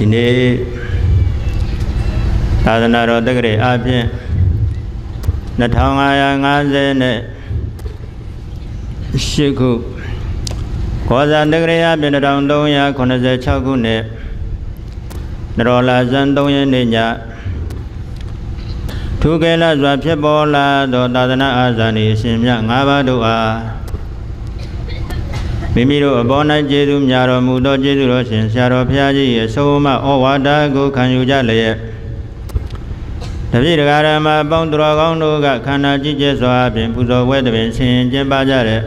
ဒီနေ့သာသနာတော်တက္ကရာအပြင်2550နဲ့ရှစ်ခုကောဇာတက္ကရာအပြင်1386ခုနဲ့နရောလာဇန်3ရက်နေ့ညထူကဲလာစွာဖြစ်ပေါ်လာသောသာသနာအာဇာနည်အရှင်မြတ်၅ပါးတို့အား မိမိတို့အပေါ်၌ကျေးဇူးများတော်မူသောကျေးဇူးတော်ရှင်ဆရာတော်ဘုရားကြီးရဲ့ဆုံးမဩဝါဒကိုခံယူကြလျက်တပည့်တရားဓမ္မအပေါင်းသူတော်ကောင်းတို့ကခန္ဓာကြည်ကျဲစွာဖြင့်ပူဇော်ဝဲသဘင်ဆင်ကျင်းပကြတဲ့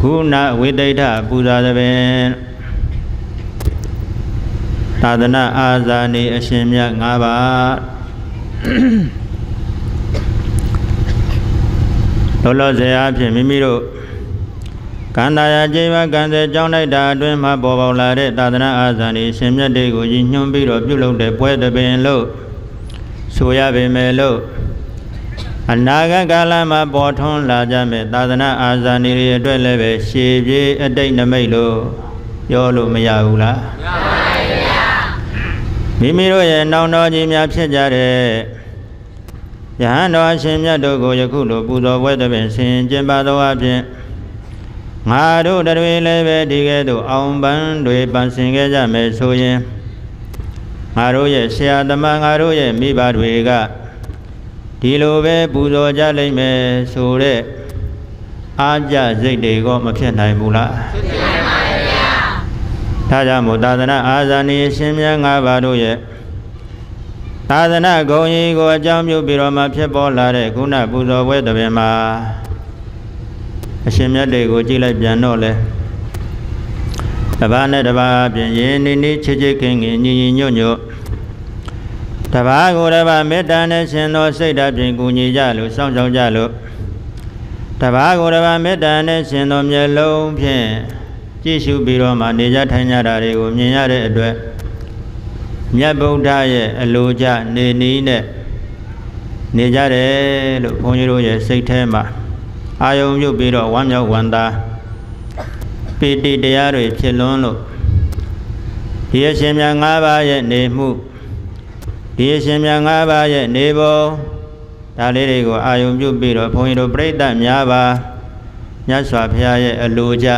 ခုနဝိတိဋ္ဌပူဇာသဘင်သာသနာအာဇာနည်အရှင်မြတ်၅ပါးလောလောဆယ်အားဖြင့်မိမိတို့ ကန္တာယာကျေဝကံစေကြောင်းလိုက်တာအတွင်းမှာပေါ်ပေါလာတဲ့သာသနာအာဇာနည်ရှင်မြတ်တွေကိုရည်ညွှန်းပြီးတော့ပြုလုပ်တဲ့ပွဲတပင်လို့ဆိုရပေမဲ့လို့အနာဂတ်ကာလမှာပေါ်ထွန်းလာကြမဲ့သာသနာအာဇာနည်တွေအတွက်လည်းပဲရှည်ပြေးအတိတ်နမိတ်လို့ပြောလို့မရဘူးလားမရပါဘူးဗျာမိမိတို့ရဲ့နောင်တော်ကြီးများဖြစ်ကြတဲ့ယဟန်တော်အရှင်မြတ်တို့ကိုယခုလိုပူဇော်ပွဲတပင်ဆင်ကျင်းပသောအဖြစ် ငါတို့တွေလည်းပဲဒီကဲ့သို့အောင်ပန်းတွေပန်းဆင်ခဲ့ကြမယ်ဆိုရင်ငါတို့ရဲ့ဆရာသမားငါတို့ရဲ့မိဘတွေကဒီလိုပဲပူဇော်ကြလိမ့်မယ်ဆိုတဲ့အားကြစိတ်တွေကမဖြစ်နိုင်ဘူးလားဖြစ်နိုင်ပါရဲ့ဗျာဒါကြောင့်မို့သာသနာအာဇာနည်ရှင်မြတ်၅ပါးတို့ရဲ့သာသနာဂုံကြီးကိုအကြောင်းပြုပြီးတော့မှဖြစ်ပေါ်လာတဲ့ခုနပူဇော်ပွဲတပင်မှာ အရှင်မြတ်တွေကိုကြည့်လိုက်ပြန်တော့လဲတပားနဲ့တပားအပြင်ရင်းနေနေချစ်ချစ်ခင်ခင်ညီညီညွတ်ညွတ်တပားကိုတပားမေတ္တာနဲ့ရှင်သောစိတ်ဓာတ်ဖြင့်ကူညီကြလို့စောင့်ရှောက်ကြလို့တပားကိုတပားမေတ္တာနဲ့ရှင်သောမျက်လုံးဖြင့်ကြည့်ရှုပြီးတော့မှနေကြထိုင်ကြတာတွေကိုမြင်ရတဲ့အတွက်မြတ်ဗုဒ္ဓရဲ့အလိုကြနေနည်းနဲ့နေကြတယ်လို့ဘုန်းကြီးတို့ရဲ့စိတ်ထဲမှာ အာယုံပြုတ်ပြီးတော့ဝမ်းမြောက်ဝမ်းသာပီတိတရားတွေဖြစ်လွန်းလို့ဒီအရှင်မြတ်၅ပါးရဲ့နေမှုဒီအရှင်မြတ်၅ပါးရဲ့နေပုံဒါလေးတွေကိုအာယုံပြုတ်ပြီးတော့ဘုန်းကြီးတို့ပြိဋ္ဌများပါမြတ်စွာဘုရားရဲ့အလိုကြ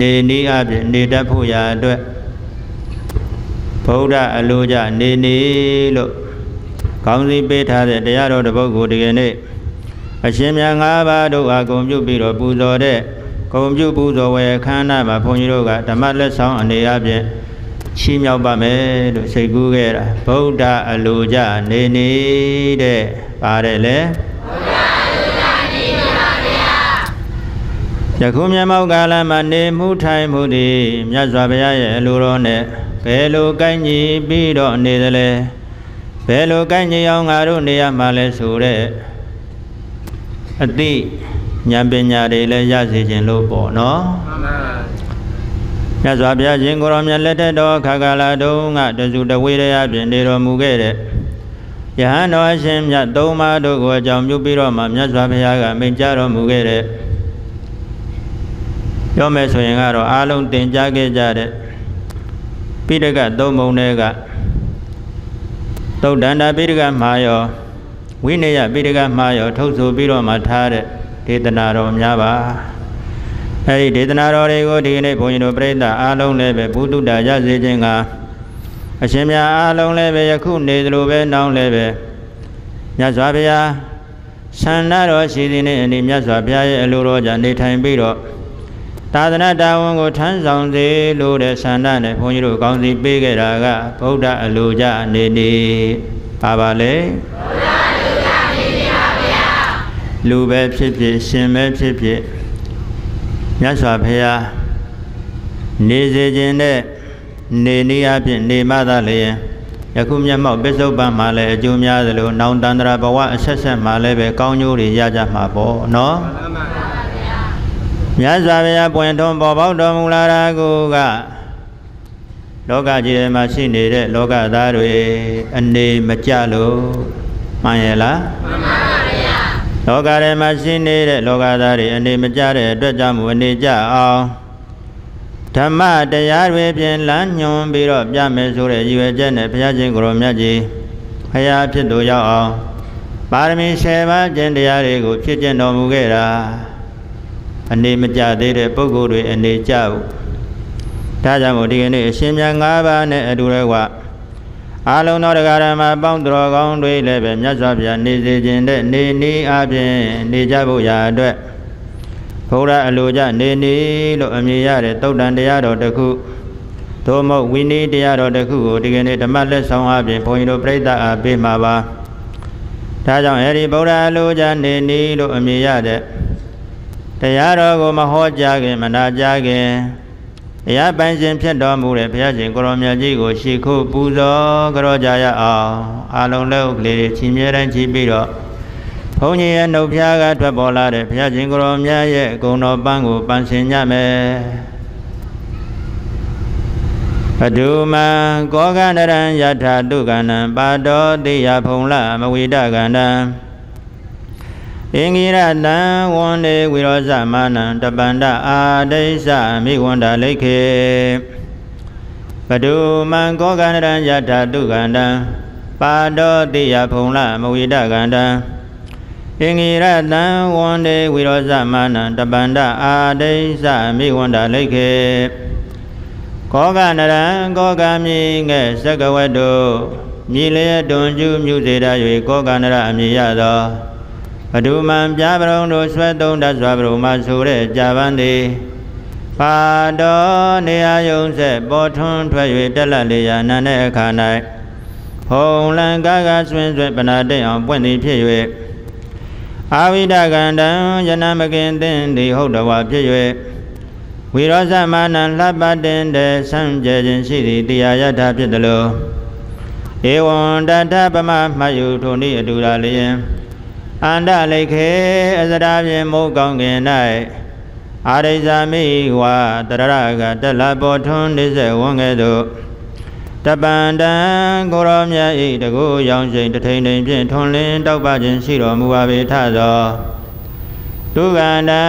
နေနည်းအပြင်နေတတ်ဖို့ရာအတွက်ဗုဒ္ဓအလိုကြနေနေလို့ကောင်းစီပေးထားတဲ့တရားတော်တစ်ပုဒ်ကိုဒီကနေ့ အရှင်မြတ်၅ပါးတို့အားဂုဏ်ပြုပြီးတော့ပူဇော်တဲ့ဂုဏ်ပြုပူဇော်ဝယ်ခန္ဓာမှာဘုန်းကြီးတို့ကဓမ္မလက်ဆောင်အနေအချင်းချီးမြှောက်ပါမယ်လို့စိတ်ကူးခဲ့တာဗုဒ္ဓအလိုကြနေနေတဲ့ပါတယ်လေဗုဒ္ဓအလိုကြနေပါဗျာယခုမြတ်မောက်ကာလမှာနေမှုထိုင်မှုသည်မြတ်စွာဘုရားရဲ့အလိုတော်နဲ့ဘယ်လိုကိုင်းညီပြီးတော့နေသလဲဘယ်လိုကိုင်းညီအောင်ငါတို့နေရမှာလဲဆိုတဲ့ အတိဉာဏ်ပညာတွေလည်းရစေခြင်းလို့ပေါ့နော်မှန်ပါမြတ်စွာဘုရားရှင်ကိုရောမြတ်လက်ထက်တော်ခါကာလတုန်းကတစုတဝေရယဖြင့်နေတော်မူခဲ့တဲ့ယဟန်တော်အရှင်မြတ်သုံးပါးတို့ကိုအကြောင်းပြုပြီးတော့မှမြတ်စွာဘုရားကမိန့်ကြားတော်မူခဲ့တဲ့ပြောမယ်ဆိုရင်ကတော့အားလုံးသင်ကြားခဲ့ကြတဲ့ပိဋကသုံးပုံတွေကသုတ်တန္တာပိဋကမှာရော ဝိနည်းပိဋကမှာရောထုတ်ဆိုပြီးတော့မှထားတဲ့ဒေသနာတော်များပါအဲဒီဒေသနာတော်တွေကိုဒီကနေ့ဘုန်းကြီးတို့ပြိဿအားလုံးလည်းပဲဘုဒ္ဓတာရစေခြင်းကအရှင်မြတ်အားလုံးလည်းပဲယခုနေသလိုပဲနောင်လည်းပဲမြတ်စွာဘုရားဆန္ဒတော်ရှိသည်နှင့်အနိမြတ်စွာဘုရားရဲ့အလိုတော်ကြောင့်နေထိုင်ပြီးတော့သာသနာတာဝန်ကိုထမ်းဆောင်စေလို့တဲ့ဆန္ဒနဲ့ဘုန်းကြီးတို့ကောင်းစီပေးခဲ့တာကဗုဒ္ဓအလိုကြအနေနေပါပါလေဗုဒ္ဓအလိုကြနေနေပါဗျာ လူပဲဖြစ်ဖြစ်ရှင်ပဲဖြစ်ဖြစ်မြတ်စွာဘုရားနေစေခြင်းနဲ့နေနည်းအပြင်နေမှသာလျင်ယခုမျက်မှောက်ပစ္စုပန်မှာလည်းအကျိုးများသလိုနောင်တန္တရာဘဝအဆက်ဆက်မှာလည်းပဲကောင်းကျိုးတွေရကြမှာပေါ့နော်မှန်ပါမြတ်စွာဘုရားပွင့်ထွန်းပေါ်ပေါက်တော်မူလာတာကိုကလောကကြီးထဲမှာရှိနေတဲ့လောကသားတွေအနေမကြလို့မှန်ရဲ့လားမှန်ပါဗျာ လောကထဲမှာရှိနေတဲ့လောကသားတွေအနေမကြတဲ့အတွက်ကြောင့်မူအနေကြအောင်ဓမ္မတရားတွေဖြင့်လမ်းညွှန်ပြီးတော့ပြမယ်ဆိုတဲ့ရည်ရွယ်ချက်နဲ့ဘုရားရှင်ကိုရောမြတ်ကြီးဖရာဖြစ်သူရောက်အောင်ပါရမီ10ပါးကျင့်တရားတွေကိုဖြစ်ကျင့်တော်မူခဲ့တာအနေမကြသေးတဲ့ပုဂ္ဂိုလ်တွေအနေကြဘူးဒါကြောင့်မို့ဒီကနေ့အရှင်မြတ်၅ပါးနဲ့အတူတကွ အာလုံးသောတရားဓမ္မပေါင်းတော်ကောင်းတွေလည်းပဲမြတ်စွာဘုရားနေစေခြင်းတဲ့နေနည်းအပြင်နေကြဖို့ရာအတွက်ဘုရားအလိုကြနေနည်းလို့အမည်ရတဲ့တုတ်တန်တရားတော်တစ်ခုသို့မဟုတ်ဝိနည်းတရားတော်တစ်ခုကိုဒီကနေ့ဓမ္မလက်ဆောင်အပြင်ဘုန်းကြီးတို့ပြိဿအားပေးမှာပါဒါကြောင့်အဲဒီဗုဒ္ဓအလိုကြနေနည်းလို့အမည်ရတဲ့တရားတော်ကိုမဟောကြားခင်မနာကြားခင် တရားပိုင်ရှင်ဖြစ်တော်မူတဲ့ဘုရားရှင်ကိုရောမြတ်ကြီးကိုရှ िख ုပူဇော်ကြောကြရအောင်အာလုံးလက်ဥကလေးချီးမြဲတိုင်းချီးပြီးတော့ဘုန်းကြီးရဲ့နှုတ်ဖျားကထွက်ပေါ်လာတဲ့ဘုရားရှင်ကိုရောမြတ်ရဲ့ဂုဏ်တော်ပန်းကိုပန်းဆင်ကြမယ်ဘဒုမံကောကန္တရံယထာတုကန္နံပါတော်တိယဖုံလမဝိဒကန္တံ အင်္ဂိရတံဝန္ဒေဝိရောဇမာနံတပန္တအာဒိသမိဝန္တလိခေဘဒုမံကောကန္တရံယထာတုကန္တံပါတော်တိယဖုံလမဝိဒကန္တံအင်္ဂိရတံဝန္ဒေဝိရောဇမာနံတပန္တအာဒိသမိဝန္တလိခေကောကနရံကောကမြေငဲ့သကဝတ္တုမြည်လျက်တွန်ကျူးမြုစေတ၍ကောကနရအမည်ရသော ဘဒုမံပြပရုံတို့ဆွဲသုံးတတ်စွာဘုံမှာဆိုတဲ့ကြာပန်းသည်ပါတော်နေရာယုံဆက်ပေါ်ထွန်းထွက်၍တက်လက်လျာနန်းတဲ့အခါ၌ဖုံလံကားကားဆွင်းဆွဲပနာတိတ်အောင်ပွင့်သည်ဖြစ်၍အာဝိဒကန္တံယနမကင်သင်သည်ဟုတ်တော်ဝါဖြစ်၍ဝိရောဇမာနံလှပတင်တဲ့ဆံကြခြင်းရှိသည်တရားယထာဖြစ်တယ်လို့ဧဝံတတပမမှတ်ယူထိုနည်းအတူလာလျင် အန္တလိခေအစရာဖြင့်မိုးကောင်းကင်၌အာရိဇာမိဝါတရရကတလပေါ်ထွန်းနေစေဝန်းကဲ့သို့တပန္တံကိုရောမြတ်ဤတကူရောင်ချိန်တထိန်ထိန်ဖြင့်ထွန်လင်းတောက်ပခြင်းရှိတော်မူပါပေထသောဒုက္ခန္တံ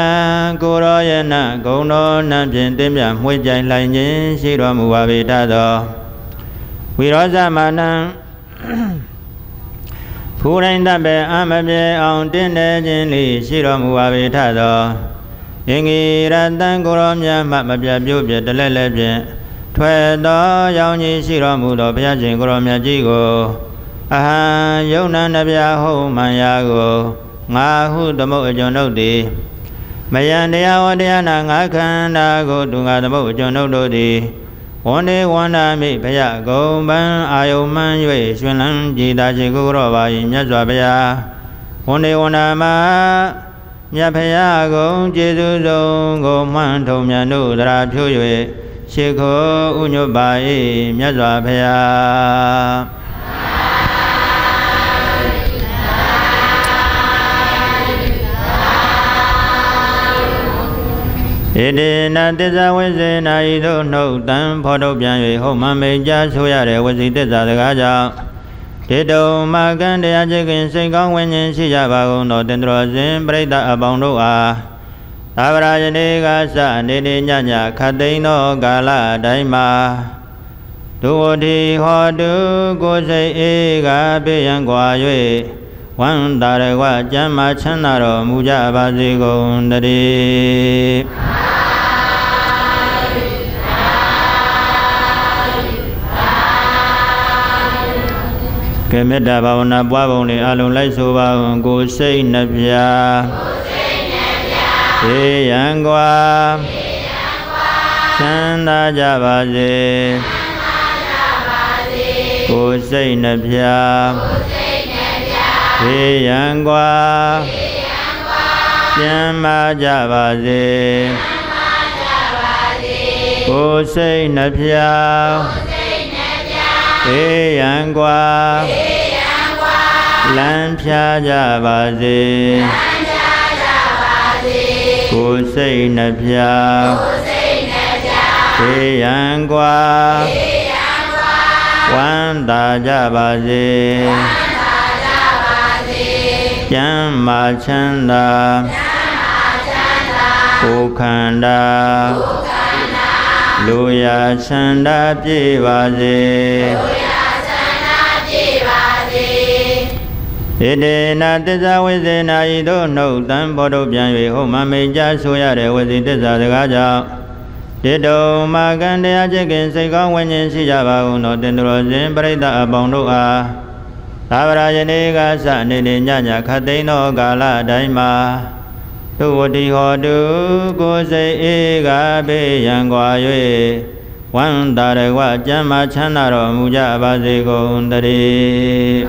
ကိုရောယနဂုံတော်နံဖြင့်တင်းမြမှွေကြိုင်လိုက်ခြင်းရှိတော်မူပါပေထသောဝိရောဇမာနံ ဖူရင်တပ်ပဲအမပြေအောင်တင်းနေခြင်းလေးရှိတော်မူပါပေထသောယင်္ဂီရတံကိုရောမြတ်မှမပြပြုတ်ပြတလဲလဲဖြင့်ထွက်သောရောင်ကြီးရှိတော်မူသောဘုရားရှင်ကိုရောမြတ်ကြီးကိုအဟံယုံနာနှပြဟုတ်မှန်ရာကိုငါဟုသမုတ်အကျွန်ုပ်သည်မယံတရားဝတရားနာငါခန္ဓာကိုသူငါသမုတ်အကျွန်ုပ်တို့သည် ဝန္ဒေဝန္ဒမိဘယဂုံပံအာယုံမှန်၍ရှင်လန်းကြည်သာချေကိုရောပါ၏မြတ်စွာဘုရားဝန္ဒေဝန္ဒမမြတ်ဖရာကုံကျေးဇူးဆုံးကိုမှန်ထုံမြတ်တို့သရာဖြိုး၍ရှ िख ိုဥညွတ်ပါ၏မြတ်စွာဘုရား ဣတိနာတစ္ဆဝိစေနာဤသို့နှုတ်တံဖော်ထုတ်ပြန်၍ဟုတ်မှန်မိတ်ကြားဆိုရတဲ့ဝစီတစ္ဆာစကားကြောင့်တေတုံမကံတရားချစ်ခင်စိတ်ကောင်းဝိညာဉ်ရှိကြပါကုန်သောတင်တော်စဉ်ပြိဋ္ဌအပေါင်းတို့အားသာဝရယနေ့ကစနေနေညညခတ်သိမ်းသောကာလတိုင်းမှာဒုဝတိဟောတုကိုယ်စိတ်အေးကပြေးရန်ကွာ၍ ဝန္တာရဝကျမ်းမာချမ်းသာတော်မူကြပါစေကုန်တည်းကမေတ္တာဘာဝနာပွားပုံတွေအလုံးလိုက်ဆိုပါအောင်ကိုယ်စိတ်နှပြကိုယ်စိတ်နှပြေရန်ကွာေရန်ကွာချမ်းသာကြပါစေချမ်းသာကြပါစေကိုယ်စိတ်နှပြကိုယ်စိတ်နှ ဘေးရန်ကွာကျမ်းမာကြပါစေကိုယ်စိတ်နှပြဘေးရန်ကွာလမ်းဖြာကြပါစေကိုယ်စိတ်နှပြဘေးရန်ကွာဝမ်းသာကြပါစေ ကျမ်းမာချမ်းသာကျမ်းမာချမ်းသာကိုယ်ခန္ဓာကိုယ်ခန္ဓာလူရာချန္တာပြေပါစေလူရာချန္တာပြေပါစေဣတေနသစ္စာဝိစေနာဤသို့နှုတ်တံဘောဓုပြန်၍ဟုတ်မမိန်ကြဆိုရတဲ့ဝစီသစ္စာစကားကြောင့်တေတုံမာကံတရားချစ်ခင်စိတ်ကောင်းဝိညာဉ်ရှိကြပါကုန်သောတင်တော်စဉ်ပရိသတ်အပေါင်းတို့အား သာဝရယနေ့ကစနေနေညညခတ်သိမ်းသောကာလအတိုင်းမှာသုဝတိဟောတုကိုယ်စိတ်အေးကဘေးရန်ကွာ၍ဝန္တာရဝကျမ်းမာချမ်းသာတော်မူကြပါစေကုန်တည်း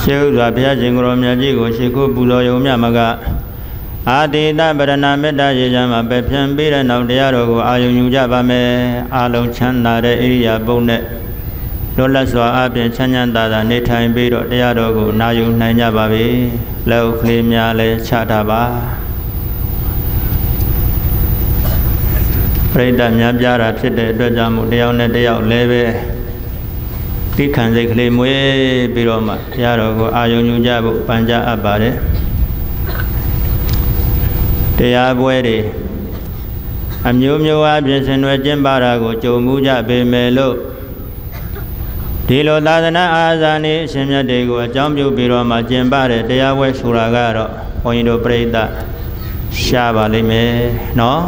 ရှေးဥစွာဘုရားရှင်ကိုရောမြတ်ကြီးကိုရှ िख ုပူဇော်ယုံမြမက အာတိတပရဏမေတ္တာရေချမ်းမှာပဲဖြန့်ပေးတဲ့နောက်တရားတော်ကိုအာယုံယူကြပါမယ်အာလုံးချမ်းသာတဲ့ဣရိယာပုနဲ့လွတ်လပ်စွာအပြင်ချမ်းချမ်းသာသာနေထိုင်ပြီးတော့တရားတော်ကိုနာယူနိုင်ကြပါပြီလက်ဥကလေးများလည်းချတာပါပရိသတ်များပြားတာဖြစ်တဲ့အတွက်ကြောင့်မို့တယောက်နဲ့တယောက်လည်းပဲတိခံစိတ်ကလေးမွေးပြီးတော့မှတရားတော်ကိုအာယုံယူကြဖို့ပန်ကြအပ်ပါတယ် တရားပွဲတွေအမျိုးမျိုးအပြင်ဆင်နွယ်ကျင့်ပါတာကိုကြုံမှုကြပေမဲ့လို့ဒီလိုသာသနာအာဇာနည်အရှင်မြတ်တွေကိုအကြောင်းပြုပြီးတော့မှကျင့်ပါတဲ့တရားပွဲဆိုတာကတော့ဘုန်းကြီးတို့ပြိဿရှားပါလိမ့်မယ်နော်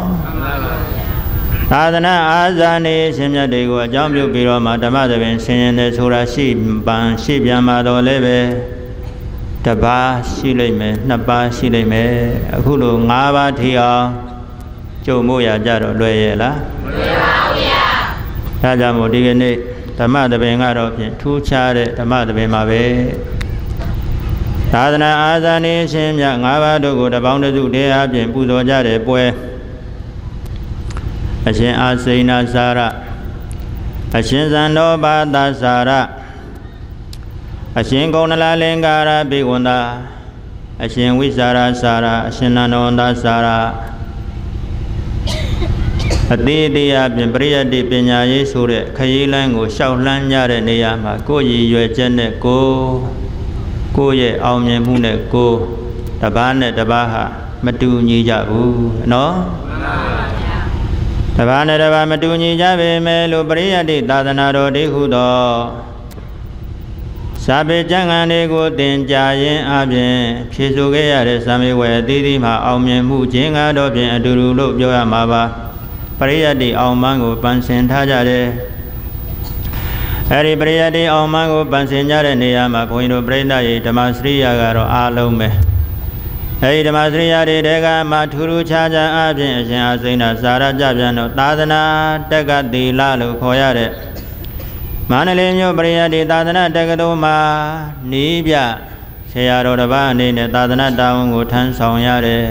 သာသနာအာဇာနေရှင်မြတ်တွေကိုအကြောင်းပြုပြီးတော့မှဓမ္မသဘင်ဆင်ရင်တယ်ဆိုတာရှိပန်ရှိပြန်มาတော့လည်းပဲ တပါးရှိလိမ့်မယ်နှစ်ပါးရှိလိမ့်မယ်အခုလို၅ပါးထီအောင်ကြုံမို့ရကြတော့လွယ်ရဲ့လားမလွယ်ပါဘူးဗျာဒါကြောင့်မို့ဒီကနေ့ဓမ္မသဘင်ကတော့ဖြင့်ထူးခြားတဲ့ဓမ္မသဘင်မှာပဲသာသနာအာဇာနေရှင်မြတ်၅ပါးတို့ကိုတပေါင်းတစုတရားဖြင့်ပူဇော်ကြတဲ့ပွဲအရှင်အာစိဏစာရအရှင်ဇန္တောဘာသစာရ အရှင်ကုဏလလင်္ကာရဘိဝန္တာအရှင်ဝိစာရစာရအရှင်နန္ဒဝန္တာစာရအသေးတရားဖြင့်ပရိယတ်တိပညာရေးဆိုတဲ့ခရီးလမ်းကိုရှောက်လှမ်းကြတဲ့နေရာမှာကိုယ်ရည်ရွယ်ချက်နဲ့ကိုကိုယ့်ရဲ့အောင်မြင်မှုနဲ့ကိုတပားနဲ့တပားဟာမတူညီကြဘူးနော်မှန်ပါပါတဘာနဲ့တဘာမတူညီကြပေမဲ့လို့ပရိယတ္တိသာသနာတော်တိဟုသော စာပေကျမ်းဂန်တွေကိုသင်ကြားရင်းအပြင်ဖြည့်ဆိုခဲ့ရတဲ့သံမေဝယ်အသီးသီးမှာအောင်မြင်မှုခြင်းကားတော့ဖြင့်အတူတူလို့ပြောရမှာပါပရိယတ္တိအောင်မန်းကိုပန်းစင်ထားကြတယ်အဲဒီပရိယတ္တိအောင်မန်းကိုပန်းစင်ကြတဲ့နေရာမှာဘုန်းကြီးတို့ပြိဋ္ဌာယေဓမ္မစရိယာကတော့အားလုံးပဲအဲဒီဓမ္မစရိယာတွေတဲကမှထူးထူးခြားခြားအပြင်အရှင်အစိမ့်သာစာရကြပြန်တော့သာသနာတက္ကသီလလို့ခေါ်ရတဲ့ မန္တလေးမြို့ပရိယတ်ဒီသာသနာတက္ကသိုလ်မှာနီးပြဆရာတော်တစ်ပါးအနေနဲ့သာသနာတာဝန်ကိုထမ်းဆောင်ရတယ်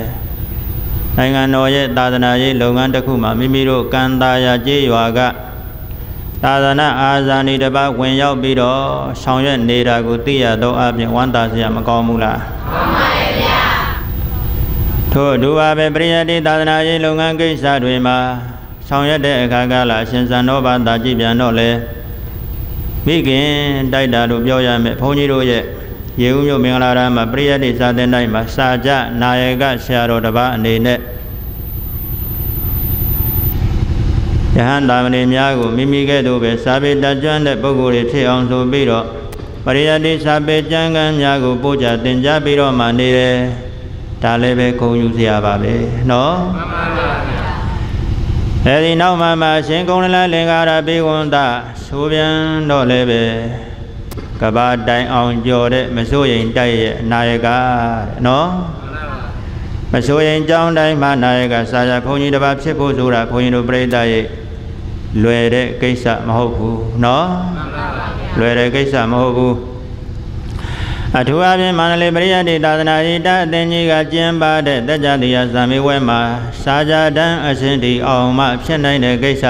နိုင်ငံတော်ရဲ့သာသနာရေးလုပ်ငန်းတစ်ခုမှာမိမိတို့ကံတာယာကျေးရွာကသာသနာအာဇာနည်တစ်ပါးဝင်ရောက်ပြီးတော့ဆောင်ရွက်နေတာကိုသိရသောအပြင်ဝမ်းသာစရာမကောင်းဘူးလားမှန်ပါထို့အတူပါပဲပရိယတိသာသနာရေးလုပ်ငန်းကိစ္စတွေမှာဆောင်ရွက်တဲ့အခါကလာရှင်ဇန်တော်ဘာသာကြည်ပြန်တော့လေ မိခင်တိုက်တာလို့ပြောရမယ်ဘုန်းကြီးတို့ရဲ့ရေဦးမြို့မင်္ဂလာရမှာပရိယတိစာသင်တိုင်းမှာစာကြနာယကဆရာတော်တစ်ပါးအနေနဲ့ယဟန်တာမဏေများကိုမိမိကဲ့သို့ပဲစာပေတကြွတဲ့ပုဂ္ဂိုလ်တွေဖြစ်အောင်ဆိုပြီးတော့ပရိယတိစာပေကျမ်းဂန်များကိုပို့ချသင်ကြားပြီးတော့မှနေတယ်ဒါလည်းပဲဂုံယူစရာပါပဲနော်မှန်ပါပါ အဲဒီနောက်မှမှရှင်ကုံလလလင်္ကာရဘေဝန္တဆိုပြန်တော့လည်းပဲကဘာတိုင်အောင်ကြော်တဲ့မစိုးရင်တိုက်ရဲ့အနာယကနော်မစိုးရင်ကြောင်းတိုင်းမှာနာယကစာရဘုန်းကြီးတစ်ပါးဖြစ်ဖို့ဆိုတာဘုန်းကြီးတို့ပြိဿရဲ့လွယ်တဲ့ကိစ္စမဟုတ်ဘူးနော်လွယ်တဲ့ကိစ္စမဟုတ်ဘူး အထူးအဖြင့်မန္တလေးပရိယတ်တိသာသနာ့ဤတအသင်ကြီးကကျင်းပတဲ့တကြတိယဇံမေဝဲမှာစာကြတန်းအရှင်တီအောင်မှဖြစ်နိုင်တဲ့ကိစ္စ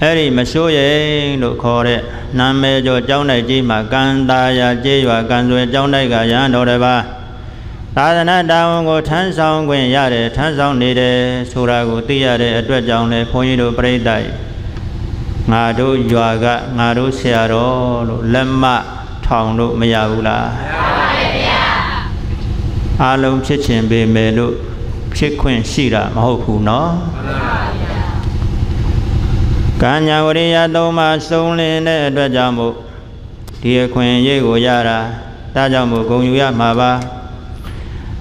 အဲ့ဒီမဆိုးရင်လို့ခေါ်တဲ့နာမည်ကျော်ကျောင်းတိုက်ကြီးမှာကံတာယာကျေးရွာကံဆွေကျောင်းတိုက်ကရဟန်းတော်တစ်ပါးသာသနာတာဝန်ကိုထမ်းဆောင်ခွင့်ရတယ်ထမ်းဆောင်နေတယ်ဆိုတာကိုသိရတဲ့အတွက်ကြောင့်လေခွန်ကြီးတို့ပြိဋ္ဌာငါတို့ရွာကငါတို့ဆရာတော်လို့လက်မ ထောင်လို့မရဘူးလားမရပါဘူးဗျာ အာလုံးဖြစ်ခြင်းပေမဲ့လို့ဖြစ်ခွင့်ရှိတာမဟုတ်ဘူးเนาะကံညာဝရိယသုံးပါးစုံလင်တဲ့အတွက်ကြောင့်မို့ဒီအခွင့်အရေးကိုရတာဒါကြောင့်မို့ဂုံယူရမှာပါ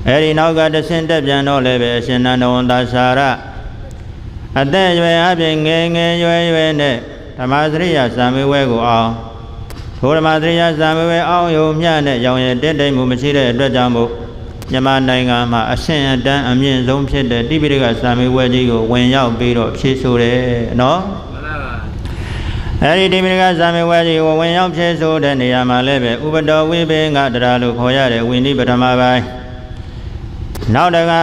အဲ့ဒီနောက်ကတဆင့်တက်ပြန်တော့လည်းပဲအရှင်နန္ဒဝန်သာစာရအသက်ရွယ်အပြင်ငယ်ငယ်ရွယ်ရွယ်နဲ့ဓမ္မစရိယဇံမေဝဲကိုအောင် ထိုဓမ္မစရိယဇံမေဝဲအောင်ယုံမြနဲ့ရောင်ရတက်တိတ်မှုမရှိတဲ့အတွက်ကြောင့်မို့မြန်မာနိုင်ငံမှာအရှင်အတန်းအမြင့်ဆုံးဖြစ်တဲ့တိပိဋကဇံမေဝဲကြီးကိုဝင်ရောက်ပြီးတော့ဖြည့်ဆို့တယ်နော်အဲဒီတိပိဋကဇာမေဝါကြီးကိုဝင်ရောက်ဖြည့်ဆို့တဲ့နေရာမှာလည်းပဲဥပတော်ဝိဘေငတရာလို့ခေါ်ရတဲ့ဝိနည်းပထမပိုင်းနောက်တက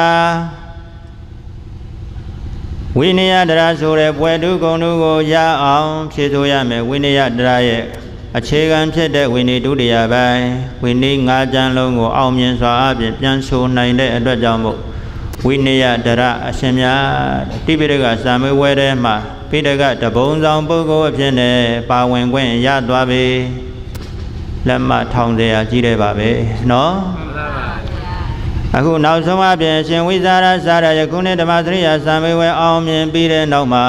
ဝိနည်းတရာဆိုတဲ့ပွဲတုကုံတုကိုရအောင်ဖြည့်ဆို့ရမယ်ဝိနည်းတရာရဲ့ အခြေခံဖြစ်တဲ့ဝိနည်းဒုတိယပိုင်းဝိနည်း၅ကြံလုံးကိုအောင်မြင်စွာအပြင်ပြန်ဆိုနိုင်တဲ့အတွက်ကြောင့်မို့ဝိနည်းဒရအရှင်မြတ်တိပိဋကဇာမေဝဲထဲမှာပိဋကတပုံဆောင်ပုဂ္ဂိုလ်အဖြစ်နဲ့ပါဝင်ခွင့်ရသွားပြီလက်မထောင်စရာကြီးတယ်ပါပဲနော် အခုနောက်ဆုံးအပြင်ရှင်ဝိဇာရစာရယခုနှစ်ဓမ္မစရိယာသံမေဝဲအောင်မြင်ပြီးတဲ့နောက်မှာ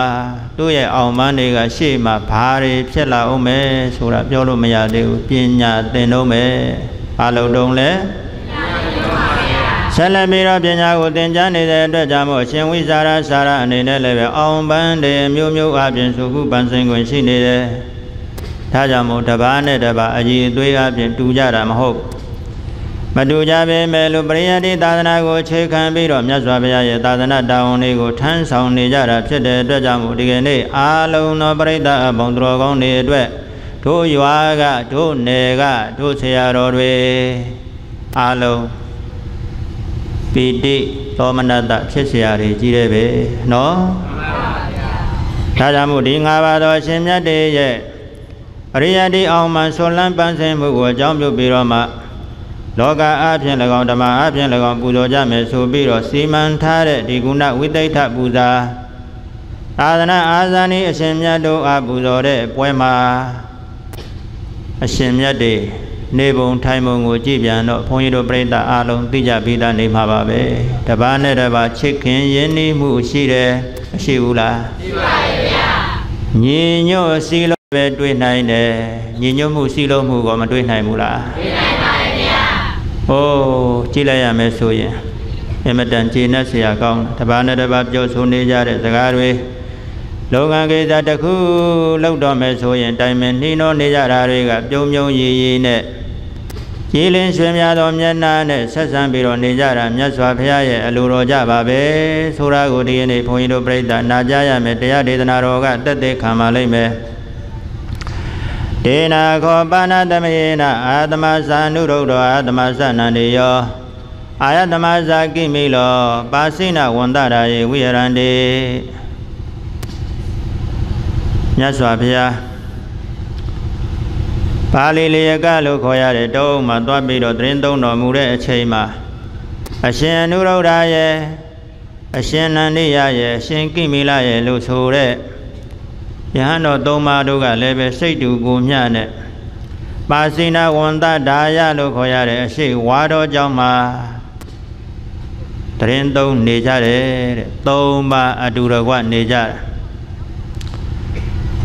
သူ့ရဲ့အောင်မန်းတွေကရှေ့မှာဘာတွေဖြစ်လာအောင်မဲဆိုတာပြောလို့မရသေးဘူးပညာသင်တော့မယ်အလုံးတုံးလဲဆက်လက်ပြီးတော့ပညာကိုသင်ကြားနေတဲ့အတွက်ကြောင့်မို့ရှင်ဝိဇာရစာရအနေနဲ့လည်းပဲအောင်ပန်းတွေမျိုးမျိုးအပြင်စုခုပန်းစင်ခွင့်ရှိနေတယ်ဒါကြောင့်မို့တပားနဲ့တပားအကြီးအသေးအပြင်တူကြတာမဟုတ် မတူကြပေမဲ့လို့ပရိယတ်တိသာသနာကိုအခြေခံပြီးတော့မြတ်စွာဘုရားရဲ့သာသနာတာဝန်တွေကိုထမ်းဆောင်နေကြတာဖြစ်တဲ့အတွက်ကြောင့်မို့ဒီကနေ့အာလုံးသောပရိသတ်အပေါင်းတော်ကောင်းတွေအတွက်တို့ရွာကတို့နယ်ကတို့ဆရာတော်တွေအာလုံးပီတိသောမနတဖြစ်เสียရကြီးတယ်ပဲเนาะဒါကြောင့်မို့ဒီ၅ပါးသောအရှင်မြတ်တွေရဲ့အရိယတိအောင်မှဆွလန်းပန်းစင်မှုကိုအကြောင်းပြုပြီးတော့မှ လောကအဖြစ်၎င်းဓမ္မအဖြစ်၎င်းပူဇော်ကြမယ်ဆိုပြီးတော့စီမံထားတဲ့ဒီကုဏဝိသိဋ္ဌပူဇာအာသနာအာဇာနိအရှင်မြတ်တို့အားပူဇော်တဲ့ပွဲမှာအရှင်မြတ်တွေနေပုံထိုင်ပုံကိုကြည့်ပြန်တော့ဘုန်းကြီးတို့ပြိဿအားလုံးသိကြပြီးသားနေမှာပါပဲတပားနဲ့တပားချစ်ခင်ရင်းနှီးမှုရှိတယ်မရှိဘူးလားရှိပါရဲ့ဗျာညီညွတ်စီလို့ပဲတွေ့နိုင်တယ်ညီညွတ်မှုစီလို့မှုကောမတွေ့နိုင်ဘူးလားတွေ့နိုင်ပါရဲ့ဗျာ အိုးကြည့်လိုက်ရမယ်ဆိုရင်အမတန်ကျေနပ်စရာကောင်းတပါးနဲ့တပါးပြောဆိုနေကြတဲ့စကားတွေလောကကိစ္စတစ်ခုလောက်တော့မယ်ဆိုရင်တိုင်မင်းနှီးနှောနေကြတာတွေကပြုံပြုံရည်ရည်နဲ့ကြည်လင်ရွှင်များသောမျက်နှာနဲ့ဆက်ဆံပြီးတော့နေကြတာမြတ်စွာဘုရားရဲ့အလိုတော်ကြပါပဲဆိုတာကိုဒီနေ့ဘုန်းကြီးတို့ပြိဿနာကြရမယ်တရားဒေသနာတော်ကတက်တဲ့ခံပါလိမ့်မယ် ဒေနာခောပါဏတမေနအာတမဇာနုရုဒ္ဓအာတမဇနန္တေယောအာယတမဇာကိမိလောပါစိနဝန္တရာယေဝိရန္တေမြတ်စွာဘုရားပါဠိလျကလို့ခေါ်ရတဲ့တောအုပ်မှာသွားပြီးတော့သတင်းသုံးတော်မူတဲ့အချိန်မှာအရှင်အနုရုဒ္ဓရဲ့အရှင်နန္ဒိယရဲ့အရှင်ကိမိလရဲ့လို့ဆိုတဲ့ ယဟန်တော်သုံးပါးတို့ကလည်းပဲစိတ်တူကိုမျှနဲ့ပါစိနာဝန္တဒါယလို့ခေါ်ရတဲ့အရှိဝါတော်ကြောင့်မှာတရင်သုံးနေကြတယ်တဲ့သုံးပါးအတူတကွနေကြတယ်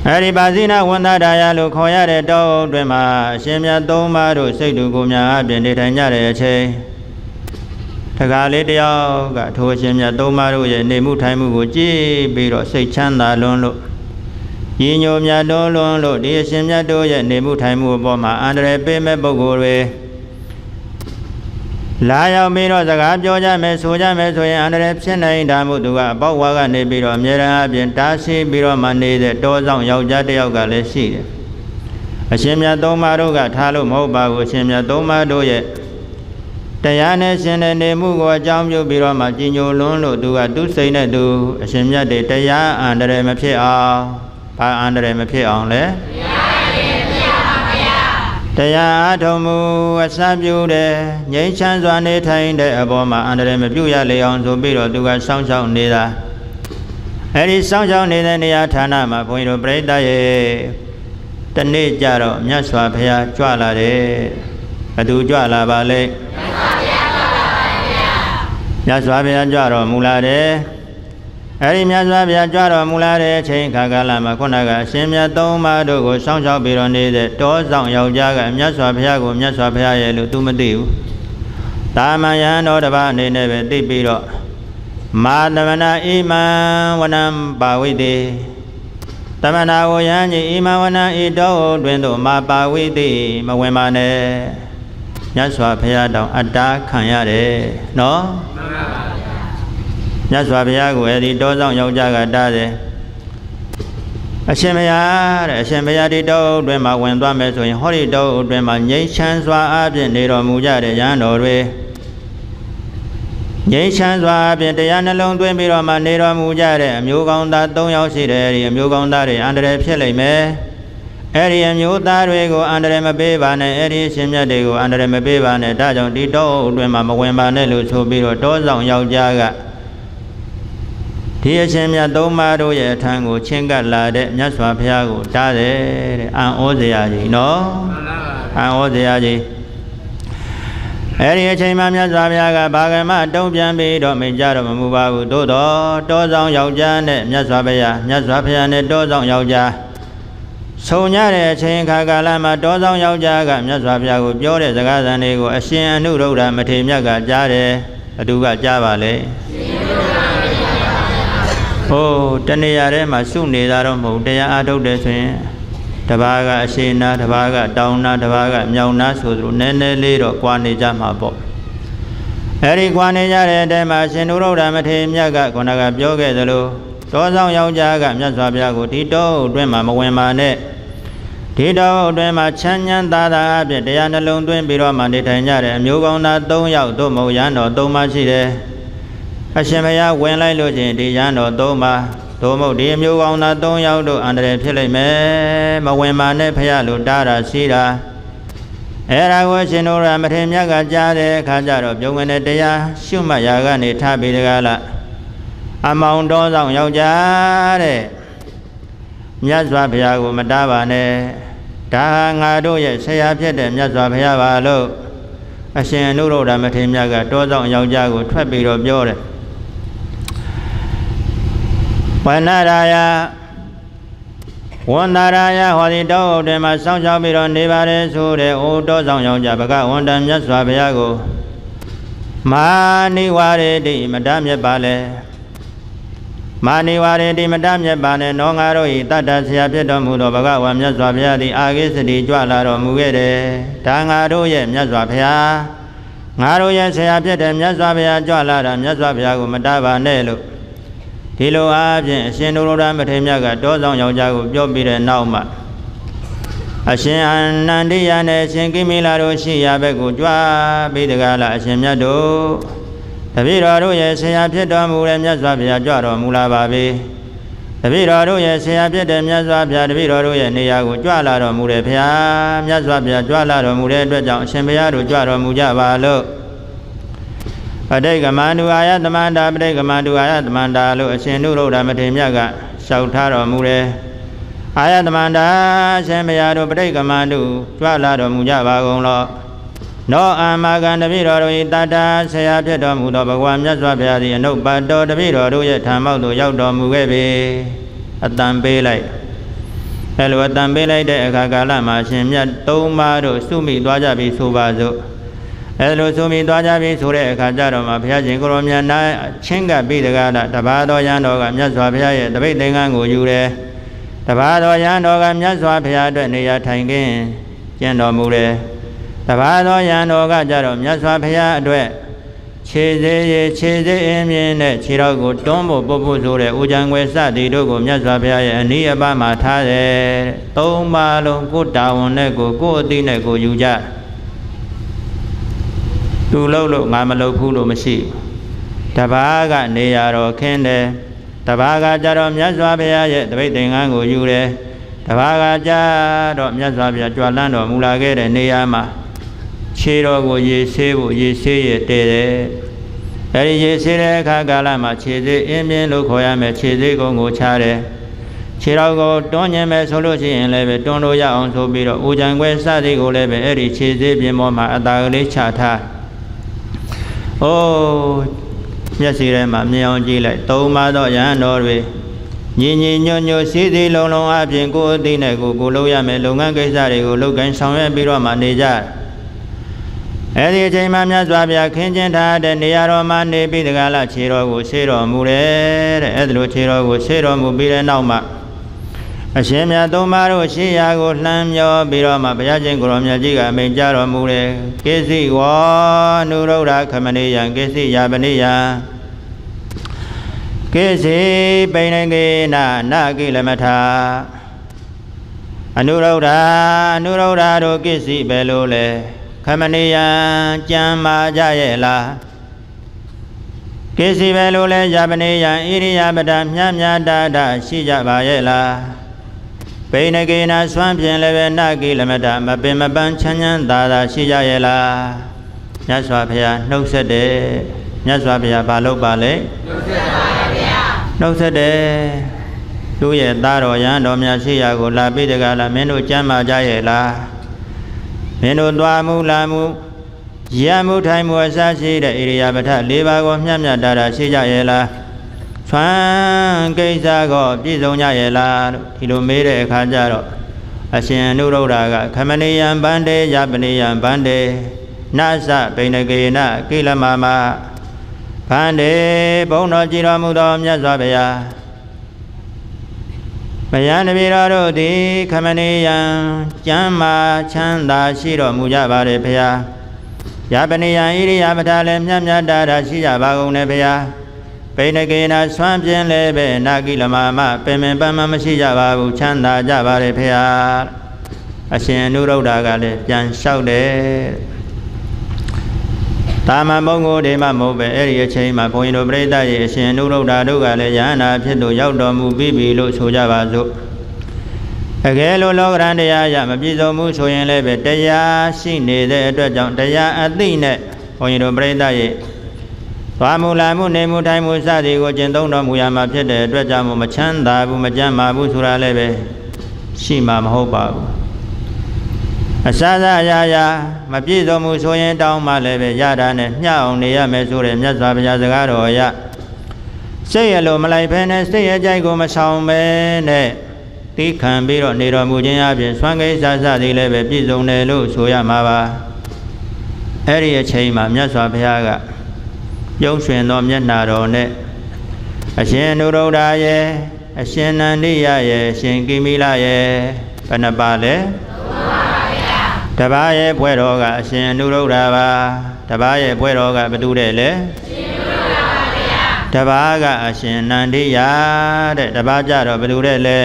အဲဒီပါဇိနာဝန္တဒါယလို့ခေါ်ရတဲ့တောအုပ်တွင်မှာအရှင်မြတ်သုံးပါးတို့စိတ်တူကိုများအပြင်နေထိုင်ကြတဲ့အချိန်တကားလေးတယောက်ကထိုအရှင်မြတ်သုံးပါးတို့ရဲ့နေမှုထိုင်မှုကိုကြည့်ပြီးတော့စိတ်ချမ်းသာလွန်းလို့ ရည်ညိုမြတ်တော်လွန်းလို့ဒီအရှင်မြတ်တို့ရဲ့နေမှုထိုင်မှုအပေါ်မှာအန္တရာယ်ပေးမဲ့ပုဂ္ဂိုလ်တွေလာရောက်ပြီးတော့စကားပြောကြမယ်ဆိုကြမယ်ဆိုရင်အန္တရာယ်ဖြစ်နိုင်တာမို့သူကအပေါက်ဝါကနေပြီးတော့အမြဲတမ်းအပြင်တားဆီးပြီးတော့မှနေတဲ့တောဆောင်ယောက်ျားတစ်ယောက်ကလည်းရှိတယ်အရှင်မြတ်သုံးပါးတို့ကထားလို့မဟုတ်ပါဘူးအရှင်မြတ်သုံးပါးတို့ရဲ့တရားနဲ့ရှင်တဲ့နေမှုကိုအကြောင်းပြုပြီးတော့မှကြီးညိုလွန်းလို့သူကသူစိတ်နဲ့သူအရှင်မြတ်တွေတရားအန္တရာယ်မဖြစ်အောင် ဘာအန္တရာယ်မဖြစ်အောင်လဲတရားတရားအားထုတ်မှုအစပြုတဲ့ငြိမ်းချမ်းစွာနေထိုင်တဲ့အပေါ်မှာအန္တရာယ်မပြုရလေအောင်ဆိုပြီးတော့သူကစောင့်ရှောက်နေတာအဲဒီစောင့်ရှောက်နေတဲ့နေရာဌာနမှာဘုန်းကြီးတို့ပြိဿရဲ့တနေ့ကြတော့မြတ်စွာဘုရားကြွလာတယ်ဘသူကြွလာပါလဲမြတ်စွာဘုရားကြွလာပါဗျာမြတ်စွာဘုရားကြွတော်မူလာတယ် အဲ့ဒီမြတ်စွာဘုရားကြွတော်မူလာတဲ့အချိန်ခါကာလမှာခုနကအရှင်မြတ်သုံးပါးတို့ကိုစောင့်ရှောက်ပြီးတော့နေတဲ့တောဆောင်ယောက်ျားကမြတ်စွာဘုရားကိုမြတ်စွာဘုရားရဲ့လို့သူမသိဘူးတာမန်ယံတော်တစ်ပါးအနေနဲ့ပဲသိပြီးတော့မာသမနာဣမံဝနံပါဝိတေတမနာဝယံကြီးဣမံဝနံဤတော်တွင်သို့မာပါဝိတေမဝင်ပါနဲ့မြတ်စွာဘုရားတောင်အတ္တခံရတယ်နော်မြ တ်စွာဘုရားကိုအဲဒီတောဆောင်ယောက်ျားကတားတယ်အရှင်ဘုရားတဲ့အရှင်ဘုရားဒီတောအတွင်းမှာဝင်သွားမယ်ဆိုရင်ဟောဒီတောအတွင်းမှာငြိမ်းချမ်းစွာအပြင်နေတော်မူကြတဲ့ရဟန်းတော်တွေငြိမ်းချမ်းစွာအပြင်တရားနှလုံးသွင်းပြီးတော့မှနေတော်မူကြတဲ့အမျိုးကောင်းသား၃ယောက်ရှိတယ်ဒီအမျိုးကောင်းသားတွေအန္တရာယ်ဖြစ်လိမ့်မယ်အဲ့ဒီအမျိုးသားတွေကိုအန္တရာယ်မပေးပါနဲ့အဲ့ဒီရှင်မြတ်တွေကိုအန္တရာယ်မပေးပါနဲ့ဒါကြောင့်ဒီတောအတွင်းမှာမဝင်ပါနဲ့လို့ဆိုပြီးတော့တောဆောင်ယောက်ျားက ဒီအရှင်မြတ်သုံးပါးတို့ရဲ့အထံကိုချင်းကပ်လာတဲ့မြတ်စွာဘုရားကိုတားတယ်တဲ့အံ့ဩစရာကြီးနော်အံ့ဩစရာကြီးအဲ့ဒီအချိန်မှာမြတ်စွာဘုရားကဘာကမတုံးပြန်ပြီးတော့မိန့်ကြတော့မမူပါဘူးသို့တော့တောဆောင်ယောက်ျားနဲ့မြတ်စွာဘုရားမြတ်စွာဘုရားနဲ့တောဆောင်ယောက်ျားဆုံညတဲ့အချိန်ခါကာလမှာတောဆောင်ယောက်ျားကမြတ်စွာဘုရားကိုပြောတဲ့စကားသံတွေကိုအရှင်အနုရုဒ္ဓမထေရမြတ်ကကြားတယ်အတူကကြားပါလေ ဟိုတဏှာထဲမှာစုနေတာတော့မဟုတ်တရားအားထုတ်တယ်ဆိုရင်တဘာကအရှိနာတဘာကတောင်းနာတဘာကမြောင်နာဆိုသလိုနည်းနည်းလေးတော့ကွာနေကြမှာပေါ့အဲ့ဒီကွာနေကြတဲ့အချိန်မှာရှင်နုရုဒ္ဓမထေရမြတ်ကခုနကပြောခဲ့သလိုတောဆောင်ယောက်ျားကမြတ်စွာဘုရားကိုဒီတောအတွင်းမှာမဝင်ပါနဲ့ဒီတောအတွင်းမှာချမ်းချမ်းသာသာအဖြစ်တရားနှလုံးသွင်းပြီးတော့မှနေထိုင်ကြတဲ့အမျိုးကောင်းသား၃ယောက်တို့မဟုတ်ရန်တော်၃ပါးရှိတယ် အရှင်ဘုရားဝင်လိုက်လို့ချင်းဒီရန်တော်၃ပါးသို့မဟုတ်ဒီအမျိုးကောင်းသား၃ယောက်တို့အန္တရာယ်ဖြစ်လိမ့်မယ်မဝင်ပါနဲ့ဖရလို့တားတာရှိတာအဲ့ဒါကိုရှင်တို့ရမထေမြတ်ကကြားတဲ့အခါကျတော့ပြုံးဝင်တဲ့တရားရှုမှတ်ရာကနေထပြီးတကားလားအမောင်တော်ဆောင်ယောက်ျားတဲ့မြတ်စွာဘုရားကိုမတားပါနဲ့ဒါငါတို့ရဲ့ဆရာဖြစ်တဲ့မြတ်စွာဘုရားပါလို့အရှင်အနုရုဒ္ဓမထေရမြတ်ကတောဆောင်ယောက်ျားကိုထွက်ပြီးတော့ပြောတယ် ဝဏရာယဝန္တာရာယဟောဒီတောအုပ်တွေမှာစောင့်ရှောက်ပြီးတော့နေပါတယ်ဆိုတဲ့အိုးတောဆောင်ယောက်ျားဘဂဝန္တမြတ်စွာဘုရားကိုမာနိဝရေတိမတမြတ်ပါလေမာနိဝရေတိမတမြတ်ပါနဲ့နောငါတို့ဤတတ္တဆရာဖြစ်တော်မူသောဘဂဝါမြတ်စွာဘုရားသည်အာဂိစတိကြွလာတော်မူခဲ့တယ်ဒါငါတို့ရဲ့မြတ်စွာဘုရားငါတို့ရဲ့ဆရာဖြစ်တဲ့မြတ်စွာဘုရားကြွလာတာမြတ်စွာဘုရားကိုမတားပါနဲ့လို့ ဒီလိုအားဖြင့်အရှင်ဒုရဒမထေရမြတ်ကတောဆောင်ယောက်ျားကိုပြောပြီးတဲ့နောက်မှာအရှင်အနန္တိယနဲ့အရှင်ကိမိလာတို့ရှိရာဘက်ကိုကြွားပြီးတကားလားအရှင်မြတ်တို့တပည့်တော်တို့ရဲ့ဆရာဖြစ်တော်မူတဲ့မြတ်စွာဘုရားကြွတော်မူလာပါပြီတပည့်တော်တို့ရဲ့ဆရာဖြစ်တဲ့မြတ်စွာဘုရားတပည့်တော်တို့ရဲ့နေရာကိုကြွလာတော်မူတဲ့ဘုရားမြတ်စွာဘုရားကြွလာတော်မူတဲ့အတွက်ကြောင့်အရှင်ဘုရားတို့ကြွတော်မူကြပါလို့ ပဋိကမန္တုအာယသမန္တာပဋိကမန္တုအာယသမန္တာလို့အရှင်နုရုဒ္ဓမထေရမြတ်ကလျှောက်ထားတော်မူတယ်အာယသမန္တာအရှင်ဘုရားတို့ပဋိကမန္တုကြွလာတော်မူကြပါကုန်လောနောအာမဂံတပိတော်တို့၏တတ္တဆရာဖြစ်တော်မူသောဘဂဝါမြတ်စွာဘုရားသည်အနုပ္ပတ်တော်တပိတော်တို့ရဲ့ထံမောက်သို့ရောက်တော်မူခဲ့ပြီအတန်ပေးလိုက်အဲလိုအတန်ပေးလိုက်တဲ့အခါကာလမှာရှင်မြတ်သုံးပါးတို့စုမိသွားကြပြီဆိုပါစို့ အဲလိုစုမိသွားကြပြီဆိုတဲ့အခါကျတော့မှဘုရားရှင်ကိုရောမြတ်နာချင်းကပ်ပြီးတကားလားတပါးတော်ရန်တော်ကမြတ်စွာဘုရားရဲ့တပိတ်သင်္ကန်းကိုယူတယ်တပါးတော်ရန်တော်ကမြတ်စွာဘုရားအတွက်နေရာထိုင်ခင်းကျင့်တော်မူတယ်တပါးသောယံတော်ကကြတော့မြတ်စွာဘုရားအတွက်ခြေသေးရခြေသေးအင်းမြင်းနဲ့ခြေတော်ကိုတွန်းဖို့ပုတ်ဖို့ဆိုတဲ့ဥကြံွယ်စသည်တို့ကိုမြတ်စွာဘုရားရဲ့အနိယပမှာထားတယ်သုံးပါလုံးကိုတာဝန်နဲ့ကိုကိုအသိနဲ့ကိုယူကြ သူလို့လို့ငါမလုပ်ဘူးလို့မရှိတပါးကနေရတော်ခင်းတယ်တပါးကကြတော့မြတ်စွာဘုရားရဲ့တပိတ်သင်္ကန်းကိုယူတယ်တပါးကကြတော့မြတ်စွာဘုရားကြွလန်းတော်မူလာခဲ့တဲ့နေရာမှာခြေတော်ကိုရေဆေးဖို့ရေဆေးရတည်တယ်အဲဒီရေဆေးတဲ့အခါကာလမှာခြေသေးအင်းပြင်းလို့ခေါ်ရမယ်ခြေသေးကုန်းကိုချတယ်ခြေတော်ကိုတွန်းညင်မယ်ဆိုလို့ရှိရင်လည်းပဲတွန်းလို့ရအောင်ဆိုပြီးတော့ဦးကြံခွဲစသည်ကိုလည်းပဲအဲ့ဒီခြေသေးပြင်းပေါ်မှာအသာကလေးချထား။ အိုးမျက်စိထဲမှာမြင်အောင်ကြည့်လိုက်သုံးပါသောယဟန်တော်တွေညီညီညွတ်ညွတ်စီစီလုံးလုံးအပြင်ကိုယ်အသိနဲ့ကိုယ်ကိုလုပ်ရမယ်လုပ်ငန်းကိစ္စတွေကိုလုပ်ကိုင်းဆောင်ရွက်ပြီးတော့မှနေကြတယ်အဲ့ဒီအချိန်မှမြတ်စွာဘုရားခင်းကျင်းထားတဲ့နေရာတော်မှာနေပြီးတကလားခြေတော်ကိုဆေးတော်မူတယ်တဲ့အဲ့ဒါလိုခြေတော်ကိုဆေးတော်မူပြီးတဲ့နောက်မှာ အရှင်မြတ်သုံးပါးတို့ရှေးရာကိုလှမ်းမြောပြီးတော့မှဘုရားရှင်ကိုရောမြတ်ကြီးကအမိန့်ကြားတော်မူတယ်ကိစီဝါနုရုဒ္ဓခမနေယံကိစီယာပနိယံကိစီပိဏကေနနာကိလမထာအနုရုဒ္ဓအနုရုဒ္ဓတို့ကိစီပဲလို့လဲခမနေယံကြံမာကြရဲ့လားကိစီပဲလို့လဲယာပနိယံဣရိယာပဒမြတ်မြတ်တာတာရှိကြပါရဲ့လား ဘိနကေနာစွမ်းဖြင့်လည်းပဲနကိလမတမပင်မပန်းချမ်းချမ်းသာသာရှိကြရဲ့လားမြတ်စွာဘုရားနှုတ်ဆက်တယ်မြတ်စွာဘုရားဘာလုပ်ပါလဲနှုတ်ဆက်ပါဗျာနှုတ်ဆက်တယ်သူ့ရဲ့သားတော်ရဟန်းတော်များရှိရာကိုလာပြီးတကလားမင်းတို့ကြမ်းမာကြရဲ့လားမင်းတို့သွားမှုလာမှုရမှုထိုင်မှုအစရှိတဲ့ဣရိယာပထ၄ပါးကိုမျှမျှတာတာရှိကြရဲ့လား ဖန်ကိစ္စကောပြည့်စုံကြရဲ့လားလို့ဒီလိုမေးတဲ့အခါကျတော့အရှင်အနုရုဒ္ဓကခမနိယံဗန္တေယပနိယံဗန္တေနသဗိနကေနကိလမမဗန္တေဘုံတော်ကြည်တော်မူသောမြတ်စွာဘုရားဘယံတပိတော်တို့သည်ခမနိယံကျမ်းမာချမ်းသာရှိတော်မူကြပါれဘုရားယပနိယံဣရိယာပထာလည်းမြတ်မြတ်တာတာရှိကြပါကုန်လေဘုရား ပိဏကေနာဆွမ်းပြင်းလည်းပဲနာကိလမမပင်ပင်ပန်းမမရှိကြပါဘူးချမ်းသာကြပါれဖေဟာအရှင်အနုရုဒ္ဓကလည်းပြန်လျှောက်တယ်တာမန်ဘုံကိုဒီမှမဟုတ်ပဲအဲ့ဒီအချိန်မှာဘုန်းကြီးတို့ပြိဿရဲ့အရှင်အနုရုဒ္ဓတို့ကလည်းယန္နာဖြစ်သူရောက်တော်မူပြီးပြီလို့ဆိုကြပါစို့အကယ်လို့လောကရန်တရားရမပြည့်စုံမှုဆိုရင်လည်းပဲတရားရှိနေတဲ့အတွက်ကြောင့်တရားအသိနဲ့ဘုန်းကြီးတို့ပြိဿရဲ့ သွားမူလာမှုနေမှုထိုင်မှုစသည်ကိုကျင့်သုံးတော်မူရမှာဖြစ်တဲ့အတွက်ကြောင့်မချမ်းသာဘူးမကြမ်းမာဘူးဆိုတာလည်းပဲရှိမှာမဟုတ်ပါဘူးအစစအရာရာမပြည့်စုံမှုဆိုရင်တောင်းမှလည်းပဲရတာနဲ့မျှအောင်နေရမယ်ဆိုတဲ့မြတ်စွာဘုရားစကားတော်အရစိတ်ရလို့မလိုက်ဖဲနဲ့စိတ်ရကြိုက်ကိုမဆောင်ပဲနဲ့တိခံပြီးတော့နေတော်မူခြင်းအပြင်ဆွမ်းကိစ္စစသည်လည်းပဲပြည့်စုံတယ်လို့ဆိုရမှာပါအဲ့ဒီအချိန်မှာမြတ်စွာဘုရားက ပြုံးရွှင်သောမျက်နာတော်နဲ့အရှင်အနုရုဒ္ဓရဲ့အရှင်နန္ဒိယရဲ့အရှင်ကိမိလရဲ့ဘယ်နှပါလဲတပါးရဲ့ဘွဲတော်ကအရှင်အနုရုဒ္ဓပါတပါးရဲ့ဘွဲတော်ကဘသူတဲ့လဲတပါးကအရှင်နန္ဒိယတဲ့တပါးကြတော့ဘသူတဲ့လဲ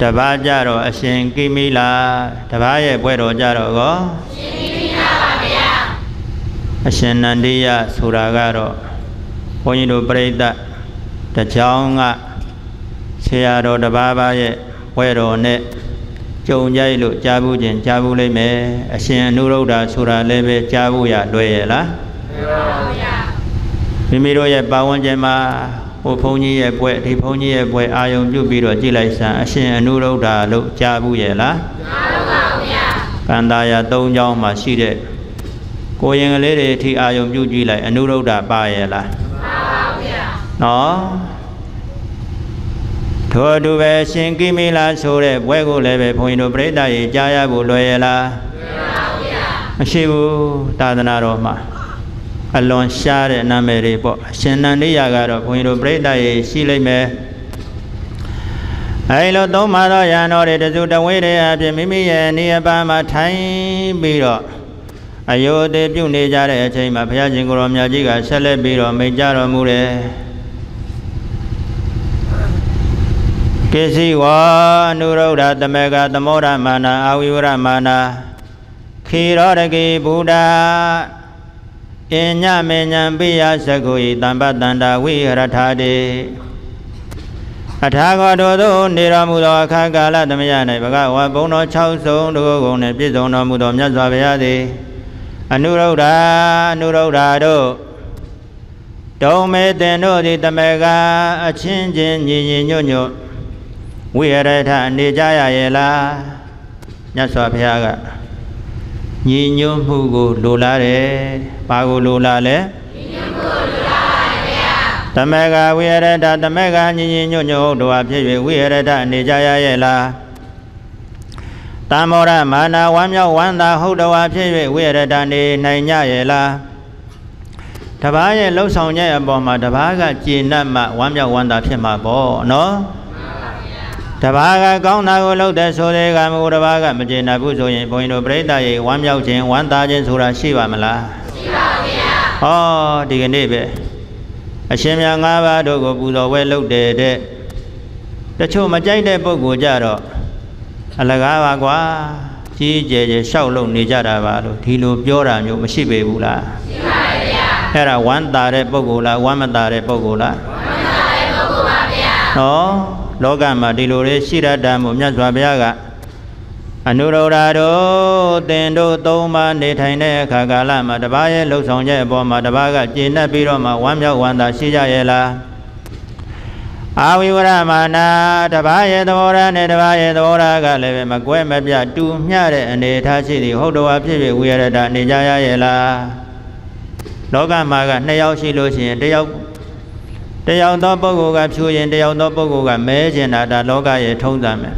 တပါးကြတော့အရှင်ကိမိလာတပါးရဲ့ဘွဲတော်ကြတော့ကော အရှင်နန္ဒိယဆိုတာကတော့ဘုန်းကြီးတို့ပြိဿတကြောင်ကဆရာတော်တပါးပါးရဲ့ဘွဲတော်နဲ့ကြုံကြိုက်လို့ကြားဘူးခြင်းကြားဘူးလိမ့်မယ်အရှင်အနုရုဒ္ဓဆိုတာလည်းပဲကြားဘူးရလွယ်ရဲ့လားမှန်ပါဗျာမိမိတို့ရဲ့ပါဝင်ခြင်းမှာဟိုဘုန်းကြီးရဲ့ဘွဲဒီဘုန်းကြီးရဲ့ဘွဲအာယုံပြုပြီးတော့ကြည်လိုက်စမ်းအရှင်အနုရုဒ္ဓလို့ကြားဘူးရဲ့လားကြားပါဗျာကန္တာယာ၃ချောင်းမှာရှိတဲ့ ကိုရင်ကလေးတွေအထိအာယုံပြုကြည့်လိုက်အနုရုဒ္ဓပါရဲ့လားပါပါဗျာနော်ထို့အတူပဲရှင်ကိမိလာဆိုတဲ့ဘွဲကိုလည်းပဲဘုန်းကြီးတို့ပြိဿရေကြားရဖို့လွယ်ရလားလွယ်ပါဗျာမရှိဘူးသာသနာတော်မှာအလွန်ရှားတဲ့နာမည်တွေပေါ့အရှင်နန္ဒိယကတော့ဘုန်းကြီးတို့ပြိဿရေရှိလိမ့်မယ်အဲလိုသုံးပါသောယံတော်တွေတစုတဝေးတွေအပြင်မိမိရဲ့နေရာပါမှာထိုင်ပြီးတော့ အယောသေးပြုနေကြတဲ့အချိန်မှာဘုရားရှင်ကိုရောမြတ်ကြီးကဆက်လက်ပြီးတော့မိန့်ကြတော်မူတယ်ကိစီဝါအနုရုဒ္ဓတမေကသမောရမာနာအာဝိဝရမာနာခေရောတကေဘုဒ္ဓအညမေညံပိယသကုဤတမ္ပတန္တာဝိရထာတိအထာဂောတောသို့နေတော်မူသောအခါကာလသမယ၌ဘဂဝါဘုံတော်6ဆုံးတို့ကုန်နှင့်ပြည့်စုံတော်မူသောမြတ်စွာဘုရားသည် အနုရုဒ္ဓအနုရုဒ္ဓတို့ဒုံမေတင်တို့သည်တမေကအချင်းချင်းညီညီညွတ်ညွတ်ဝိရထအနေကြရရဲ့လားမြတ်စွာဘုရားကညီညွတ်မှုကိုလိုလားတယ်ဘာကိုလိုလားလဲညီညွတ်မှုသမကဝိရဒသမကညီညီညွတ်ညွတ်ဟုတ်တော်ဖြစ်၍ဝိရဒအနေကြရရဲ့လား တမောရမာနာဝမ်းမြောက်ဝမ်းသာဟုတ်တော်ဖြစ်၍ဝိရဒနေနိုင်ကြရဲ့လားတပားရဲ့လှုပ်ဆောင်ချက်အပေါ်မှာတပားကကျေနပ်မှဝမ်းမြောက်ဝမ်းသာဖြစ်မှာပေါ့နော်တပားကကောင်းတာကိုလုပ်တဲ့ဆိုတဲ့ကမူတပားကမကျေနပ်ဘူးဆိုရင်ဘုန်းကြီးတို့ပြိဿရေဝမ်းမြောက်ခြင်းဝမ်းသာခြင်းဆိုတာရှိပါမလားရှိပါဗျာဟောဒီကနေ့ပဲအရှင်မြတ်၅ပါးတို့ကိုပူဇော်ဝဲလုပ်တယ်တဲ့တချို့မကြိုက်တဲ့ပုဂ္ဂိုလ်ကြတော့ အလကားပါကွာကြီးကျယ်ကျယ်ရှောက်လုံနေကြတာပါလို့ဒီလိုပြောတာမျိုးမရှိပေဘူးလားရှိပါဗျာအဲ့ဒါဝမ်းသာတဲ့ပုဂ္ဂိုလ်လားဝမ်းမသာတဲ့ပုဂ္ဂိုလ်လားဝမ်းသာတဲ့ပုဂ္ဂိုလ်ပါဗျာဟောလောကမှာဒီလိုလေးရှိရတတ်မှုမြတ်စွာဘုရားကအနုရောဓတို့တင်တို့သုံးပါးနေထိုင်တဲ့အခါကာလမှာတပားရဲ့လှုပ်ဆောင်ချက်အပေါ်မှာတပားကကျေနပ်ပြီးတော့မှဝမ်းမြောက်ဝမ်းသာရှိကြရဲ့လား အာဝိဝရမာနာတပားရဲ့သဘောထားနဲ့တပားရဲ့သဘောထားကလည်းပဲမကွဲမပြတ်တူမျှတဲ့အနေထားရှိသည်ဟုတ်တော်ဖြစ်ဖြစ်ဝိရဒနေကြရရဲ့လားလောကမှာကနှစ်ယောက်ရှိလို့ရှိရင်တစ်ယောက်တယောက်သောပုဂ္ဂိုလ်ကဖြူရင်တယောက်သောပုဂ္ဂိုလ်ကမဲကျင်တာဒါလောကရဲ့ထုံးစံပဲ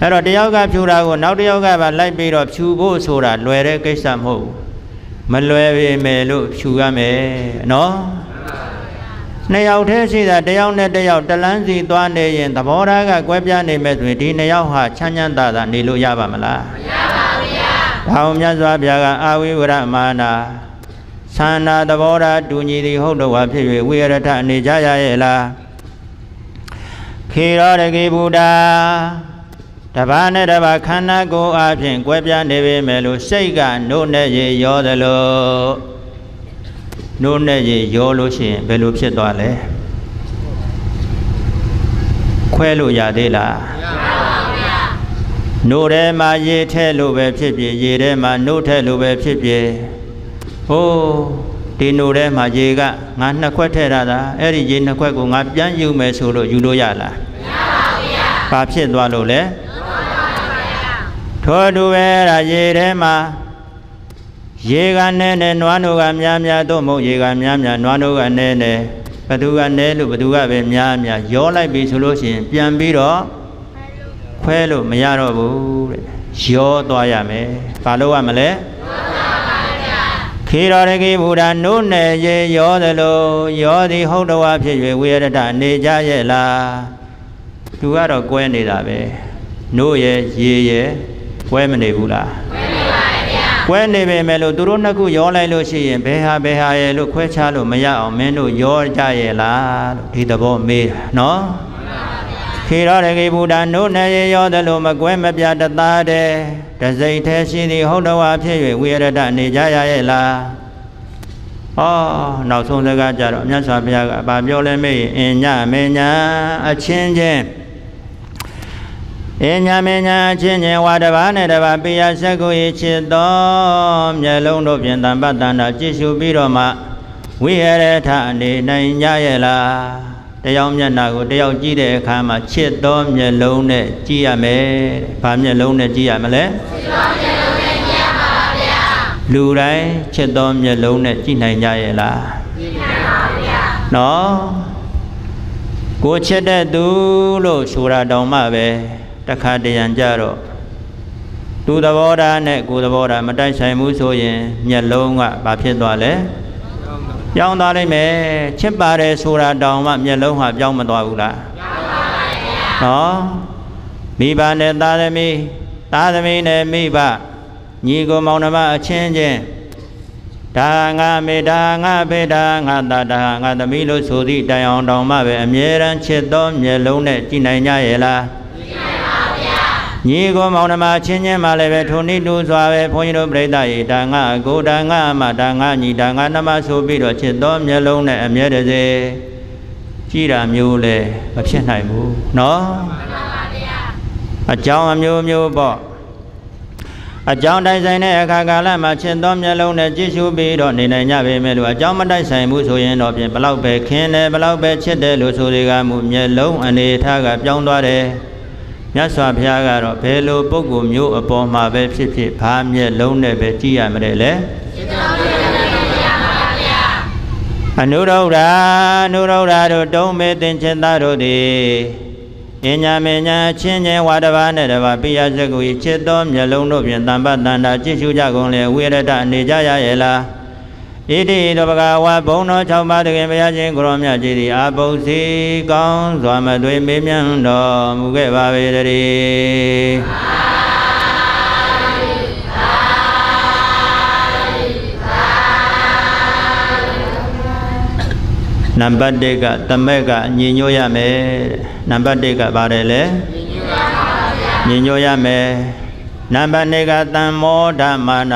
အဲ့တော့တယောက်ကဖြူတာကိုနောက်တယောက်ကပါလိုက်ပြီးတော့ဖြူဖို့ဆိုတာလွယ်တဲ့ကိစ္စမဟုတ်ဘူးမလွယ်ပေမဲ့လို့ဖြူရမယ်နော် နှစ်ယောက်တည်းရှိတာတယောက်နဲ့တယောက်တလန်းစီသွားနေရင်သဘောထားကကွဲပြားနေမဲ့ဆိုရင်ဒီနှစ်ယောက်ဟာချမ်းချမ်းသာသာနေလို့ရပါမလားမရပါဘူးဗျာ။ဘာဝမြတ်စွာဘုရားကအာဝိဝရမာနာသန္နာသဘောထားတူညီသည်ဟုတ်တော်ဝါဖြစ်၍ဝိရထအနေကြရရဲ့လားခေရောတကေဗုဒ္ဓတဘာနဲ့တဘာခန္ဓာကိုယ်အဖြစ်ကွဲပြားနေပေမဲ့လို့စိတ်ကနို့နဲ့ရေရောသလို နို့နဲ့ရေရောလို့ရှိရင်ဘယ်လိုဖြစ်သွားလဲခွဲလို့ရသေးလားမရပါဘူးဗျာနို့ထဲမှာရေထဲလို့ပဲဖြစ်ဖြစ်ရေထဲမှာနို့ထဲလို့ပဲဖြစ်ဖြစ်ဟိုးဒီနိုထဲမှာရေကငါနှစ်ခွက်ထည့်ရတာအဲ့ဒီရေနှစ်ခွက်ကိုငါပြန်ယူမယ်ဆိုလို့ယူလို့ရလားမရပါဘူးဗျာဘာဖြစ်သွားလို့လဲထို့တူပဲအဲ့ဒါရေထဲမှာ ရေကနဲနဲနွားနို့ကများများသို့မဟုတ်ရေကများများနွားနို့ကနဲနဲဘသူကနဲလို့ဘသူကပဲများများရောလိုက်ပြီဆိုလို့ရှိရင်ပြန်ပြီးတော့ခွဲလို့မရတော့ဘူးတဲ့ရောသွားရမယ်ဘာလို့ရမလဲခေတော်ရကိဘုရားနို့နယ်ရေရောသလိုရောသည်ဟုတ်တော်ဖြစ်၍ဝိရဒနေကြရဲ့လားသူကတော့ကွဲနေတာပဲနို့ရဲ့ရေရဲ့ကွဲမနေဘူးလားကွဲနေပါရဲ့ဗျာ ကွဲနေပေမဲ့လို့သူတို့နှစ်ခုရောလိုက်လို့ရှိရင်ဘယ်ဟာဘယ်ဟာရဲ့လို့ခွဲခြားလို့မရအောင်မင်းတို့ရောကြရဲ့လားလို့ဒီသဘောမေးတာနော်ခေရောရကေဘုဒ္ဓနို့နယ်ရောသလိုမကွဲမပြတသားတဲ့တစိတ်သေးရှိသည်ဟုတ်တော်ဖြစ်၍ဝိရဒနေကြရရဲ့လားဩနောက်ဆုံးစကားကြတော့မြတ်စွာဘုရားကဗာပြောလဲမေးအင်ညမေညာအချင်းချင်း အညာမညာချင်းချင်းဝါတဘာနဲ့တဘာပိယစကု၏ချစ်တော်မျက်လုံးတို့ဖြင့်တမ္ပတ္တနာကြည့်ရှုပြီးတော့မှဝိရထအနေနိုင်ကြရဲ့လားတယောက်မျက်နှာကိုတယောက်ကြည့်တဲ့အခါမှာချစ်တော်မျက်လုံးနဲ့ကြည့်ရမယ်။ဘာမျက်လုံးနဲ့ကြည့်ရမလဲ။ချစ်တော်မျက်လုံးနဲ့ကြည့်ရပါဗျာ။လူတိုင်းချစ်တော်မျက်လုံးနဲ့ကြည့်နိုင်ကြရဲ့လား။ကြည့်နိုင်ပါဗျာ။နော်။ကိုချစ်တဲ့သူလို့ဆိုတာတောင်မှပဲ တခါတရံကြတော့သူသဘောထားနဲ့ကိုယ်သဘောထားမတိုက်ဆိုင်ဘူးဆိုရင်မျက်လုံးကဘာဖြစ်သွားလဲပြောင်းသွားလိမ့်မယ်ချစ်ပါတယ်ဆိုတာတောင်မှမျက်လုံးဟာပြောင်းမသွားဘူးလားပြောင်းပါပါဗျာနော်မိဘနဲ့သားသမီးသားသမီးနဲ့မိဘညီကိုမောင်နှမအချင်းချင်းဒါငါမေဒါငါဖေဒါငါတာဒါငါသမီးလို့ဆိုသည့်တိုင်အောင်တောင်မှပဲအမြဲတမ်းချစ်သောမျက်လုံးနဲ့ကြည်နိုင်ကြရဲ့လား ညီကိုမောင်နှမချင်းချင်းမှလည်းပဲထိုနည်းတူစွာပဲဘုန်းကြီးတို့ပြိဿရေဒါငါကိုဒါငါမဒါငါညီဒါငါနှမဆိုပြီးတော့ချစ်တော်မျက်လုံးနဲ့အမြဲတစေကြည်တာမျိုးလဲမဖြစ်နိုင်ဘူးเนาะအကြောင်းအမျိုးမျိုးပေါ့အကြောင်းတိုက်ဆိုင်တဲ့အခါကာလမှာချစ်တော်မျက်လုံးနဲ့ကြည့်ရှုပြီးတော့နေနိုင်ကြပေမဲ့လို့အကြောင်းမတိုက်ဆိုင်ဘူးဆိုရင်တော့ပြင်ဘလောက်ပဲခင်းတယ်ဘလောက်ပဲချစ်တယ်လို့ဆိုတွေကမူမျက်လုံးအနေထားကပြောင်းသွားတယ် မြတ်စွာဘုရားကတော့ဘယ်လိုပုံကိုမျိုးအပေါ်မှာပဲဖြစ်ဖြစ်ဘာမျက်လုံးနဲ့ပဲကြည့်ရမလဲလေအနုရုဒ္ဓအနုရုဒ္ဓတို့တုံးမေသင်္ချင်သားတို့သည်အညာမေညာချင်းချင်းဝါတဘာနဲ့တဘာပိယစကုဤจิตသောမျက်လုံးတို့ဖြင့်တမ္ပတန္တာကြည့်ရှုကြကုန်လေဝိရဒနေကြရရဲ့လား ဣတိတောဘဂဝါဘုံတော်6ပါးတကင်ဘုရားရှင်ကိုရောမြတ်ကြီးသည်အာဘုစီကောင်းစွာမသွေမေးမြန်းတော်မူခဲ့ပါပေတည်းနံပါတ်1ကတမက်ကညီညွတ်ရမယ်နံပါတ်1ကပါတယ်လေညီညွတ်ရမယ်နံပါတ်2ကတမ္မောဓမာန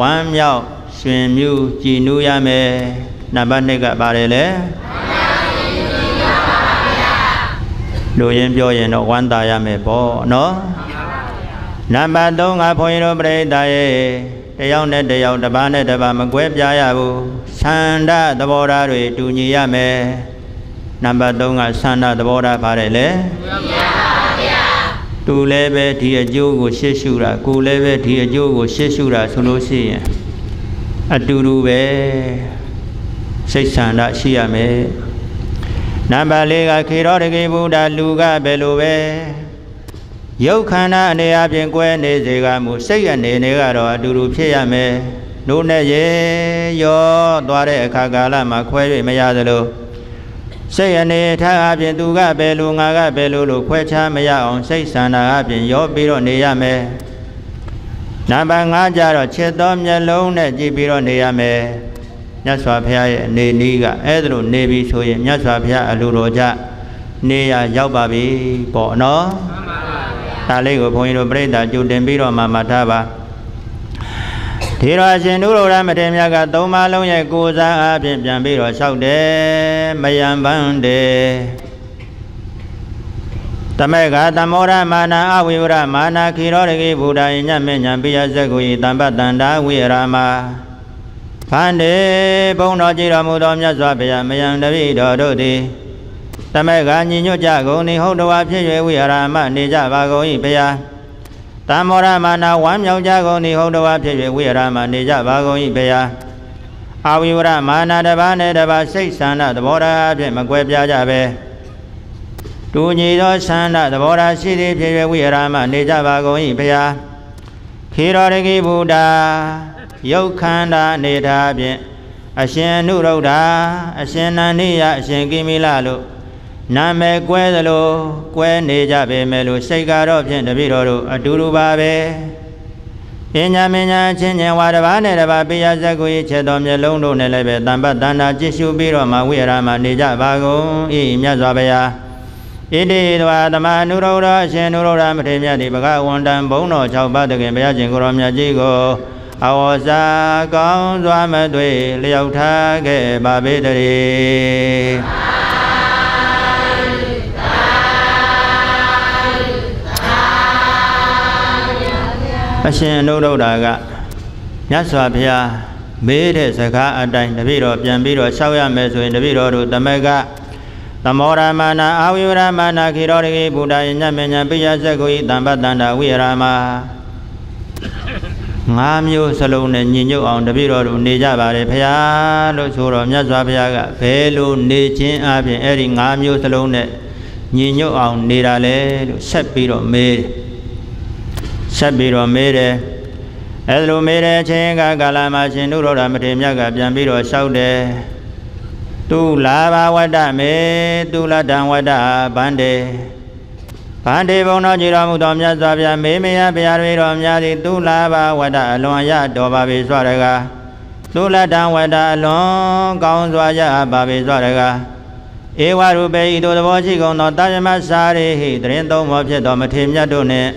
ဝမ်းမြောက် ရှင်မြူကြည်နူးရမယ်နံပါတ်2ကပါတယ်လေလူရင်းပြောရင်တော့ဝမ်းသာရမယ်ပေါ့နော်နံပါတ်3ကဘုန်းကြီးတို့ပြိဿရဲ့တယောက်နဲ့တယောက်တစ်ပါးနဲ့တစ်ပါးမကွဲပြားရဘူးသန္ဓသဘောထားတွေတူညီရမယ်နံပါတ်3ကသန္ဓသဘောထားပါတယ်လေတူလည်းပဲဒီအကျိုးကိုရှေ့ရှုတာကိုလည်းပဲဒီအကျိုးကိုရှေ့ရှုတာဆိုလို့ရှိရင် အတူတူပဲစိတ်ဆန္ဒရှိရမယ်နံပါတ်၄ကခေရောတကေဗုဒ္ဓလူကဘယ်လိုပဲရုပ်ခန္ဓာအနေအချင်းကွဲနေစေကမူစိတ်အနေနဲ့ကတော့အတူတူဖြစ်ရမယ်တို့နဲ့ရေရောသွားတဲ့အခါကာလမှာခွဲ၍မရသလိုစိတ်အနေထားအပြင်သူကဘယ်လိုငါကဘယ်လိုလို့ခွဲခြားမရအောင်စိတ်ဆန္ဒအပြင်ရောပြီးတော့နေရမယ် နံပါတ်5ကျတော့ခြေတော်မျက်လုံးနဲ့ကြည့်ပြီးတော့နေရမယ်မြတ်စွာဘုရားရဲ့အနေနည်းကအဲ့ဒါလို့နေပြီဆိုရင်မြတ်စွာဘုရားအလိုတော်ကြနေရရောက်ပါပြီပေါ့နော်မှန်ပါပါဒါလေးကိုဘုန်းကြီးတို့ပြိဿကြိုတင်ပြီးတော့မှမှတ်ထားပါထေရအရှင်နုရောဓမထေမြတ်ကသုံးပါးလုံးရဲ့ကိုးစားအဖြစ်ပြန်ပြီးတော့လျှောက်တယ်မယံပန်းတယ်တ မေကသမောရမာနာအဝိဝရမာနာခိရောရကိဘုဒ္ဓယညမေညာပိယဇက်ကိုဤတမ္ပတန္တာဝိရမဖန်တေဘုံတော်ကြည်တော်မူသောမြတ်စွာဘုရားမယံတပိတော်တို့သည်တမေကညီညွတ်ကြကုန်၏ဟုတ်တော်ဖြစ်၍ဝိရမနေကြပါကုန်၏ဘုရားတမောရမာနာဝမ်းမြောက်ကြကုန်၏ဟုတ်တော်ဖြစ်၍ဝိရမနေကြပါကုန်၏ဘုရားအာဝိဝရမာနာတပါးနဲ့တပါးစိတ်ဆန္ဒသဘောထားဖြင့်မကွဲပြားကြပဲ တူညီသောဆန္ဒသဘောထားရှိသည်ဖြစ်၍ဝိရမနေကြပါကုန်၏ဘုရားခေရောရကိဗုဒ္ဓယုတ်ခန္ဓာနေထာဖြင့်အရှင်အနုရုဒ္ဓအရှင်နန္ဒီယအရှင်ကိမိလလို့နာမည်ကွဲသလိုကွဲနေကြပေမဲ့လို့စိတ်ကတော့ဖြင့်တပိတော်တို့အတူတူပါပဲပညာမညာချင်းချင်းဝါတဘာနဲ့တဘာပိယဇက်ကိုချက်တော်မျက်လုံးတို့နဲ့လည်းပဲတမ္ပတ်တန္တာကြည့်ရှုပြီးတော့မှဝိရမနေကြပါကုန်ဤမြတ်စွာဘုရား ဣတိတဝါသမအနုရောဓအရှင်နုရောဓမထေရမြတ်ဒီဘဂဝန္တံဘုံတော်6ပါးတကင်ဘုရားရှင်ကိုရောမြတ်ကြီးကိုအဝဇာကောင်းစွာမတွေ့လျောက်ထားခဲ့ပါပေတည်းအရှင်အနုရုဒ္ဓကမြတ်စွာဘုရားမေးတဲ့စကားအတိုင်းတပည့်တော်ပြန်ပြီးတော့ရှောက်ရမယ်ဆိုရင်တပည့်တော်တို့တမက်က သမောရမနာအာဝိဝရမနာခိရောရိဘုဒ္ဓယညမညပိယဇက်ကိုဤတမ္ပတန္တာဝိရမငါးမျိုးစလုံးနဲ့ညီညွတ်အောင်တပည့်တော်တို့နေကြပါတယ်ဖရာလို့ဆိုတော့မြတ်စွာဘုရားကဘယ်လိုနေခြင်းအပြင်အဲ့ဒီငါးမျိုးစလုံးနဲ့ညီညွတ်အောင်နေတာလဲလို့ဆက်ပြီးတော့မေးတယ်ဆက်ပြီးတော့မေးတယ်အဲ့လိုမေးတဲ့အချိန်ကကာလမှာရှင်တို့တော်မထေရမြတ်ကပြန်ပြီးတော့လျှောက်တယ် သူလာဘာဝတ္တမေသူလတံဝတ္တဗန္တေဗန္တေဘုံတော်ကြည်တော်မူသောမြတ်စွာဘုရားမေမယဘုရားတွေတော်များသည်သူလာဘာဝတ္တအလွန်ရတော်ပါပေစွာတကားသူလတံဝတ္တအလွန်ကောင်းစွာရပါပေစွာတကားဧဝရူပေဤသို့သဘောရှိကုန်သောတာယမစာရိဟိတရင်သုံးမောဖြစ်သောမထေမြတ်တို့နှင့်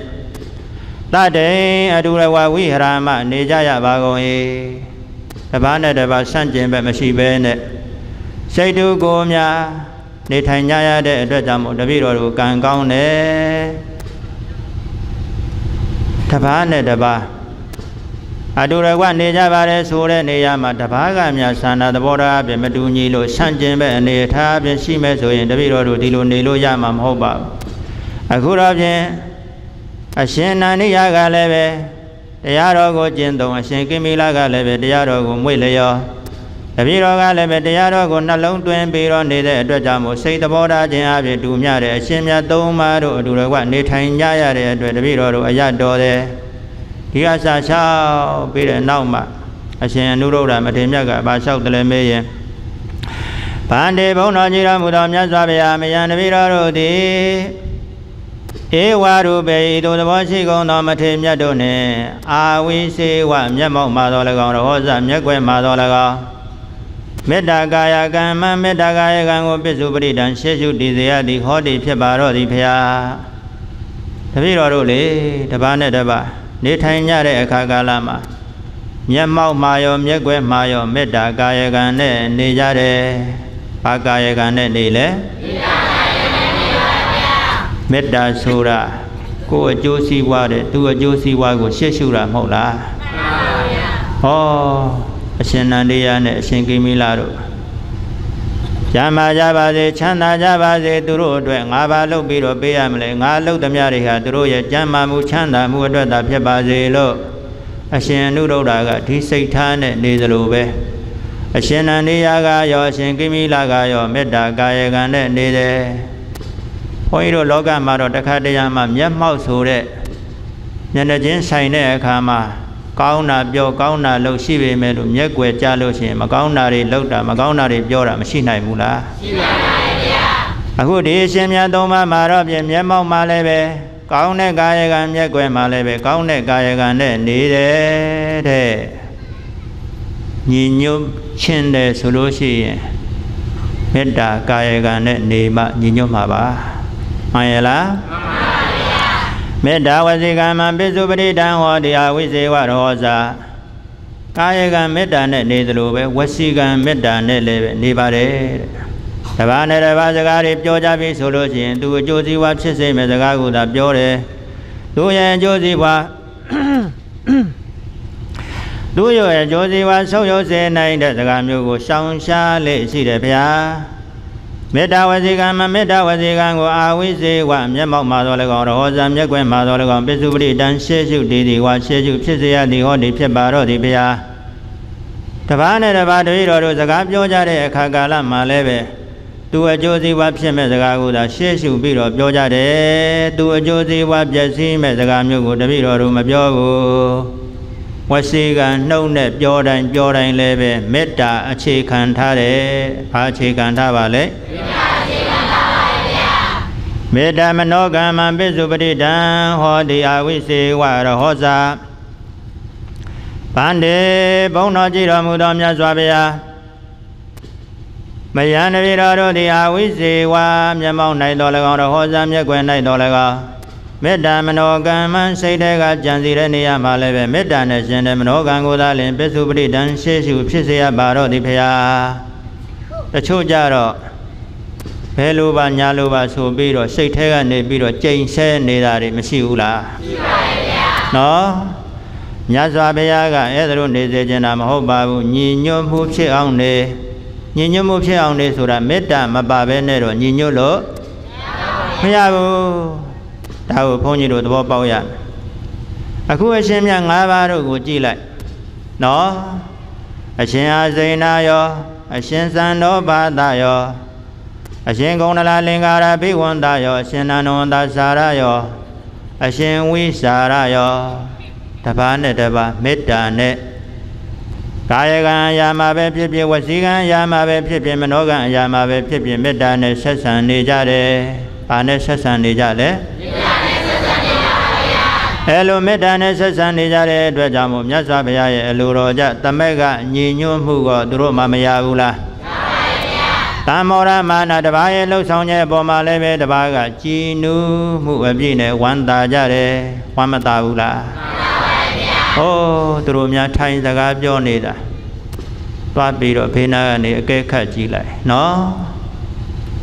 တတေအတူရဝဝိဟရမနေကြရပါကုန်၏တပားနဲ့တပားဆန့်ကျင်ဘက်မရှိဘဲနဲ့ စိတ်တူကိုများနေထိုင်ကြရတဲ့အတွက်ကြောင့်မို့တပည့်တော်တို့ကံကောင်းတယ်တပားနဲ့တပားအတူရကနေကြပါတယ်ဆိုတဲ့နေရာမှာတပားကများသန္တာသဘောထားပြင်မတူညီလို့ဆန့်ကျင်ဘက်အနေထားပြင်ရှိမဲ့ဆိုရင်တပည့်တော်တို့ဒီလိုနေလို့ရမှာမဟုတ်ပါဘူးအခုတော့ဖြင့်အရှင်နန္ဒိယကလည်းပဲတရားတော်ကိုကျင့်သုံးအရှင်ကိမိလကလည်းပဲတရားတော်ကိုမွေ့လျော တပည့်တော်ကလည်းပဲတရားတော်ကိုနှလုံးသွင်းပြီးတော့နေတဲ့အတွက်ကြောင့်မို့စိတ်သဘောထားခြင်းအပြင်တူမြတဲ့အရှင်မြတ်သုံးပါးတို့အတူတကွနေထိုင်ကြရတဲ့အတွက်တပည့်တော်တို့အရတော်တယ်ဒီကစားချောက်ပြီးတဲ့နောက်မှာအရှင်အနုရုဒ္ဓမထေရမြတ်ကဘာလျှောက်တယ်လဲမေးရင်ဗန္တေဘုံတော်ကြီးတော်မူသောမြတ်စွာဘုရားမယံတပည့်တော်တို့သည်ဧဝရူပေဤသို့သဘောရှိကုန်သောမထေရမြတ်တို့နှင့်အာဝိစေဝမျက်မှောက်မှာတော်၎င်းရောဇမျက်ွယ်မှာတော်၎င်း မေတ္တာကာယကံမမေတ္တာကာယကံကိုပစ္စုပရိဒံရှေရှုတည်စေရသည်ဟောဒီဖြစ်ပါတော့သည်ဖျားတပည့်တော်တို့လေတပားနဲ့တပားနေထိုင်ကြတဲ့အခါကာလမှာမျက်မှောက်မှာရောမျက်ွယ်မှာရောမေတ္တာကာယကံနဲ့နေကြတယ်ဘာကာယကံနဲ့နေလဲမေတ္တာကာယကံနဲ့နေပါဗျာမေတ္တာဆိုတာကိုယ်အကျိုးစီးပွားတဲ့သူအကျိုးစီးပွားကိုရှေ့ရှုတာမဟုတ်လားမှန်ပါဗျာဟော အရှင်နန္ဒေယနဲ့အရှင်ကိမိလာတို့ကျမ်းမာကြပါစေချမ်းသာကြပါစေသူတို့အတွက်ငါဘာလုပ်ပြီးတော့ပေးရမလဲငါလုပ်သမျှတွေဟာသူတို့ရဲ့ကျမ်းမာမှုချမ်းသာမှုအတွက်သာဖြစ်ပါစေလို့အရှင်အနုရုဒ္ဓကဒီစိတ်ထားနဲ့နေသလိုပဲအရှင်နန္ဒေယကရောအရှင်ကိမိလာကရောမေတ္တာကာယကံနဲ့နေတယ်ဘုန်းကြီးတို့လောကမှာတော့တခါတရံမှာမျက်မှောက်ဆိုတဲ့မျက်နှာချင်းဆိုင်တဲ့အခါမှာ ကောင်းတာပြောကောင်းတာလုပ်ရှိပေမဲ့လို့မျက်ွယ်ကြလို့ရှိရင် မကောင်းတာတွေလုပ်တာမကောင်းတာတွေပြောတာမရှိနိုင်ဘူးလားရှိပါပါဗျာအခုဒီအရှင်မြတ်သုံးပါးမှာတော့ပြင်မျက်မှောက်မှာလည်းပဲကောင်းတဲ့ကာယကံမျက်ွယ်မှာလည်းပဲကောင်းတဲ့ကာယကံနဲ့နေတယ်တဲ့ညီညွတ်ချင်းတယ်ဆိုလို့ရှိရင်မေတ္တာကာယကံနဲ့နေမှညီညွတ်မှာပါမှန်ရလားမှန်ပါ မေတ္တာဝစီကံမပိစုပရိဒံဟောတရားဝိဇေဝရောဇာကာယကံမေတ္တာနဲ့နေသလိုပဲဝစီကံမေတ္တာနဲ့လည်းပဲနေပါတယ်တဲ့တပါးနဲ့တပါးစကားတွေပြောကြပြီဆိုလို့ရှိရင်သူအကျိုးစီးပွားဖြစ်စေမယ့်စကားကိုသာပြောတယ်သူရဲ့အကျိုးစီးပွားသူရဲ့အကျိုးစီးပွားဆုပ်ယုပ်စေနိုင်တဲ့စကားမျိုးကိုရှောင်ရှားလေရှိတယ်ဗျာ မေတ္တာဝစီကံမမေတ္တာဝစီကံကိုအာဝိစေဝမျက်မှောက်မှာသော၎င်းရောဇာမျက်ွယ်မှာသော၎င်းပိစုပရိတံရှေရှုတည်သည်ဝါရှေရှုဖြစ်စေရသည်ဟောသည်ဖြစ်ပါတော့သည်ဗျာတပားနဲ့တပားတပည့်တော်တို့စကားပြောကြတဲ့အခါကာလမှာလည်းပဲသူအကျိုးစီးပွားဖြစ်မဲ့စကားကိုသာရှေ့ရှုပြီးတော့ပြောကြတယ်သူအကျိုးစီးပွားပျက်စီးမဲ့စကားမျိုးကိုတပည့်တော်တို့မပြောဘူး ဝစီကံနှုတ်နဲ့ပြောတိုင်းပြောတိုင်းလည်းပဲမေတ္တာအခြေခံထားတယ်။ဘာအခြေခံထားပါလဲ။မေတ္တာအခြေခံထားပါဗျာ။မေတ္တာမနောကမ္မပိစုပတိတံဟောတိအဝိစေဝရဟောဇာဗန္တေဘုံတော်ကြည်တော်မူသောမြတ်စွာဘုရားမယံတပိတော်တို့သည်အဝိစေဝမျက်မှောက်၌တော်၎င်းရဟောဇာမျက်ွယ်၌တော်၎င်း မေတ္တာမနောကံမစိတ်တွေကကြံစီတဲ့နေရာမှာလည်းပဲမေတ္တာနဲ့ရှင်တဲ့မနောကံကိုသာလင်ပစ္စုပတိတံရှေ့ရှုဖြစ်စေရပါတော့ဒီဖရာတချို့ကြတော့ဘယ်လိုပါညာလိုပါဆိုပြီးတော့စိတ်ထဲကနေပြီးတော့ကြိမ်ဆဲနေတာတွေမရှိဘူးလားရှိပါရဲ့ဗျာနော်မြတ်စွာဘုရားကအဲ့ဒါလိုနေစေချင်တာမဟုတ်ပါဘူးညီညွတ်မှုဖြစ်အောင်နေညီညွတ်မှုဖြစ်အောင်နေဆိုတာမေတ္တာမပါဘဲနဲ့တော့ညီညွတ်လို့မရဘူး ဒါကိုဘုန်းကြီးတို့သဘောပေါက်ရမယ်အခုအရှင်မြတ်၅ပါးတို့ကိုကြည့်လိုက်နော်အရှင်အာဇိနာယောအရှင်သံတော်ဘာသယောအရှင်ကုံနလာလင်္ကာရဘိဝန္တယောအရှင်နန္ဒဝန္တစာရယောအရှင်ဝိစာရယောတပါးနဲ့တပါးမေတ္တာနဲ့ကာယကံအရာမှာပဲဖြစ်ဖြစ်ဝစီကံအရာမှာပဲဖြစ်ဖြစ်မနောကံအရာမှာပဲဖြစ်ဖြစ်မေတ္တာနဲ့ဆက်ဆံနေကြတယ်။ဘာနဲ့ဆက်ဆံနေကြလဲ။မေတ္တာ အဲလိုမေတ္တာနဲ့ဆက်ဆံနေကြတဲ့အတွက်ကြောင့်မို့မြတ်စွာဘုရားရဲ့အလိုတော်ကြတမက်ကညီညွတ်မှုကသူတို့မှမရဘူးလားတမောရမာနတပါးရဲ့လှုပ်ဆောင်ခြင်းအပေါ်မှာလည်းပဲတပါးကကြည်နူးမှုအပြည့်နဲ့ဝမ်းသာကြတယ်ဝမ်းမသာဘူးလားဟောသူတို့များထိုင်စကားပြောနေတာသွားပြီးတော့ဖေးနာကနေအကဲခတ်ကြည့်လိုက်နော်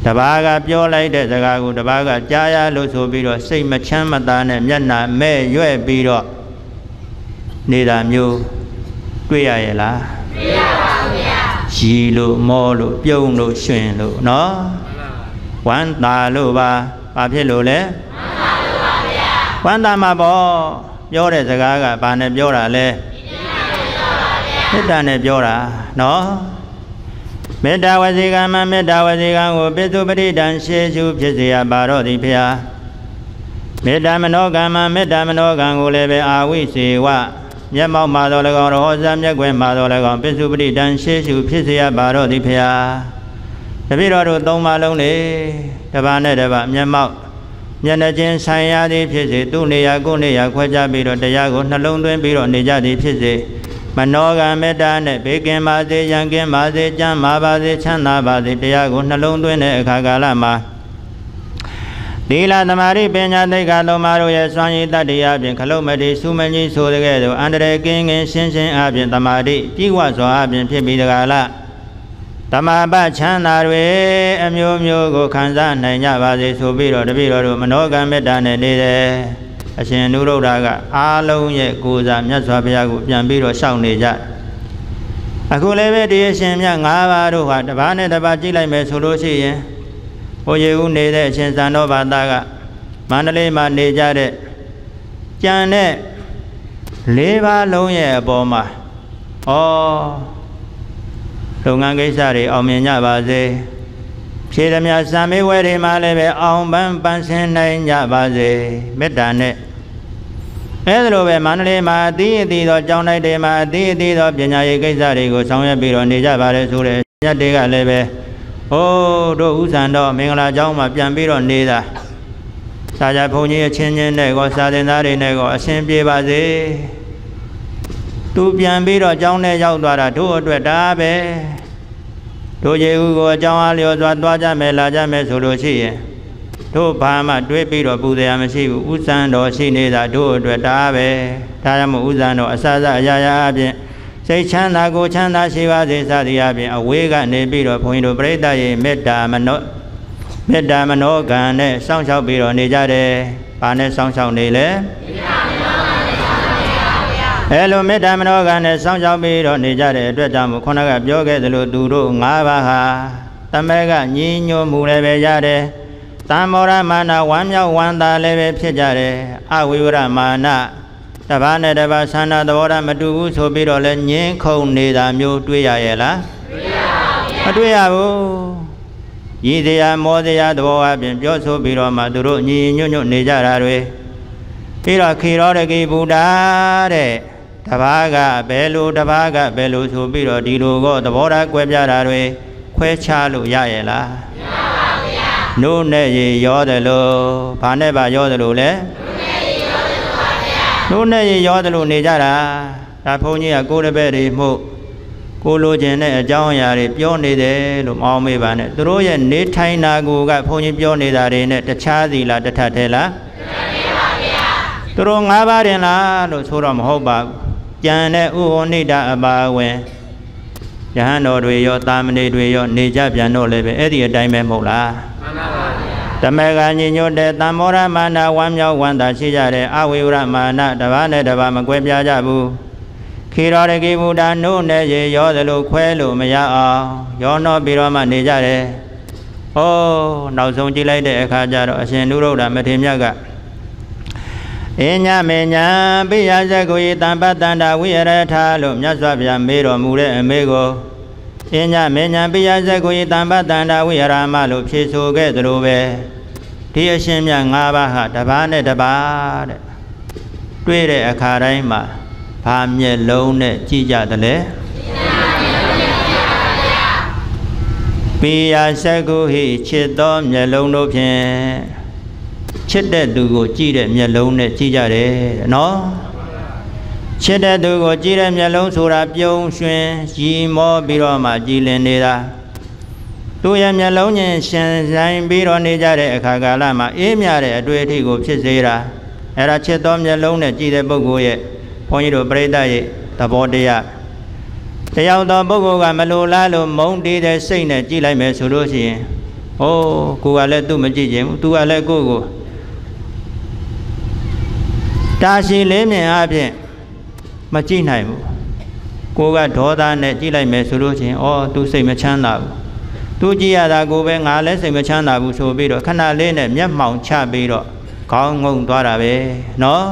တပါးကပြောလိုက်တဲ့စကားကိုတပါးကကြားရလို့ဆိုပြီးတော့စိတ်မချမ်းမသာနဲ့မျက်နှာမဲ့ရွဲ့ပြီးတော့နေတာမျိုးတွေ့ရရဲ့လားတွေ့ရပါဘူးဗျာရီလို့မောလို့ပြုံးလို့ရှင်လို့နော်ဝမ်းသာလို့ပါဘာဖြစ်လို့လဲဝမ်းသာလို့ပါဗျာဝမ်းသာမှာပေါ့ပြောတဲ့စကားကဘာနဲ့ပြောတာလဲမေတ္တာနဲ့ပြောတာနော် မေတ္တာဝစီကံမှာမေတ္တာဝစီကံကိုပိစုပရိဒံရှေရှုဖြစ်စေရပါတော့သည်ဖျားမေတ္တာမနောကံမှာမေတ္တာမနောကံကိုလည်းပဲအာဝိစေဝမျက်မှောက်မှာတော်၎င်းရောဇာမျက်ွယ်မှာတော်၎င်းပိစုပရိဒံရှေရှုဖြစ်စေရပါတော့သည်ဖျားတပည့်တော်တို့သုံးပါလုံးလေတပါးနဲ့တပါးမျက်မှောက်မျက်နှာချင်းဆိုင်ရသည်ဖြစ်စေသူ့နေရာကိုယ်နေရာခွဲခြားပြီးတော့တရားကိုနှလုံးသွင်းပြီးတော့နေကြသည်ဖြစ်စေ မနောကမေတ္တာနဲ့ဘေကင်ပါစေရန်ကင်ပါစေကြမ်းပါပါစေချမ်းသာပါစေတရားကိုနှလုံးသွင်းတဲ့အခါကာလမှာသီလသမာဓိပညာသိက္ခာသုံးပါးတို့ရဲ့စွမ်းရည်တတ္တိအပြင်ခလုတ်မတိစုမကြီးဆိုတဲ့ကဲ့သို့အန္တရာယ်ကင်းကင်းရှင်းရှင်းအပြင်သမာဓိကြီးဝစွာအပြင်ဖြစ်ပြီးတကားလားတမပချမ်းသာတွေအမျိုးမျိုးကိုခံစားနိုင်ကြပါစေဆိုပြီးတော့တပည့်တော်တို့မနောကမေတ္တာနဲ့နေတယ် အရှင်နုရုဒ္ဓကအားလုံးရဲ့ကိုယ်စားမြတ်စွာဘုရားကိုပြန်ပြီးတော့ရှောက်နေကြအခုလည်းပဲတရားရှင်မြတ်၅ပါးတို့ဟာတစ်ပါးနဲ့တစ်ပါးကြည့်လိုက်မယ်ဆိုလို့ရှိရင်ဘုရားဦးနေတဲ့အရှင်ဇန်တော်ဘာသာကမန္တလေးမှာနေကြတဲ့ကြံတဲ့၄ပါးလုံးရဲ့အပေါ်မှာဩလုပ်ငန်းကိစ္စတွေအောင်မြင်ကြပါစေ ဖြေသမျှစံမေးဝဲတွေမှာလည်းပဲအောင်ပန်းပန်းဆင်းနိုင်ကြပါစေမေတ္တာနဲ့အဲဒါလိုပဲမန္တလေးမှာအသီးအသီးသောကျောင်းတိုက်တွေမှာအသီးအသီးသောပညာရေးကိစ္စတွေကိုဆောင်ရွက်ပြီးတော့နေကြပါလေဆိုတဲ့ညတ်တွေကလည်းပဲဟိုးတို့ဥစ္စာတော်မင်္ဂလာကျောင်းမှာပြန်ပြီးတော့နေတာစာကြဘုန်းကြီးအချင်းချင်းနဲ့ကောစာသင်သားတွေနဲ့ကောအရှင်ပြေပါစေသူပြန်ပြီးတော့အကြောင်းနဲ့ရောက်သွားတာတို့အတွက်ဒါပဲ တို့ရေဦးကိုအကြောင်းအားလျော်စွာသွားကြမယ်လာကြမယ်ဆိုလို့ရှိရင်တို့ဘာမှတွေးပြီးတော့ပူဇော်မရှိဘူးဥစ္စာတော်ရှိနေတာတို့အတွက်ဒါပဲဒါကြောင့်မို့ဥစ္စာတော်အစစအရာရာအပြင်စိတ်ချမ်းသာကိုချမ်းသာရှိပါစေစသည်အပြင်အဝေးကနေပြီးတော့ဘုန်းကြီးတို့ပြိဿရေမေတ္တာမနောမေတ္တာမနောကံနဲ့စောင့်ရှောက်ပြီးတော့နေကြတယ်။ဘာနဲ့စောင့်ရှောက်နေလဲမေတ္တာမနော အဲလိုမေတ္တာမနောကနဲ့စောင့်ရှောက်ပြီးတော့နေကြတဲ့အတွက်ကြောင့်မို့ခုနကပြောခဲ့သလိုသူတို့၅ပါးဟာတမဲကညီညွတ်မှုလည်းပဲရတယ်။တမ္မောရမာနဝမ်းမြောက်ဝမ်းသာလည်းပဲဖြစ်ကြတယ်။အဝိဝရမာနတပါးနဲ့တပါးဆန္ဒသဘောထားမတူဘူးဆိုပြီးတော့လဲငင်းခုန်နေတာမျိုးတွေ့ရရဲ့လားတွေ့ရပါဘူးမတွေ့ရဘူးရည်တရားမောတရားသဘောအပြင်ပြောဆိုပြီးတော့မှသူတို့ညီညွတ်ညွတ်နေကြတာတွေပြီးတော့ခေရောတကိဗုဒ္ဓတဲ့ တဘာကဘယ်လိုတဘာကဘယ်လိုဆိုပြီးတော့ဒီလိုကောသဘောထားကွဲပြားတာတွေခွဲခြားလို့ရရဲ့လားမရပါဘူးဗျာနို့နဲ့ရေရောတယ်လို့ဘာနဲ့ပါရောတယ်လို့လဲနို့နဲ့ရေရောတယ်လို့နေကြတာဒါဘုန်းကြီးကကိုယ်တပည့်တွေမှုကိုလိုချင်တဲ့အကြောင်းအရာတွေပြောနေတယ်လို့မအောင်မေးပါနဲ့သူတို့ရဲ့နေထိုင်တာကိုကဘုန်းကြီးပြောနေတာတွေနဲ့တခြားစီလားတထထဲလားတထထဲပါဗျာသူတို့၅ပါးတင်လားလို့ဆိုတော့မဟုတ်ပါဘူး ကြံတဲ့ဥဟောနိဒအပါဝင်ယဟန်တော်တွေရောတာမဏေတွေရောနေကြပြန်တော့လည်းပဲအဲ့ဒီအတိုင်းပဲမဟုတ်လားမှန်ပါပါဗျာတမေကညညွတ်တဲ့တမ္မောရမာနဝမ်းမြောက်ဝမ်းသာရှိကြတဲ့အဝိဝရမာနတပါးနဲ့တပါးမကွဲပြားကြဘူးခေရောရကိဗုဒ္ဓနုနဲ့ရေရောသလိုခွဲလို့မရအောင်ရောနှောပြီးတော့မှနေကြတယ်။ဩနောက်ဆုံးကြည့်လိုက်တဲ့အခါကျတော့အရှင်နုရုဒ္ဓမထေရမြတ်က အညမေညာပိယဇဂုယတံပတ္တန္တာဝိရထလို့မြတ်စွာဘုရားမေးတော်မူတဲ့အမေကိုအညမေညာပိယဇဂုယတံပတ္တန္တာဝိရမလို့ဖြေဆိုခဲ့သလိုပဲဒီအရှင်မြတ်၅ပါးဟာတပါးနဲ့တပါးတဲ့တွေ့တဲ့အခါတိုင်းမှာဘာမျက်လုံးနဲ့ကြည့်ကြတယ်လဲပိယဇဂုဟိချစ်သောမျက်လုံးတို့ဖြင့် ချစ်တဲ့သူကိုကြည့်တဲ့မျက်လုံးနဲ့ကြည့်ကြတယ်နော်ချစ်တဲ့သူကိုကြည့်တဲ့မျက်လုံးဆိုတာပြုံးရွှင်ရီမောပြီးတော့မှကြည်လင်နေတာသူရဲ့မျက်လုံးချင်းရှင်ဆိုင်ပြီးတော့နေကြတဲ့အခါကာလမှာအေးမြတဲ့အတွေ့အထိကိုဖြစ်စေတာအဲ့ဒါချစ်သောမျက်လုံးနဲ့ကြည်တဲ့ပုဂ္ဂိုလ်ရဲ့ဘုန်းကြီးတို့ပြိဿရဲ့သဘောတရားတယောက်သောပုဂ္ဂိုလ်ကမလိုလားလို့မုန်းတီးတဲ့စိတ်နဲ့ကြည်လိုက်မယ်ဆိုလို့ရှိရင်အိုးကိုကလည်းသူ့မကြည့်ခြင်းဘူးသူကလည်းကိုယ့်ကို တာရှည်လေးမြင်အပြင်မကြည့်နိုင်ဘူးကိုကဒေါသနဲ့ကြည့်လိုက်မယ်ဆိုလို့ချင်းဩသူစိတ်မချမ်းသာဘူးသူကြည့်ရတာကိုပဲငါလည်းစိတ်မချမ်းသာဘူးဆိုပြီးတော့ခဏလေးနဲ့မျက်မှောင်ချပြီးတော့ခေါင်းငုံသွားတာပဲနော်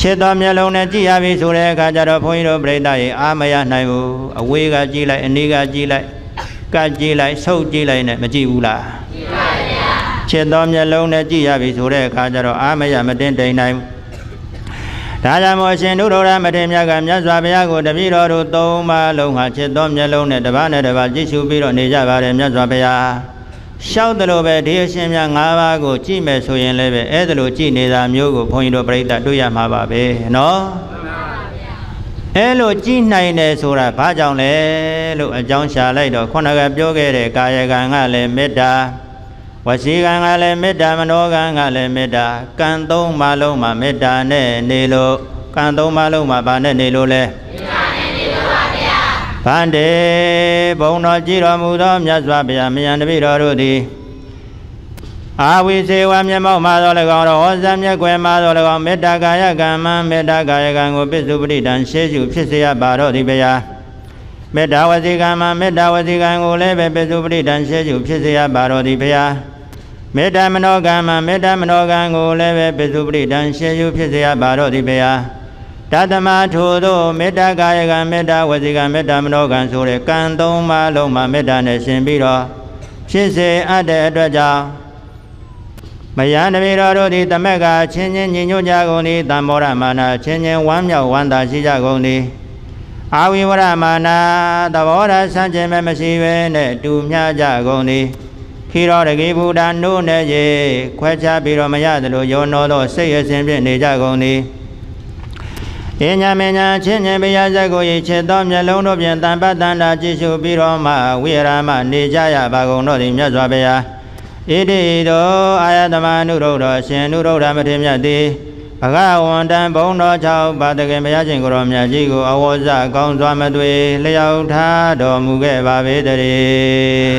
ခြေတော်မျက်လုံးနဲ့ကြည့်ရပြီဆိုတဲ့အခါကျတော့ဘုန်းကြီးတို့ပြိဿရေအာမရနိုင်ဘူးအဝေးကကြည့်လိုက်အနီးကကြည့်လိုက်ကတ်ကြည့်လိုက်ဆုပ်ကြည့်လိုက်နဲ့မကြည့်ဘူးလားကြည့်ပါဗျာ ချစ်တော်မျက်လုံးနဲ့ကြည့်ရပြီဆိုတဲ့အခါကျတော့အာမရမတင်တိန်နိုင်ဒါကြောင့်မို့ရှင်ဒုရောရမထေရမြတ်ကမြတ်စွာဘုရားကိုတပည့်တော်တို့သုံးပါလုံးဟာချစ်တော်မျက်လုံးနဲ့တပါးနဲ့တပါးကြည့်ရှုပြီးတော့နေကြပါတယ်မြတ်စွာဘုရားရှောက်တယ်လို့ပဲဒီအရှင်မြတ်၅ပါးကိုကြည့်မယ်ဆိုရင်လည်းပဲအဲ့ဒါလိုကြည့်နေတာမျိုးကိုဘုန်းကြီးတို့ပြိဿတွေ့ရမှာပါပဲနော်အဲလိုကြည်နိုင်တယ်ဆိုတာဘာကြောင့်လဲလို့အကြောင်းရှာလိုက်တော့ခုနကပြောခဲ့တဲ့ကာယကံကလည်းမေတ္တာ ဝစီကံကလည်းမေတ္တာမနောကံကလည်းမေတ္တာကံသုံးပါလုံးမှာမေတ္တာနဲ့နေလို့ကံသုံးပါလုံးမှာဘာနဲ့နေလို့လဲမေတ္တာနဲ့နေလို့ပါဗျာဗန္တေဘုံတော်ကြည်တော်မူသောမြတ်စွာဘုရားမြတ်တပည့်တော်တို့သည်အာဝိစေဝမျက်မှောက်မှာသော၎င်းတော့ဟောဇာမျက်ွယ်မှာသော၎င်းမေတ္တာကာယကံမံမေတ္တာကာယကံကိုပစ္စုပတိတံရှေးရှုဖြစ်စေရပါတော့ဒီဗျာ မေတ္တာဝစီကံမံမေတ္တာဝစီကံကိုလည်းပဲပစ္စုပတိတံရှေးရှုဖြစ်စေရပါတော့ဒီဗျာမေတ္တာမနောကံမံမေတ္တာမနောကံကိုလည်းပဲပစ္စုပတိတံရှေးရှုဖြစ်စေရပါတော့ဒီဗျာတသမထိုသောမေတ္တာကာယကံမေတ္တာဝစီကံမေတ္တာမနောကံဆိုတဲ့ကံသုံးပါးလုံးမှာမေတ္တာနဲ့ရှင်ပြီးတော့ဖြစ်စေအပ်တဲ့အတွက်ကြောင့်မယံတပေတော်တို့သည်တမက်ကချင်းချင်းညီညွတ်ကြကုန်သည်တမ္မောရမာနာချင်းချင်းဝမ်းမြောက်ဝမ်းသာရှိကြကုန်သည် အာဝိဝရမာနာသဘောရဆန့်ကျင်မဲ့မရှိဘဲနဲ့တူမျှကြကုန်သည်ခိရောတကိဗုဒ္ဓနိုးနဲ့ရေခွဲခြားပြီးတော့မရသလိုယောနောသောစိတ်အစဉ်ဖြင့်နေကြကုန်သည်ပညာမညာချင်းချင်းပြရဇက်ကိုရချေသောမျက်လုံးတို့ဖြင့်တန်ပတ်တန်တာကြည့်ရှုပြီးတော့မှဝိရမနေကြရပါကုန်တော့သည်မြတ်စွာဘုရားဣတိတောအာယတမနုရုဒ္ဓရှင်နုရုဒ္ဓမထေမြတ်တိ ဘဂဝန္တံဘုံတော်၆ပါတကယ်ဘုရားရှင်ကိုရောမြတ်ကြီးကိုအဝေါဇကောင်းစွာမသွေလျောက်ထားတော်မူခဲ့ပါပေတည်း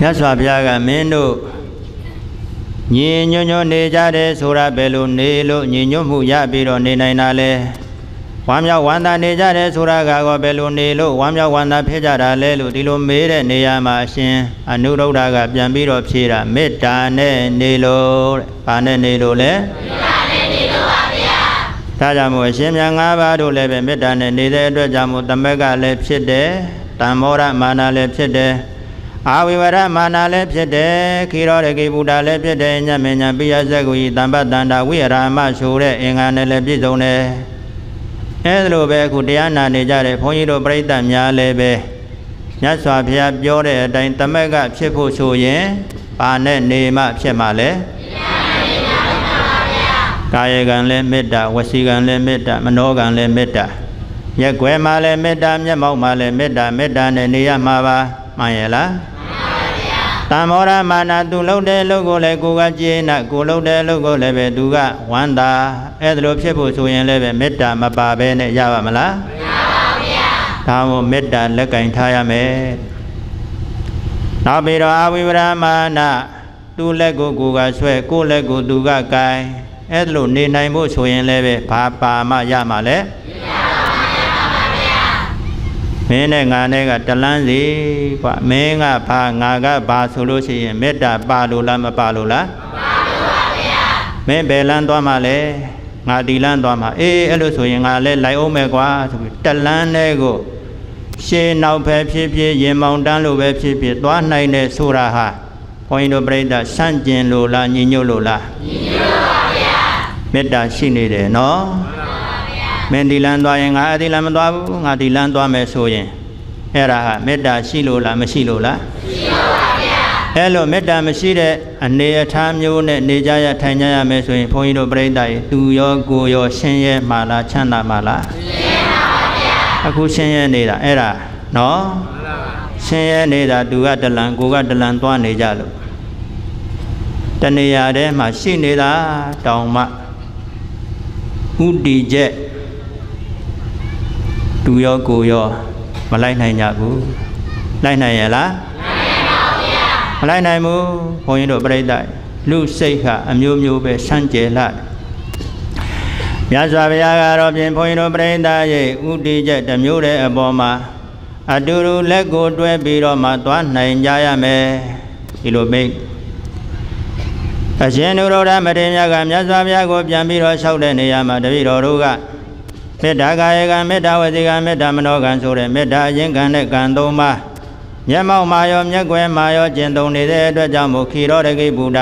မြတ်စွာဘုရားကမင်းတို့ညီညွတ်ညွတ်နေကြတယ်ဆိုတာဘယ်လိုနေလို့ညီညွတ်မှုရပြီးတော့နေနိုင်တာလဲ ဝမ်းမြောက်ဝမ်းသာနေကြတယ်ဆိုတာကောဘယ်လိုနေလို့ဝမ်းမြောက်ဝမ်းသာဖြစ်ကြတာလဲလို့ဒီလိုမေးတဲ့နေရာမှာအရှင်အနုရုဒ္ဓကပြန်ပြီးတော့ဖြေတာမေတ္တာနဲ့နေလို့တဲ့။ဘာနဲ့နေလို့လဲမေတ္တာနဲ့နေလို့ပါဗျာ။ဒါကြောင့်မို့အရှင်မြတ်၅ပါးတို့လည်းပဲမေတ္တာနဲ့နေတဲ့အတွက်ကြောင့်မို့တမက်ကလည်းဖြစ်တယ်။တမ္မောရမာနလည်းဖြစ်တယ်။အာဝိဝရမာနလည်းဖြစ်တယ်ခိရောရကိဗုဒ္ဓလည်းဖြစ်တယ်ညမေညာပိယဇက်ကိုဤတမ္ပတန္တာဝိရမဆိုတဲ့အင်္ဂါနဲ့လည်းပြည့်စုံတယ် အဲဒါလိုပဲအခုတရားနာနေကြတဲ့ဘုန်းကြီးတို့ပြိဿများလည်းပဲမြတ်စွာဘုရားပြောတဲ့အတိုင်းတမက်ကဖြစ်ဖို့ဆိုရင်ဘာနဲ့နေမှဖြစ်မှာလဲကာယကံလည်းမေတ္တာဝစီကံလည်းမေတ္တာမနောကံလည်းမေတ္တာရက်ွယ်မှာလည်းမေတ္တာမျက်မှောက်မှာလည်းမေတ္တာမေတ္တာနဲ့နေရမှာပါမှန်ရဲ့လား တမောရမာနာသူလှုပ်တဲ့လှုပ်ကိုလည်းကိုကကျေနပ်ကိုလှုပ်တဲ့လှုပ်ကိုလည်းပဲသူကဝမ်းသာအဲ့ဒါလိုဖြစ်ဖို့ဆိုရင်လည်းပဲမေတ္တာမပါဘဲနဲ့ရပါမလားမရပါဘူးဗျာဒါမို့မေတ္တာလက်ကင်ထားရမယ်နောက်ပြီးတော့အဝိဝရမာနာသူ့လက်ကိုကိုကဆွဲကိုလက်ကိုသူကကင်အဲ့ဒါလိုနေနိုင်ဖို့ဆိုရင်လည်းပဲဘာပါမှရမှာလဲမရ မင်းနဲ့ငါနဲ့ကတလန်းစီကွာမင်းကဘာငါကဘာဆိုလို့ရှိရင်မေတ္တာပါလို့လားမပါလို့လားမပါလို့ပါဗျာမင်းဘယ်လန်းသွားမှလဲငါဒီလန်းသွားမှအေးအဲ့လိုဆိုရင်ငါလည်းလိုက်အောင်မယ်ကွာဆိုပြီးတလန်းနဲ့ကိုရှေးနောက်ပဲဖြစ်ဖြစ်ရင်မောင်တန်းလို့ပဲဖြစ်ဖြစ်သွားနိုင်တဲ့ဆိုတာဟာဘုန်းကြီးတို့ပြိဿဆန့်ကျင်လို့လားညီညွတ်လို့လားညီညွတ်ပါဗျာမေတ္တာရှိနေတယ်နော် မင်းဒီလန်းသွားရင်ငါအဒီလန်းမသွားဘူးငါဒီလန်းသွားမယ်ဆိုရင်အဲ့ဒါဟာမေတ္တာရှိလို့လားမရှိလို့လားရှိပါပါဗျာအဲ့လိုမေတ္တာမရှိတဲ့အနေအထားမျိုးနဲ့နေကြရထိုင်ကြရမယ်ဆိုရင်ဘုန်းကြီးတို့ပြိဿရေသူရောကိုရောရှင်းရဲမှာလားချမ်းသာမှာလားရှင်းပါပါဗျာအခုရှင်းရဲနေတာအဲ့ဒါနော်ရှင်းရဲနေတာသူကတလန်ကိုကတလန်သွားနေကြလို့တနေရာထဲမှာရှိနေတာတောင်မှဥတီချက် သူရောကိုရောမလိုက်နိုင်ကြဘူးလိုက်နိုင်ရလားမလိုက်နိုင်ဘူးဘုန်းကြီးတို့ပြိဿလူစိတ်ဟာအမျိုးမျိုးပဲဆန့်ကျင်လာမြတ်စွာဘုရားကတော့ပြင်ဘုန်းကြီးတို့ပြိဿရဲ့ဥတီချက်တစ်မျိုးတည်းအပေါ်မှာအတူတူလက်ကိုတွဲပြီးတော့မှသွားနိုင်ကြရမယ်ဒီလိုမိတ်အရှင်နုရောဓမထေရမြတ်ကမြတ်စွာဘုရားကိုပြန်ပြီးတော့လျှောက်တဲ့နေရာမှာတပည့်တော်တို့က မေတ္တာကာယကမေတ္တာဝစီကမေတ္တာမနောကံဆိုတဲ့မေတ္တာအရင်ကံနဲ့ကံသုံးပါးမျက်မှောက်မာရောမျက်ွယ်မာရောကျင့်သုံးနေတဲ့အတွက်ကြောင့်မို့ခီရောတကိဗုဒ္ဓ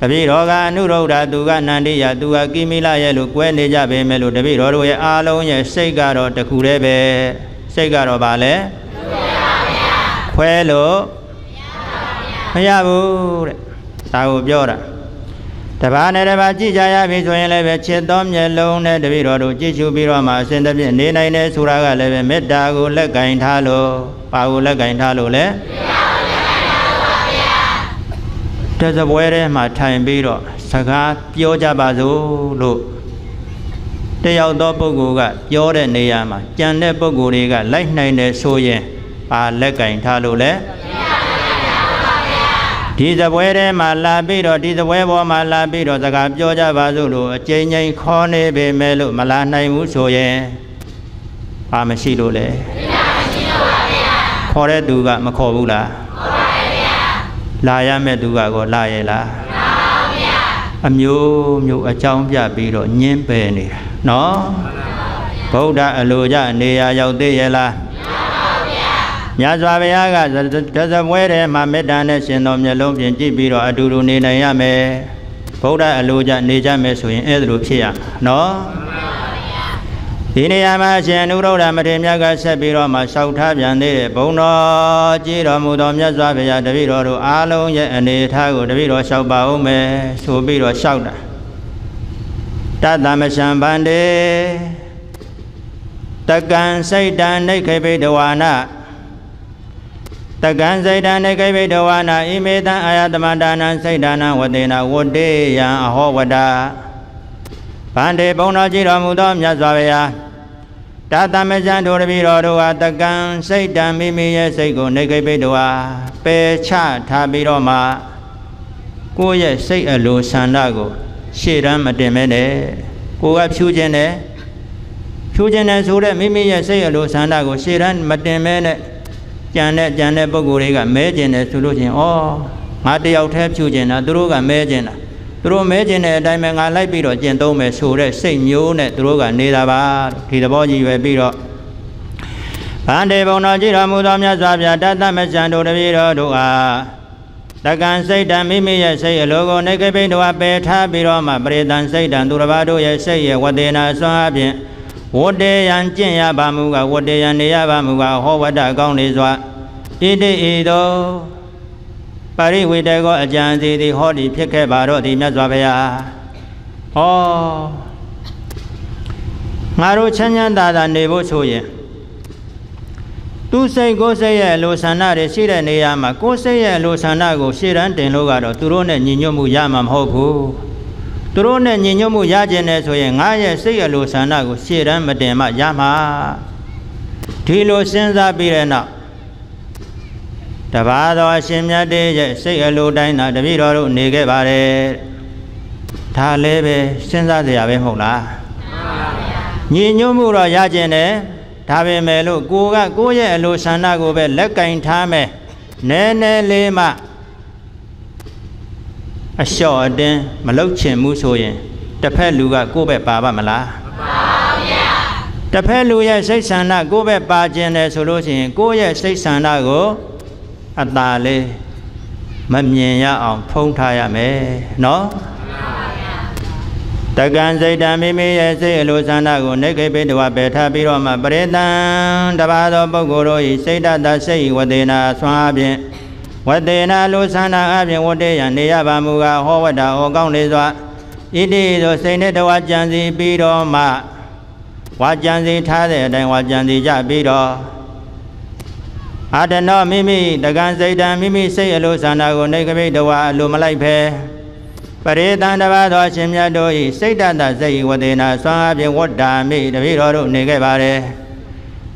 တပည့်တော်ကအနုရုဒ္ဓသူကနန္တိယသူကကိမိလရဲ့လို့ကွဲနေကြပေမဲ့လို့တပည့်တော်တို့ရဲ့အားလုံးရဲ့စိတ်ကတော့တခုတည်းပဲစိတ်ကတော့ဗာလဲခွဲလို့မရဘူးတဲ့ဒါကိုပြောတာ တပါးနဲ့တပါးကြည်ကြရပြီဆိုရင်လည်းပဲချစ်တော်မျက်လုံးနဲ့တပည့်တော်တို့ကြည်ချူပြီးတော့မှအစဉ်တပြည့်နေနိုင်တယ်ဆိုတာကလည်းပဲမေတ္တာကိုလက်ကင်ထားလို့ပါကိုလက်ကင်ထားလို့လဲတသပွဲထဲမှာထိုင်ပြီးတော့စကားပြောကြပါစို့လို့တယောက်သောပုဂ္ဂိုလ်ကပြောတဲ့နေရာမှာကြံတဲ့ပုဂ္ဂိုလ်တွေကလိုက်နိုင်တယ်ဆိုရင်ပါလက်ကင်ထားလို့လဲ ဒီသပွဲထဲမှာလာပြီးတော့ဒီသပွဲပေါ်မှာလာပြီးတော့စကားပြောကြပါစို့လို့အကျဉ်းချင်းခေါ်နေပေမဲ့လို့မလာနိုင်ဘူးဆိုရင်ဘာမရှိလို့လဲခေါ်တဲ့သူကမခေါ်ဘူးလားခေါ်ပါရဲ့ဗျာလာရမဲ့သူကကောလာရဲ့လားလာပါဗျာအမျိုးမျိုးအကြောင်းပြပြီးတော့ညင်းပယ်နေတာနော်ဗုဒ္ဓအလိုကြနေရာရောက်သေးရဲ့လား မြတ်စွာဘုရားကတသပွဲထဲမှာမေတ္တာနဲ့ရှင်တော်မျက်လုံးပြင်ကြည့်ပြီးတော့အတူတူနေနိုင်ရမယ်ဗုဒ္ဓအလိုကြနေကြမယ်ဆိုရင်အဲ့ဒါလိုဖြစ်ရနော်ဒီနေရာမှာရှင်အနုရုဒ္ဓမထေရမြတ်ကဆက်ပြီးတော့မှလျှောက်ထားပြန်သေးတယ်ဘုံတော်ကြည်တော်မူသောမြတ်စွာဘုရားတပည့်တော်တို့အားလုံးရဲ့အနေအထားကိုတပည့်တော်လျှောက်ပါဦးမယ်ဆိုပြီးတော့လျှောက်တာတတ္တမရှံဗန္တေတကံစိတ်တံနိခိဗိတဝါနာ တကံစိတ်တံနေကိဗိတဝါနာဣမေတံအာယတမဒါနံစိတ်ဒါနံဝတေနဝတေယံအဟောဝဒဗန္တေဘုံတော်ကြည်တော်မူသောမြတ်စွာဘုရားတာတမဇံတို့တပည့်တော်တို့ဟာတကံစိတ်တံမိမိရဲ့စိတ်ကိုနေကိဗိတဝါပယ်ချထားပြီးတော့မှကိုယ့်ရဲ့စိတ်အလိုဆန္ဒကို ရှေ့တန်းမတင်မဲနဲ့ကိုကဖြူခြင်းနဲ့ဖြူခြင်းနဲ့ဆိုတဲ့မိမိရဲ့စိတ်အလိုဆန္ဒကိုရှေ့တန်းမတင်မဲနဲ့ ကြံတဲ့ကြံတဲ့ပုံကိုယ်တွေကမဲကျင်တယ်ဆိုလို့ချင်းဩငါတယောက်တည်းဖြူကျင်တာသူတို့ကမဲကျင်တာသူတို့မဲကျင်တဲ့အတိုင်းပဲငါလိုက်ပြီးတော့ကျင့်သုံးမယ်ဆိုတဲ့စိတ်မျိုးနဲ့သူတို့ကနေတာပါဒီသဘောကြီးရွယ်ပြီးတော့ဗန္တေဘုံတော်ကြည်တော်မူသောမြတ်စွာဘုရားတတ္တမဇံတို့တပည့်တော်တို့အားတကံစိတ်တံမိမိရဲ့စိတ်အလိုကိုနေကပိန်တို့ပယ်ထားပြီးတော့မှပရိသံစိတ်တံသူတစ်ပါးတို့ရဲ့စိတ်ရဲ့ဝတေနာဆွမ်းအပြင် ဝတ္တေယံကျင့်ရပါမူကဝတ္တေယံနေရပါမူကဟောဝတ္တကောင်းလေစွာဣတိဣသောပါရိဝေတကောအကြံစီသည်ဟောဒီဖြစ်ခဲ့ပါတော့ဒီမြတ်စွာဘုရားဟောငါတို့ချမ်းချမ်းသာသာနေဖို့ဆိုရင်သူစိတ်ကိုယ်စိတ်ရဲ့အလိုဆန္ဒတွေရှိတဲ့နေရာမှာကိုယ်စိတ်ရဲ့အလိုဆန္ဒကိုရှေ့တန်းတင်လို့ကတော့သူတို့နဲ့ညီညွတ်မှုရမှာမဟုတ်ဘူး သူတို့နဲ့ညီညွတ်မှုရခြင်းနဲ့ဆိုရင်ငါရဲ့စိတ်အလိုဆန္ဒကိုရှေ့တန်းမတင်မှရမှာဒီလိုစဉ်းစားပြီးတဲ့နောက်တပါးသောအရှင်မြတ်တဲ့ရဲ့စိတ်အလိုတိုင်းသာတပည့်တော်တို့နေခဲ့ပါတယ်ဒါလည်းပဲစဉ်းစားစရာပဲမဟုတ်လားညီညွတ်မှုတော့ရခြင်းနဲ့ဒါပေမဲ့လို့ကိုကကိုယ့်ရဲ့အလိုဆန္ဒကိုပဲလက်ကင်ထားမယ်နည်းနည်းလေးမှ အလျှော့အတင်းမလုတ်ချင်မှုဆိုရင်တစ်ဖက်လူကကိုယ့်ဘက်ပါပါမလားမပါပါဗျာတစ်ဖက်လူရဲ့စိတ်ဆန္ဒကိုယ့်ဘက်ပါခြင်းတယ်ဆိုလို့ရှိရင်ကိုယ့်ရဲ့စိတ်ဆန္ဒကိုအตาလေးမမြင်ရအောင် ဖုံးထားရမယ်နော်တကံစိတ်တံမိမိရဲ့စိတ်အလိုဆန္ဒကိုနေခိပိတဝပယ်ထားပြီးတော့မှပရိသံတပါးသောပုဂ္ဂိုလ်တို့၏စိတ်တတစိတ်ဝတေနာဆွမ်းအပြင် ဝတေနာလိုဆန္ဒအပြင်ဝတေယနေရပါမူကားဟောဝတ္တဟောကောင်းလေစွာဣတိသောစိတ်နဲ့တဝကြံစီပြီးတော့မှဝါကြံစီထားတဲ့အတိုင်းဝါကြံစီကြပြီးတော့အာတနောမိမိတကံစိတ်တံမိမိစိတ်အလိုဆန္ဒကိုနေကပိတဝါအလိုမလိုက်ဖဲပရိသန္တဘာသောရှင်မြတ်တို့၏စိတ်တတစိတ်ဝတေနာဆွမ်းအပြင်ဝတ္တာမိတပိတော်တို့နေခဲ့ပါတယ်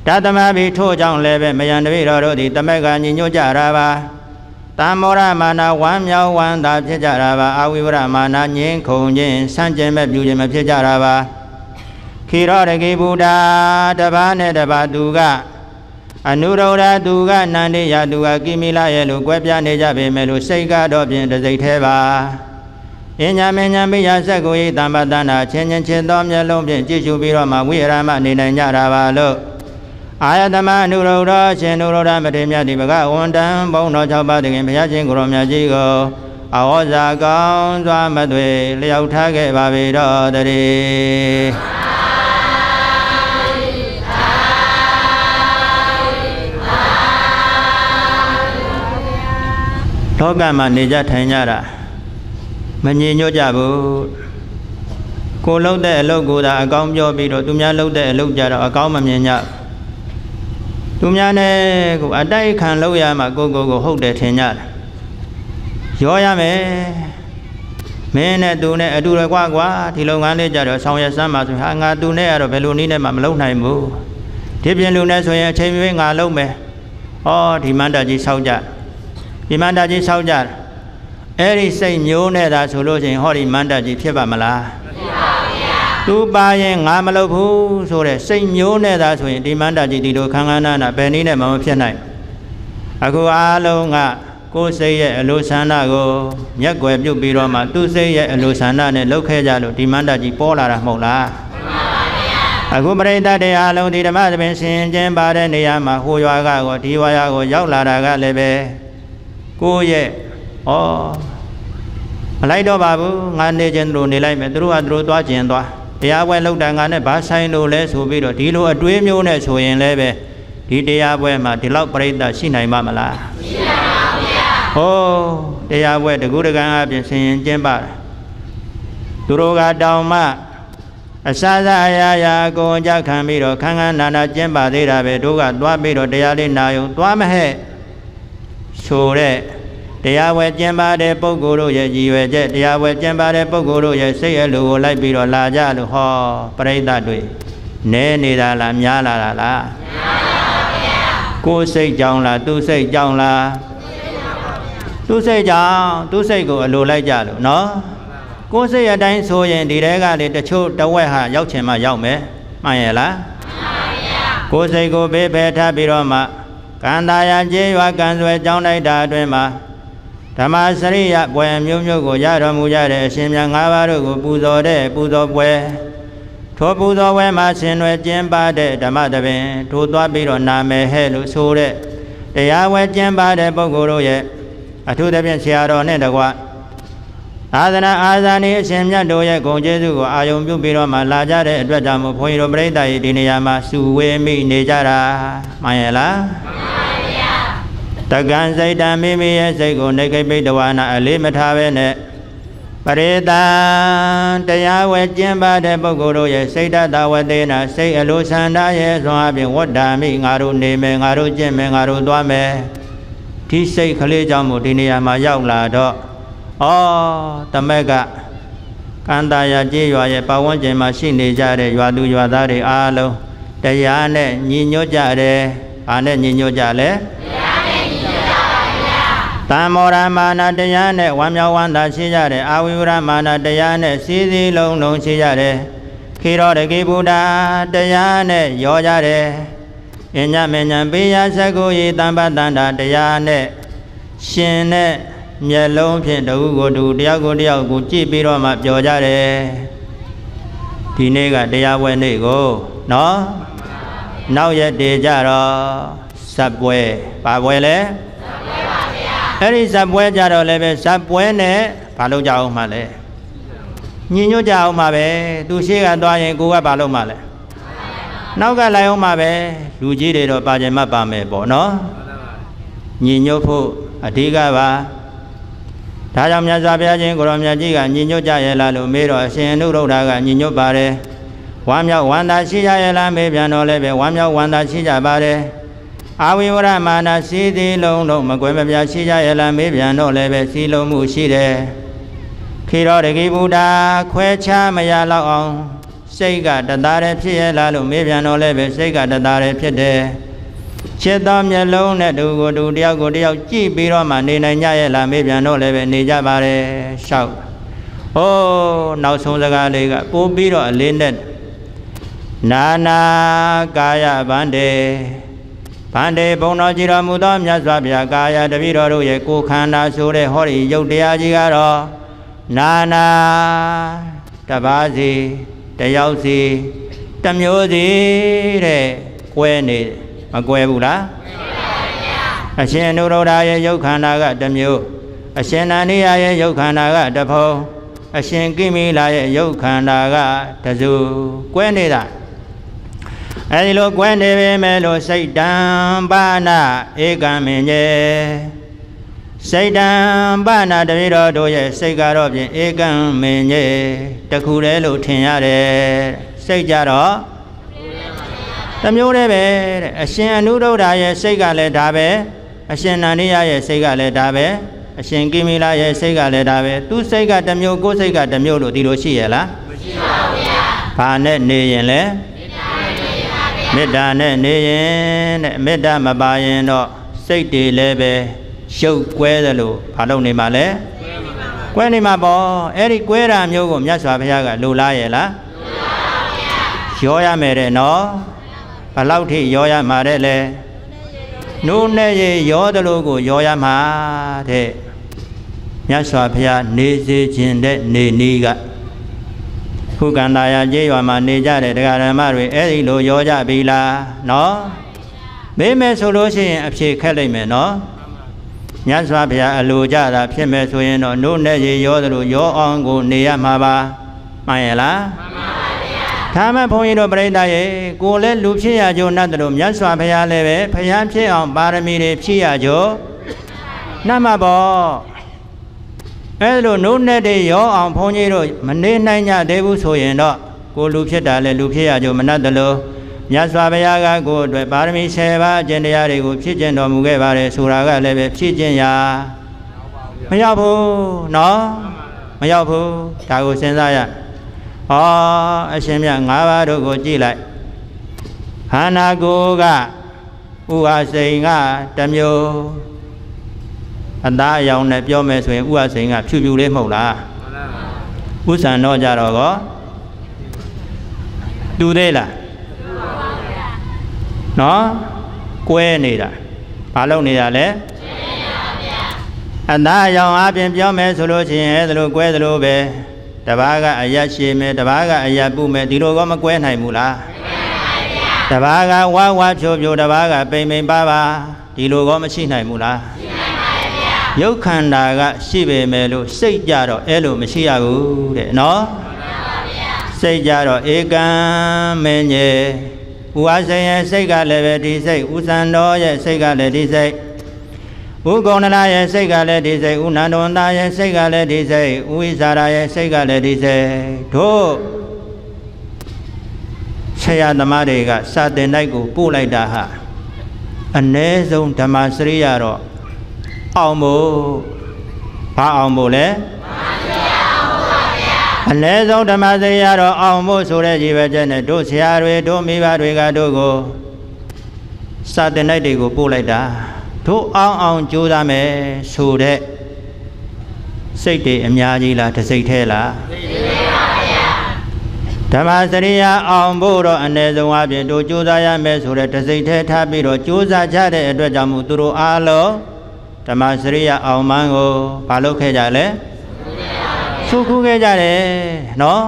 တသမဘိထို့ကြောင့်လည်းပဲမယံတပိတော်တို့သည်တမက်ကညီညွတ်ကြတာပါ တမောရမာနဝမ်းမြောက်ဝမ်းသာဖြစ်ကြတာပါအဝိဝရမာနငြင်းခုန်ခြင်းဆန့်ကျင်မဲ့ပြုခြင်းမဖြစ်ကြတာပါခိရောတကိဗုဒ္ဓတပါးနဲ့တပါးသူကအနုရောဓသူကနန္တိယသူကကိမိလရဲ့လို့ကွဲပြားနေကြပေမဲ့လို့စိတ်ကတော့ဖြင့်တစိတ်သေးပါအညာမညာမိယဆက်ကိုဤတမ္ပတနာချင်းချင်းချင်းသောမျက်လုံးဖြင့်ကြည့်ရှုပြီးတော့မှဝိရမနေနိုင်ကြတာပါလို့ အာယတမအနုရောဓရှင်နုရောဓမထေရမြတ်ဒီဘဂဝန္တံဘုံတော်၆ပါးတခင်ဘုရားရှင်ကိုရောမြတ်ကြီးကိုအဟောဇာကောင်းစွာမသွေလျောက်ထားခဲ့ပါပေတော့တည်းလောကမှာနေကြထိုင်ကြတာမငြိညွတ်ကြဘူးကိုလှုပ်တဲ့အလုပ်ကိုသာအကောင်းပြောပြီးတော့သူများလှုပ်တဲ့အလုပ်ကြတော့အကောင်းမမြင်ကြ သူများနဲ့ကိုအတိုက်ခံလုပ်ရမှကိုကိုကိုဟုတ်တယ်ထင်ကြတယ်ရောရမယ်မင်းနဲ့သူနဲ့အတူတကွာကွာဒီလုပ်ငန်းလေးကြတော့ဆောင်ရစမ်းပါဆိုဟာငါသူနဲ့ကတော့ဘယ်လိုနည်းနဲ့မှမလုပ်နိုင်ဘူးဒီပြင်လူနဲ့ဆိုရင်အချိန်မရွေးငါလုပ်မယ်ဩဒီမန္တကြီးဆောက်ကြဒီမန္တကြီးဆောက်ကြတယ်အဲ့ဒီစိတ်မျိုးနဲ့သာဆိုလို့ရှိရင်ဟောဒီမန္တကြီးဖြစ်ပါမလားဖြစ်ပါဗျာ သူပါရင်ငါမလုပ်ဘူးဆိုတဲ့စိတ်မျိုးနဲ့သာဆိုရင်ဒီမန္တကြီးဒီလိုခန်းခန်းနာနာဘယ်နည်းနဲ့မှမဖြစ်နိုင်အခုအားလုံးကကိုယ်စိတ်ရဲ့အလိုဆန္ဒကိုမျက်ွယ်ပြုတ်ပြီးတော့မှသူ့စိတ်ရဲ့အလိုဆန္ဒနဲ့လှုပ်ခဲကြလို့ဒီမန္တကြီးပေါ်လာတာမဟုတ်လားအခုပရိသတ်တရားလုံးဒီဓမ္မသဘင်ဆင်ကျင်းပါတဲ့နေရာမှာဟိုရွာကကိုဒီဝါယာကိုရောက်လာတာကလည်းပဲကိုယ့်ရဲ့ဩမလိုက်တော့ပါဘူးငါနေခြင်းတို့နေလိုက်မယ်သူတို့ကသူတို့သွားခြင်းသွား တရားပွဲလောက်တာငါနဲ့ဘာဆိုင်လို့လဲဆိုပြီးတော့ဒီလိုအတွေးမျိုးနဲ့ဆိုရင်လည်းပဲဒီတရားပွဲမှာဒီလောက်ပြိဿရှိနိုင်ပါမလားရှိပါပါဘုရားဟောတရားပွဲတကူတကံအပြင်ဆင်ရင်ကျင်းပါသူတို့ကတောင်မှအစစအရာရာကိုကြခံပြီးတော့ခန်းခန်းနာနာကျင်းပါသေးတာပဲတို့ကသွားပြီးတော့တရားလေးနာယုံသွားမဟဲ့ဆိုတဲ့ တရားဝဲကျင်ပါတဲ့ပုဂ္ဂိုလ်တို့ရဲ့ရည်ရွယ်ချက်တရားဝဲကျင်ပါတဲ့ပုဂ္ဂိုလ်တို့ရဲ့စိတ်အလိုကိုလိုက်ပြီးတော့လာကြလို့ဟောပရိသတ်တွေနဲနေတာလားများလာတာလားများပါဗျာကိုယ်စိတ်ကြောင်းလားသူစိတ်ကြောင်းလားသူစိတ်ကြောင်းသူစိတ်ကိုအလိုလိုက်ကြလို့နော်ကိုယ်စိတ်အတိုင်းဆိုရင်ဒီတဲကလေတချို့တဝက်ဟာရောက်ချင်မှရောက်မယ်မှန်ရဲ့လားမှန်ပါဗျာကိုယ်စိတ်ကိုဘေးဖယ်ထားပြီးတော့မှကန္တာယာကျေးရွာကံဆွဲကြောင်းလိုက်တာအတွင်းမှာ ဓမ္မစရိယပွဲမျိုးမျိုးကိုရတော်မူကြတဲ့အရှင်မြတ်၅ပါးတို့ကိုပူဇော်တဲ့ပူဇော်ပွဲထိုပူဇော်ပွဲမှာဆင်နွယ်ကျင်းပတဲ့ဓမ္မသဘင်ထိုသွားပြီးတော့နာမယ်ဟဲ့လို့ဆိုတဲ့တရားဝဲကျင်းပတဲ့ပုဂ္ဂိုလ်တို့ရဲ့အထူးသဖြင့်ဆရာတော်နဲ့တကွသာသနာအာဇာနည်အရှင်မြတ်တို့ရဲ့ဂုဏ်ကျေးဇူးကိုအာယုံပြုပြီးတော့မှလာကြတဲ့အတွက်ကြောင့်မို့ဘုန်းကြီးတို့ပြိဿရဲ့ဒီနေရာမှာစုဝေးမိနေကြတာမှန်ရဲ့လားမှန်ပါဗျာ တက္ကံစိတ်တံမိမိရဲ့စိတ်ကိုနေကိပိတဝါနာအလေးမထားပဲနဲ့ပရိသံတရားဝဲကျင်းပါတဲ့ပုဂ္ဂိုလ်တို့ရဲ့စိတ်တတဝတေနာစိတ်အလိုဆန္ဒရဲ့စွမ်းအပြင်ဝတ္တာမိငါတို့နေမယ်ငါတို့ကျင့်မယ်ငါတို့သွားမယ်ဒီစိတ်ကလေးကြောင့်မို့ဒီနေရာမှာရောက်လာတော့ဩတမက်ကကန္တာယာကျေးရွာရဲ့ပတ်ဝန်းကျင်မှာရှိနေကြတဲ့ရွာသူရွာသားတွေအားလုံးတရားနဲ့ညီညွတ်ကြတယ်။ဘာနဲ့ညီညွတ်ကြလဲ။ တမ္မောရမာနတရားနဲ့ဝမ်းမြောက်ဝမ်းသာရှိကြတယ်။အာဝိဝရမာနတရားနဲ့စည်းစည်းလုံးလုံးရှိကြတယ်။ခေရောတကိဗုဒ္ဓတရားနဲ့ရောကြတယ်။အညမဉ္ဇံပေယသကုယေတမ္ပတ္တန္တာတရားနဲ့ရှင်နဲ့မျက်လုံးဖြင့်တခုကိုတခုတယောက်ကိုတယောက်ကိုကြည့်ပြီးတော့မှပြောကြတယ်ဒီနေ့ကတရားပွဲနေ့ကိုနော်နောက်ရက်တည်ကြတော့ဇက်ပွဲဘာပွဲလဲဇက်ပွဲပါဗျာ အဲ့ဒီဇက်ပွဲကြတော့လည်းပဲဇက်ပွဲနဲ့ဘာလုပ်ကြအောင်မှလဲညင်ညွတ်ကြအောင်မှပဲသူရှိကသွားရင်ကိုကဘာလုပ်မှလဲနောက်ကလိုက်အောင်မှပဲလူကြီးတွေတော့ပါကြမပါမယ်ပေါ့နော်ညင်ညွတ်ဖို့အဓိကပါဒါကြောင့်မြတ်စွာဘုရားရှင်ကိုရောမြတ်ကြီးကညီညွတ်ကြရဲ့လားလို့မေးတော့အရှင်အနုရုဒ္ဓကညီညွတ်ပါတယ်ဝမ်းမြောက်ဝမ်းသာရှိကြရဲ့လားမေးပြန်တော့လည်းပဲဝမ်းမြောက်ဝမ်းသာရှိကြပါတယ် အာဝိဝရမာနစီသည်လုံးလုံးမကွယ်မပြရှိကြရဲ့လားမေးပြန်တော့လည်းပဲစီလုံးမှုရှိတယ်ခေရောတကိဗုဒ္ဓခွဲခြားမရတော့အောင်စိတ်ကတသားတည်းဖြစ်ရဲ့လားလို့မေးပြန်တော့လည်းပဲစိတ်ကတသားတည်းဖြစ်တယ်ချစ်သောမျက်လုံးနဲ့တူကိုတူတယောက်ကိုတယောက်ကြည့်ပြီးတော့မှနေနိုင်ကြရဲ့လားမေးပြန်တော့လည်းပဲနေကြပါတယ်ရှောက်။အိုးနောက်ဆုံးစကားလေးကပိုးပြီးတော့အလေးနဲ့နာနာကာယဗန္တေ ဗန္တေဘုံတော်ကြည်တော်မူသောမြတ်စွာဘုရားကာယတပိတော်တို့ရဲ့ကိုယ်ခန္ဓာဆိုတဲ့ဟောဒီရုပ်တရားကြီးကတော့နာနာတပါးစီတယောက်စီတစ်မျိုးစီတဲ့ကွဲနေမကွဲဘူးလားအရှင်အနုရုဒ္ဓရဲ့ရုပ်ခန္ဓာကတစ်မျိုးအရှင်နန္ဒီယရဲ့ရုပ်ခန္ဓာကတစ်ဖုံအရှင်ကိမိလာရဲ့ရုပ်ခန္ဓာကတစုကွဲနေတာ အဲဒီလိုကွဲနေပေမဲ့လို့စိတ်တံပါဏဧကံမင်းရဲ့စိတ်တံပါဏတပိတော်တို့ရဲ့စိတ်ကတော့ဖြင့်ဧကံမင်းရဲ့တခုတည်းလို့ထင်ရတယ်စိတ်ကြတော့တမျိုးတည်းပဲတဲ့အရှင်အနုဒုဒ္ဓရဲ့စိတ်ကလည်းဒါပဲအရှင်နန္ဒိယရဲ့စိတ်ကလည်းဒါပဲအရှင်ကိမိလာရဲ့စိတ်ကလည်းဒါပဲသူစိတ်ကတစ်မျိုးကိုယ်စိတ်ကတစ်မျိုးလို့ဒီလိုရှိရဲ့လားမရှိပါဘူးဗျာဘာနဲ့နေရင်လဲမေ တ္တာနဲ့နေရင်တဲ့မေတ္တာမပါရင်တော့စိတ်တွေလည်းပဲရှုပ်ကွဲသလိုဘာလို့နေမှာလဲကွဲနေမှာပေါ့အဲ့ဒီကွဲတာမျိုးကိုမြတ်စွာဘုရားကလိုလားရဲ့လားလိုလားပါဗျာရောရမယ်တဲ့နော်ဘလောက်ထိရောရမှာတဲ့လဲနိုးနဲ့ရေရောသလိုကိုရောရမှာတဲ့မြတ်စွာဘုရားနေစေခြင်းတဲ့နေနီးက ခုကန္တာယာကျေးရွာမှာနေကြတဲ့တရားဓမ္မတွေအဲ့ဒီလိုရောကြပြီလားနော်မေးမယ်ဆိုလို့ရှိရင်အဖြေခက်လိုက်မယ်နော်မြတ်စွာဘုရားအလိုကြတာဖြစ်မယ်ဆိုရင်တော့နို့နဲ့ရေရောသလိုရောအောင်ကိုနေရမှာပါမှန်ရဲ့လားမှန်ပါပါဗျာဒါမှဘုန်းကြီးတို့ပြိဿရဲ့ကိုလည်းလူဖြစ်ရကြုံနဲ့တို့မြတ်စွာဘုရားလည်းပဲဘုရားဖြစ်အောင်ပါရမီတွေဖြည့်ရကြုံနတ်မှာပေါ့ အဲလိုနိုးနဲ့တွေရောအောင်ဘုန်းကြီးတို့မနေနိုင်ကြသေးဘူးဆိုရင်တော့ကိုလူဖြစ်တာလဲလူဖြစ်ရကြုံမနှတ်တလို့မြတ်စွာဘုရားကကိုအတွက်ပါရမီ10ပါးအကျင့်တရားတွေကိုဖြည့်ကျင့်တော်မူခဲ့ပါတယ်ဆိုတာကလည်းပဲဖြည့်ကျင့်ရာမရောက်ဘူးနော်မရောက်ဘူးဒါကိုစဉ်းစားရဟောအရှင်မြတ်၅ပါးတို့ကိုကြည့်လိုက်ခန္ဓာကိုယ်ကဥဟာစိန်ကတစ်မျိုး အသားအယောင်နဲ့ပြောမယ်ဆိုရင်ဥဟာစိန်ကဖြူဖြူလေးမဟုတ်လားဥစ္ဆန်တော့ကြတော့ကောတူသေးလားနော်ကွဲနေတာဘာလို့နေတာလဲအသားအယောင်အပြင်ပြောမယ်ဆိုလို့ရှိရင်အဲဒါလိုကွဲသလိုပဲတပားကအယက်ရှည်မယ်တပားကအယက်ပုမယ်ဒီလိုကမကွဲနိုင်ဘူးလားတပားကဝါဝါဖြိုးဖြိုးတပားကပိန်ပိန်ပါပါဒီလိုကမရှိနိုင်ဘူးလား ရှိနိုင်ပါရဲ့ဗျာရုပ်ခန္ဓာကရှိပေမဲ့လို့စိတ်ကြတော့အဲ့လိုမရှိရဘူးတဲ့နော်စိတ်ကြတော့ဧကံမင်းကြီးဥဝါစင်ရဲ့စိတ်ကလည်းပဲဒီစိတ်ဥစံတော်ရဲ့စိတ်ကလည်းဒီစိတ်ဥကုဏလာရဲ့စိတ်ကလည်းဒီစိတ်ဥနန္ဒဝန္တာရဲ့စိတ်ကလည်းဒီစိတ်ဥဝိဇာရရဲ့စိတ်ကလည်းဒီစိတ်တို့ဆရာသမားတွေကစာတင်တိုက်ကိုပို့လိုက်တာဟာအ ਨੇ ဆုံးဓမ္မစရိယတော့ အောင်မို့ဘာအောင်မို့လဲအ ਨੇ ဆုံးဓမ္မစရိယတော့အောင်မို့ဆိုတဲ့ကြီးပဲချက်နဲ့တို့ဆရာတွေတို့မိဘတွေကတို့ကိုစာတင်တိုက်တွေကိုပို့လိုက်တာတို့အောင်အောင်ကြိုးစားမယ်ဆိုတဲ့စိတ်တွေအများကြီးလားတစ်စိတ်ထဲလားစိတ်ထဲပါဗျာဓမ္မစရိယအောင်ဖို့တော့အ ਨੇ ဆုံးအပြင်တို့ကြိုးစားရမယ်ဆိုတဲ့တစ်စိတ်ထဲထားပြီးတော့ကြိုးစားကြတဲ့အတွက်ကြောင့်မို့သူတို့အားလုံး ဓမ္မစရိယအောင်မှန်းကိုမလုပ်ခဲ့ကြလဲသုခုခဲ့ကြတယ်နော်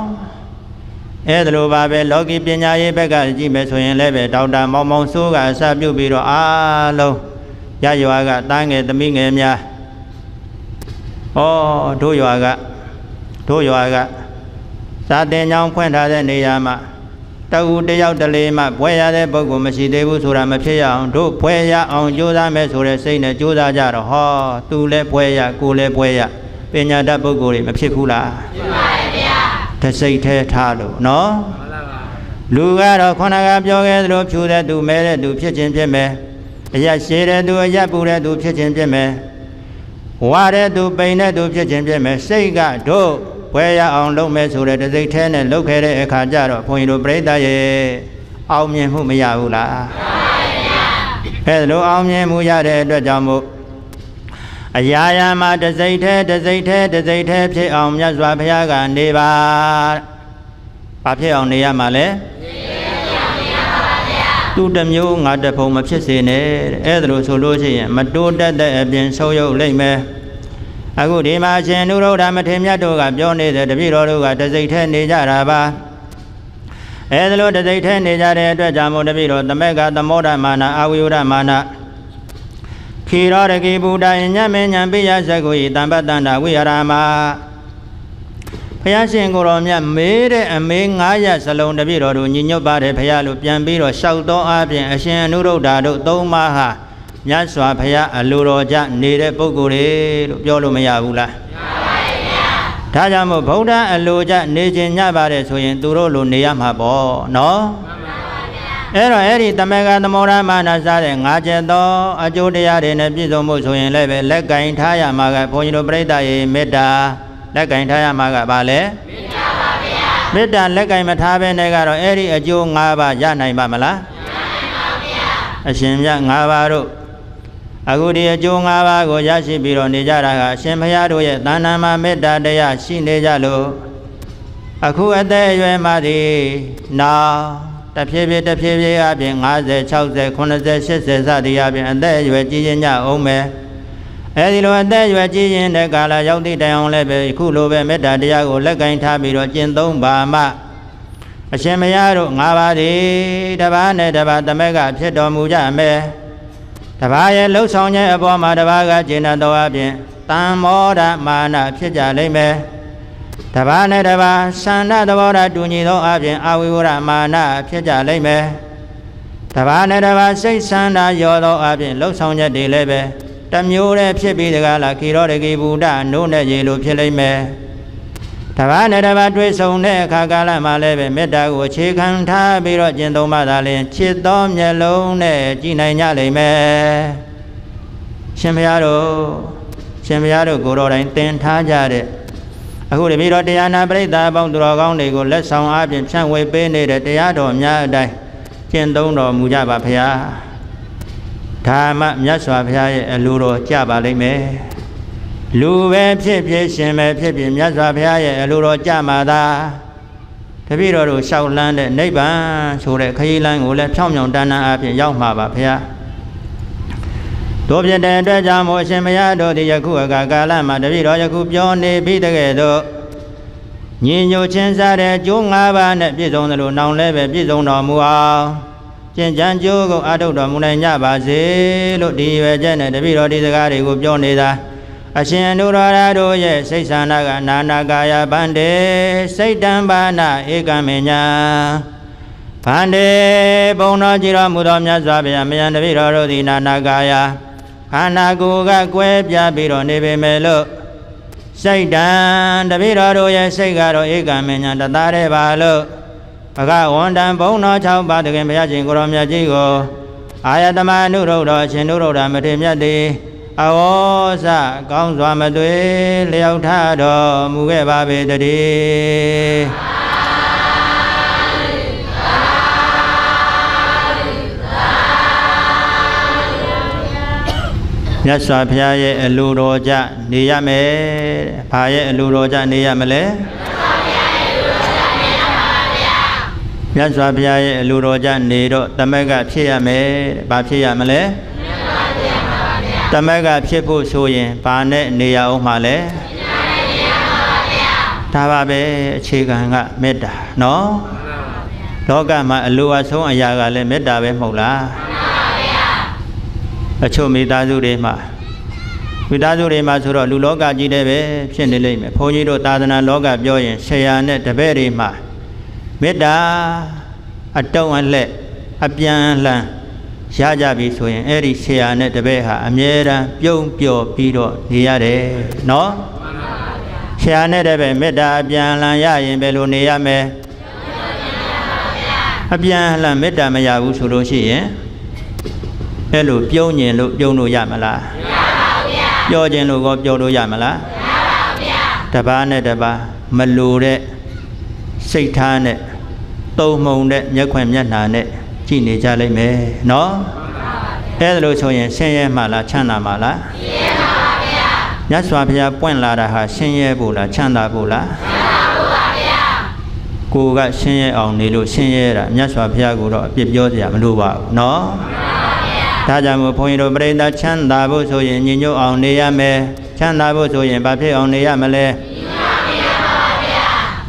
အဲ့ဒါလိုပါပဲလောကီပညာရေးဘက်ကကြည့်မယ်ဆိုရင်လည်းပဲဒေါက်တာမောင်မောင်စိုးကအစပြုပြီးတော့အားလုံးရရွာကတန်းငယ်သမီးငယ်များဩတို့ရွာကတို့ရွာကသာတင်ကြောင်းဖွင့်ထားတဲ့နေရာမှာ တအူတယောက်တလေမှဘွဲရတဲ့ပုဂ္ဂိုလ်မရှိသေးဘူးဆိုတာမဖြစ်ရအောင်တို့ဘွဲရအောင်ကြိုးစားမယ်ဆိုတဲ့စိတ်နဲ့ကြိုးစားကြတော့ဟောသူလည်းဘွဲရကိုလည်းဘွဲရပညာတတ်ပုဂ္ဂိုလ်တွေမဖြစ်ဘူးလားဖြစ်ပါရဲ့ဗျာတစိတ်ထဲထားလို့နော်လူကတော့ခொနကပြောခဲ့သလိုဖြူတဲ့သူမဲတဲ့သူဖြစ်ခြင်းဖြစ်မယ်အရရှည်တဲ့သူအရပူတဲ့သူဖြစ်ခြင်းဖြစ်မယ်ဝါတဲ့သူပိန်တဲ့သူဖြစ်ခြင်းဖြစ်မယ်စိတ်ကတို့ ဘွဲရအောင်လုပ်မယ်ဆိုတဲ့တစိတ်ထဲနဲ့လုပ်ခဲ့တဲ့အခါကျတော့ဘုန်းကြီးတို့ပြိဿရဲ့အောင်မြင်မှုမရဘူးလားမှန်ပါဗျာအဲလိုအောင်မြင်မှုရတဲ့အတွက်ကြောင့်မို့အရာရာမှာတစိတ်ထဲတစိတ်ထဲတစိတ်ထဲဖြစ်အောင်မြတ်စွာဘုရားကနေပါဘာဖြစ်အောင်နေရမှာလဲနေရပါဗျာသူတစ်မျိုးငါတစ်ဖုံမဖြစ်စေနဲ့တဲ့အဲ့ဒါလို့ဆိုလို့ရှိရင်မတိုးတက်တဲ့အပြင်ဆုံးယုတ်လိမ့်မယ် အခုဒီမှာအရှင်နုရုဒ္ဓမထေရမြတ်တို့ကပြောနေတဲ့တပည့်တော်တို့ကတစိတ်ထဲနေကြတာပါအဲဒါလို့တစိတ်ထဲနေကြတဲ့အတွက်ကြောင့်မို့တပည့်တော်သမက်ကသမောဒမာနအာဝိယုဒမာနခီရောရကိဗုဒ္ဓယညမေညံပိယဇဂုဤတမ္ပတ္တန္တဝိရရာမဘုရားရှင်ကိုယ်တော်မြတ်မေးတဲ့အမေး900စလုံးတပည့်တော်တို့ညီညွတ်ပါတယ်ဘုရားလို့ပြန်ပြီးတော့လျှောက်တော်အပြင်အရှင်အနုရုဒ္ဓတို့သုံးပါးဟာ မြတ်စွာဘုရားအလိုတော်ကြနေတဲ့ပုဂ္ဂိုလ်တွေလို့ပြောလို့မရဘူးလားဒါကြောင့်မို့ဗုဒ္ဓအလိုကြနေခြင်းညပါတယ်ဆိုရင်သူတို့လိုနေရမှာပေါ့နော်အဲ့တော့အဲ့ဒီတမေကသမောရမာနစားတဲ့ငါးချက်သောအကျိုးတရားတွေနဲ့ပြည့်စုံမှုဆိုရင်လည်းပဲလက်ကင်ထားရမှာကဘုန်းကြီးတို့ပြိဿရေမေတ္တာလက်ကင်ထားရမှာကဘာလဲမေတ္တာပါဗျာမေတ္တာလက်ကင်မထားဘဲနဲ့ကတော့အဲ့ဒီအကျိုး၅ပါးရနိုင်ပါမလားမရနိုင်ပါဗျာအရှင်မြတ်၅ပါးတို့ အခုဒီအကျိုး၅ပါးကိုရရှိပြီးတော့နေကြတာကအရှင်ဘုရားတို့ရဲ့သာနာမှာမေတ္တာတရားရှိနေကြလို့အခုအသက်အရွယ်မှသည်နောက်တဖြည်းဖြည်းတဖြည်းဖြည်းအပြင်50 60 90 80စသည်အပြင်အသက်အရွယ်ကြီးရင်ကြအောင်မယ်အဲဒီလိုအသက်အရွယ်ကြီးရင်တဲ့ကာလရောက်သည့်တိုင်အောင်လည်းပဲခုလိုပဲမေတ္တာတရားကိုလက်ကင်ထားပြီးတော့ကျင့်သုံးပါမှအရှင်မယားတို့၅ပါးသည်တပါးနဲ့တပါးတမက်ကဖြစ်တော်မူကြမယ် တပါးရဲ့လှုပ်ဆောင်ခြင်းအပေါ်မှာတပါးကကျင့်တော်အပြင်တံမောဒမာနဖြစ်ကြလိမ့်မယ်တပါးနဲ့တပါးသန္ဓသဘောဓာတူညီသောအပြင်အဝိဝရမာနဖြစ်ကြလိမ့်မယ်တပါးနဲ့တပါးစိတ်ဆန္ဒရောသောအပြင်လှုပ်ဆောင်ချက်တွေလည်းပဲတမျိုးတည်းဖြစ်ပြီးတကားလားခေရောတကေဗုဒ္ဓနိုးနဲ့ရေလိုဖြစ်လိမ့်မယ် တပါးနဲ့တပါးတွေ့ဆုံတဲ့အခါကာလမှာလည်းပဲမေတ္တာကိုအခြေခံထားပြီးတော့ကျင့်သုံးမှသာလျှင်ချစ်သောမျက်လုံးနဲ့ကြည်နိုင်ကြလိမ့်မယ်ရှင်ဘုရားတို့ရှင်ဘုရားတို့ကိုယ်တော်တိုင်သင်ထားကြတဲ့အခုတပည့်တော်တရားနာပရိသတ်အပေါင်းသူတော်ကောင်းတွေကိုလက်ဆောင်အားဖြင့်ဖြန့်ဝေပေးနေတဲ့တရားတော်များအတိုင်းကျင့်သုံးတော်မူကြပါဖရာဓမ္မမြတ်စွာဘုရားရဲ့အလိုတော်ကြပါလိမ့်မယ် လူပဲဖြစ်ဖြစ်ရှင်ပဲဖြစ်ဖြစ်မြတ်စွာဘုရားရဲ့အလိုတော်ကြမှာသာတပည့်တော်တို့လျှောက်လန်းတဲ့နိဗ္ဗာန်ဆိုတဲ့ခရီးလမ်းကိုလည်းဖြောင်းဖြောင်းတန်းတန်းအပြင်ရောက်မှာပါဘုရားတို့ဖြစ်တဲ့အတွက်ကြောင့်မို့အရှင်ဘုရားတို့ဒီယခုအခါကာလမှာတပည့်တော်ယခုပြောနေပြီးတကယ်တော့ညီညွတ်ချင်းစားတဲ့ကျိုး၅ပါးနဲ့ပြည့်စုံသလိုနောင်လည်းပဲပြည့်စုံတော်မူအောင်ကျင့်ကြံကြိုးကိုအထုတ်တော်မူနိုင်ကြပါစေလို့ဒီရွယ်ချက်နဲ့တပည့်တော်ဒီစကားတွေကိုပြောနေတာ အရှင်အနုရရတို့ရဲ့စိတ်ဆန္ဒကနာနာကာယဗန္တေစိတ်တံဘာနာဧကမေညာဗန္တေဘုံတော်ကြည်တော်မူသောမြတ်စွာဘုရားမယံတပည့်တော်တို့သည်နာနာကာယခန္ဓာကိုယ်ကကွဲပြားပြီးတော့နေပေမဲ့လို့စိတ်တံတပည့်တော်တို့ရဲ့စိတ်ကတော့ဧကမေညာတသားတည်းပါလို့ဘဂဝန္တံဘုံတော်6ပါးတခင်ဘုရားရှင်ကိုရောမြတ်ကြီးကိုအာယတမအနုရုဒ္ဓအရှင်နုရုဒ္ဓမထေမြတ်တိ အဝေါစကောင်းစွာမသွေလျောက်ထတော်မူခဲ့ပါပေတည်းမြတ်စွာဘုရားရဲ့အလိုတော်ကြနေရမယ်။ဘာရဲ့အလိုတော်ကြနေရမလဲ။မြတ်စွာဘုရားရဲ့အလိုတော်ကြနေတော့တမက်ကဖြစ်ရမယ်။ဘာဖြစ်ရမလဲ။ တမက်ကဖြစ်ဖို့ဆိုရင်ဘာနဲ့နေရအောင်မှလဲဒါပါပဲအခြေခံကမေတ္တာနော်လောကမှာအလိုအဆုံးအရာကလည်းမေတ္တာပဲမဟုတ်လားအချို့မိသားစုတွေမှာမိသားစုတွေမှာဆိုတော့လူလောကကြီးတဲ့ပဲဖြစ်နေလိမ့်မယ်ဘုန်းကြီးတို့သာသနာလောကပြောရင်ဆရာနဲ့တပည့်တွေမှာမေတ္တာအတုံးအလှက်အပြန်လှန် ရကြပြီဆိုရင်အဲ့ဒီဆရာနဲ့တပည့်ဟာအမြဲတမ်းပြုံးပျော်ပြီးတော့နေရတယ်နော်ဆရာနဲ့တပည့်မေတ္တာအပြန်အလှန်ရရင်ဘယ်လိုနေရမလဲအပြန်အလှန်မေတ္တာမရဘူးဆိုလို့ရှိရင်အဲ့လိုပြုံးညင်လို့ပြုံးလို့ရမလားမရပါဘူးဗျာပြောခြင်းလို့ကောပြောလို့ရမလားမရပါဘူးဗျာတပားနဲ့တပားမလိုတဲ့စိတ်ထားနဲ့တုံမှုန်တဲ့မျက်ခွင်မျက်နှာနဲ့ ကြည့်နေကြလိမ့်မယ်နော်အဲ့ဒါလို့ဆိုရင်ဆင်းရဲမှလားချမ်းသာမှလားဆင်းရဲပါဗျာမြတ်စွာဘုရားပွင့်လာတာဟာဆင်းရဲဖို့လားချမ်းသာဖို့လားချမ်းသာဖို့ပါဗျာကိုယ်ကဆင်းရဲအောင်နေလို့ဆင်းရဲတာမြတ်စွာဘုရားကတော့အပြစ်ပြောစရာမလိုပါဘူးနော်ဒါကြောင့်မို့ဘုန်းကြီးတို့ပြိဿချမ်းသာဖို့ဆိုရင်ညီညွတ်အောင်နေရမယ်ချမ်းသာဖို့ဆိုရင်ဘာဖြစ်အောင်နေရမလဲ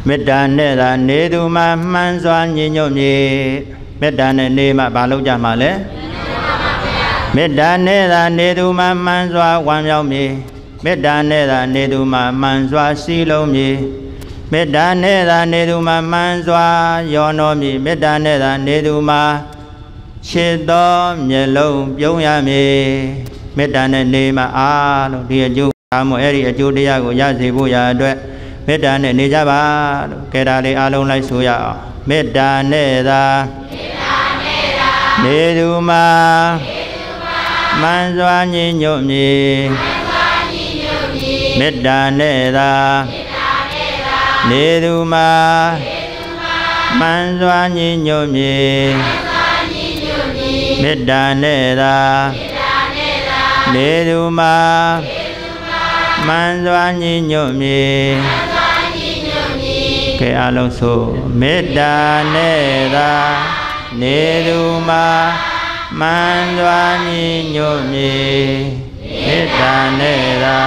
မေတ္တာနဲ့သာနေသူမှမှန်စွာညီညွတ်မြေ မေတ္တာနဲ့နေမှဘာလုပ်ကြမှာလဲမေတ္တာနဲ့သာနေသူမှမှန်စွာဝမ်းမြောက်မြေမေတ္တာနဲ့သာနေသူမှမှန်စွာစီလုံးမြေမေတ္တာနဲ့သာနေသူမှမှန်စွာယောနောမြေမေတ္တာနဲ့သာနေသူမှခြေတော်မျက်လုံးပြုံးရမြေမေတ္တာနဲ့နေမှအားလုံးဒီအကျိုးအားမို့အဲ့ဒီအကျိုးတရားကိုရစေဖို့ရာအတွက်မေတ္တာနဲ့နေကြပါလို့ကဲဒါလေးအားလုံးလိုက်ဆိုရအောင် မေတ္တာနဲ့သာမေတ္တာနဲ့သာနေသူမှာမှန်စွာညီညွတ်မြေမေတ္တာနဲ့သာနေသူမှာမှန်စွာညီညွတ်မြေမေတ္တာနဲ့သာနေသူမှာမှန်စွာညီညွတ်မြေ ကဲအလုံးဆိုမေတ္တာနဲ့သာနေသူမှာမှန်စွာညီညွတ်မြေမေတ္တာနဲ့သာ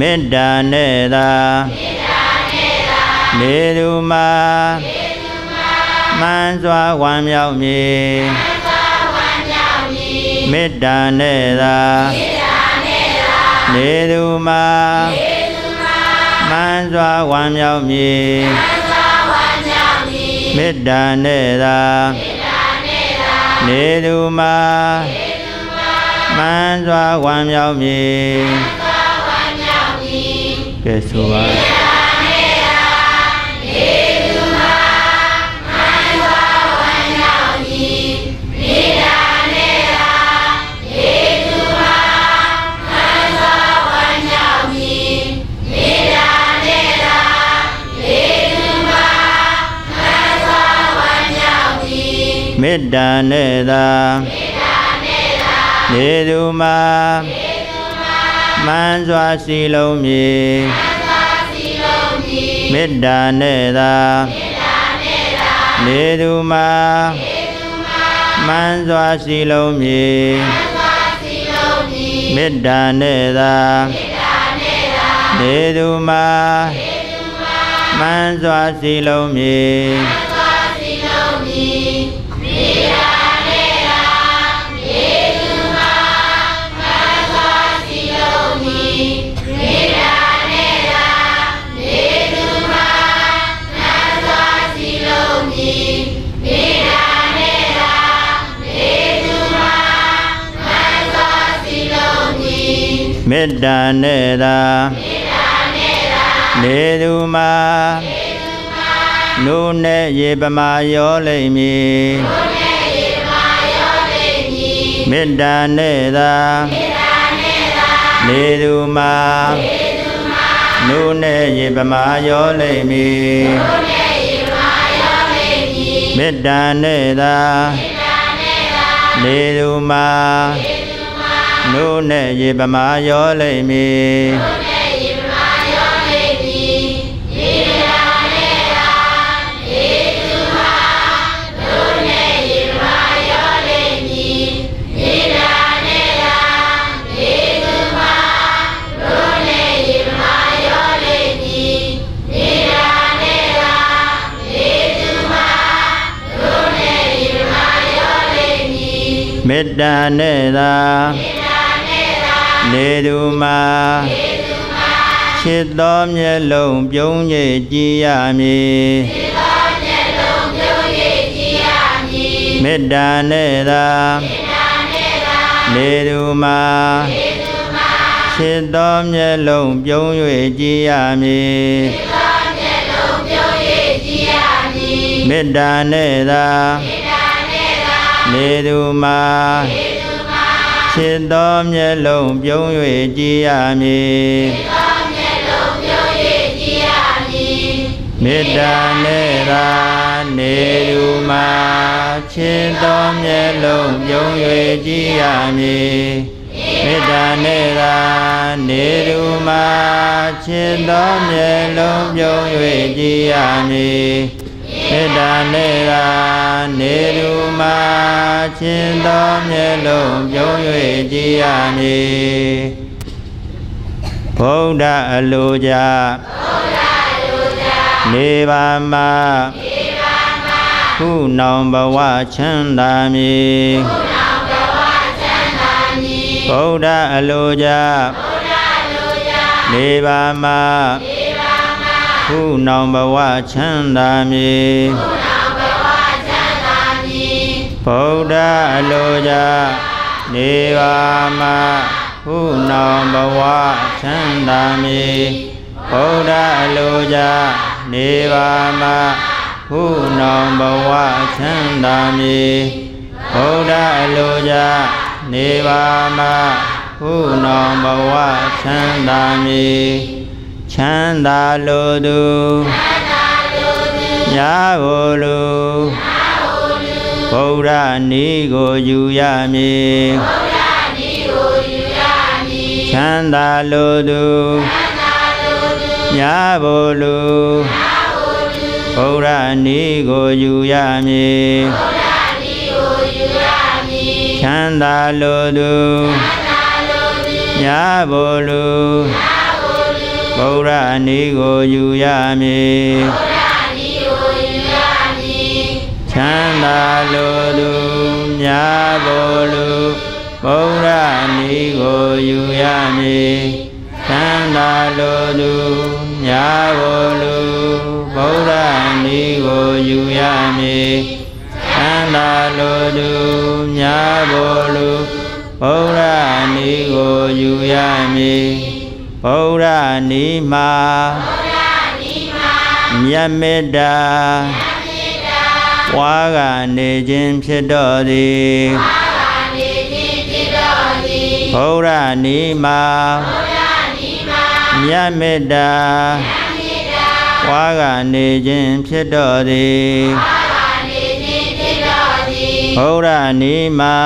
မေတ္တာနဲ့သာနေသူမှာ မှန်စွာဝမ်းမြောက်မြေမေတ္တာနဲ့သာနေသူမှာမှန်စွာဝမ်းမြောက်မြေမေတ္တာနဲ့သာနေသူမှာမှန်စွာဝမ်းမြောက်မြေကဲဆိုပါ မေတ္တာနဲ့သာနေသူမှာမှန်စွာစီလုံးမြေမေတ္တာနဲ့သာနေသူမှာမှန်စွာစီလုံးမြေမေတ္တာနဲ့သာနေသူမှာမှန်စွာစီလုံးမြေ တ္တာနဲ့သာနေသူမှာနုနဲ့ရေပမာရောလိမ့်မည်မေတ္တာနဲ့သာနေသူမှာနုနဲ့ရေပမာရောလိမ့်မည်မေတ္တာနဲ့သာနေသူမှာ နုနဲ့ရေပမာရောလိမ့်မည်မေတ္တာနဲ့သာနေသူမှာချစ်သောမျ က်လုံးပြုံးရည်ကြည်ရမည်မေတ္တာနဲ့သာနေသူမှာချစ်သောမျက်လုံးပြုံး၍ကြည်ရမည်မေတ္တာနဲ့သာနေသူမှာ ချစ်သောမျက်လုံးပြုံး၍ကြည်ရမည်မေတ္တာနဲ့သာနေလူမှာချင်းတော်မျက်လုံးပြုံး၍ကြည်ရမည်မေတ္တာနဲ့သာနေလူမှာချင်းတော်မျက်လုံးပြုံး၍ကြည်ရမည် မေတ္တာနဲ့သာနေလူမှာချင်းတော်မျက်လုံးပြုံး၍ကြည်ရမည်ဗုဒ္ဓအလိုကြနေပါမှာခုနောင်ဘဝချမ်းသာမည်ဗုဒ္ဓအလိုကြနေပါမှာ ခုနောင်ဘဝချမ်းသာမည်ဗုဒ္ဓအလိုကြနေပါမှာခုနောင်ဘဝချမ်းသာမည်ဗုဒ္ဓအလိုကြနေပါမှာခုနောင်ဘဝချမ်းသာမည်ဗုဒ္ဓအလိုကြနေပါမှာခုနောင်ဘဝချမ်းသာမည် ချမ်းသာလိုသူညာကိုလူဗုဒ္ဓနီးကိုယူရမည်ချမ်းသာလိုသူညာဘိုလ်ဗုဒ္ဓနီးကိုယူရမည်ချမ်းသာလိုသူညာဘိုလ် ဗုဒ္ဓနီးကိုယူရမည်ချမ်းသာလိုသူညာဘိုလ်ဗုဒ္ဓနီးကိုယူရမည်သန္တာလိုသူညာကိုလူဗုဒ္ဓနီကိုယူရမည်သန္တာလိုသူညာကိုလူဗုဒ္ဓနီကိုယူရမည် ဗုဒ္ဓနီမှာမြတ်မေတ္တာဝါကနေခြင်းဖြစ်တော်သည်ဗုဒ္ဓနီမှာမြတ်မေတ္တာဝါကနေခြင်းဖြစ်တော်သည်ဗုဒ္ဓနီမှာ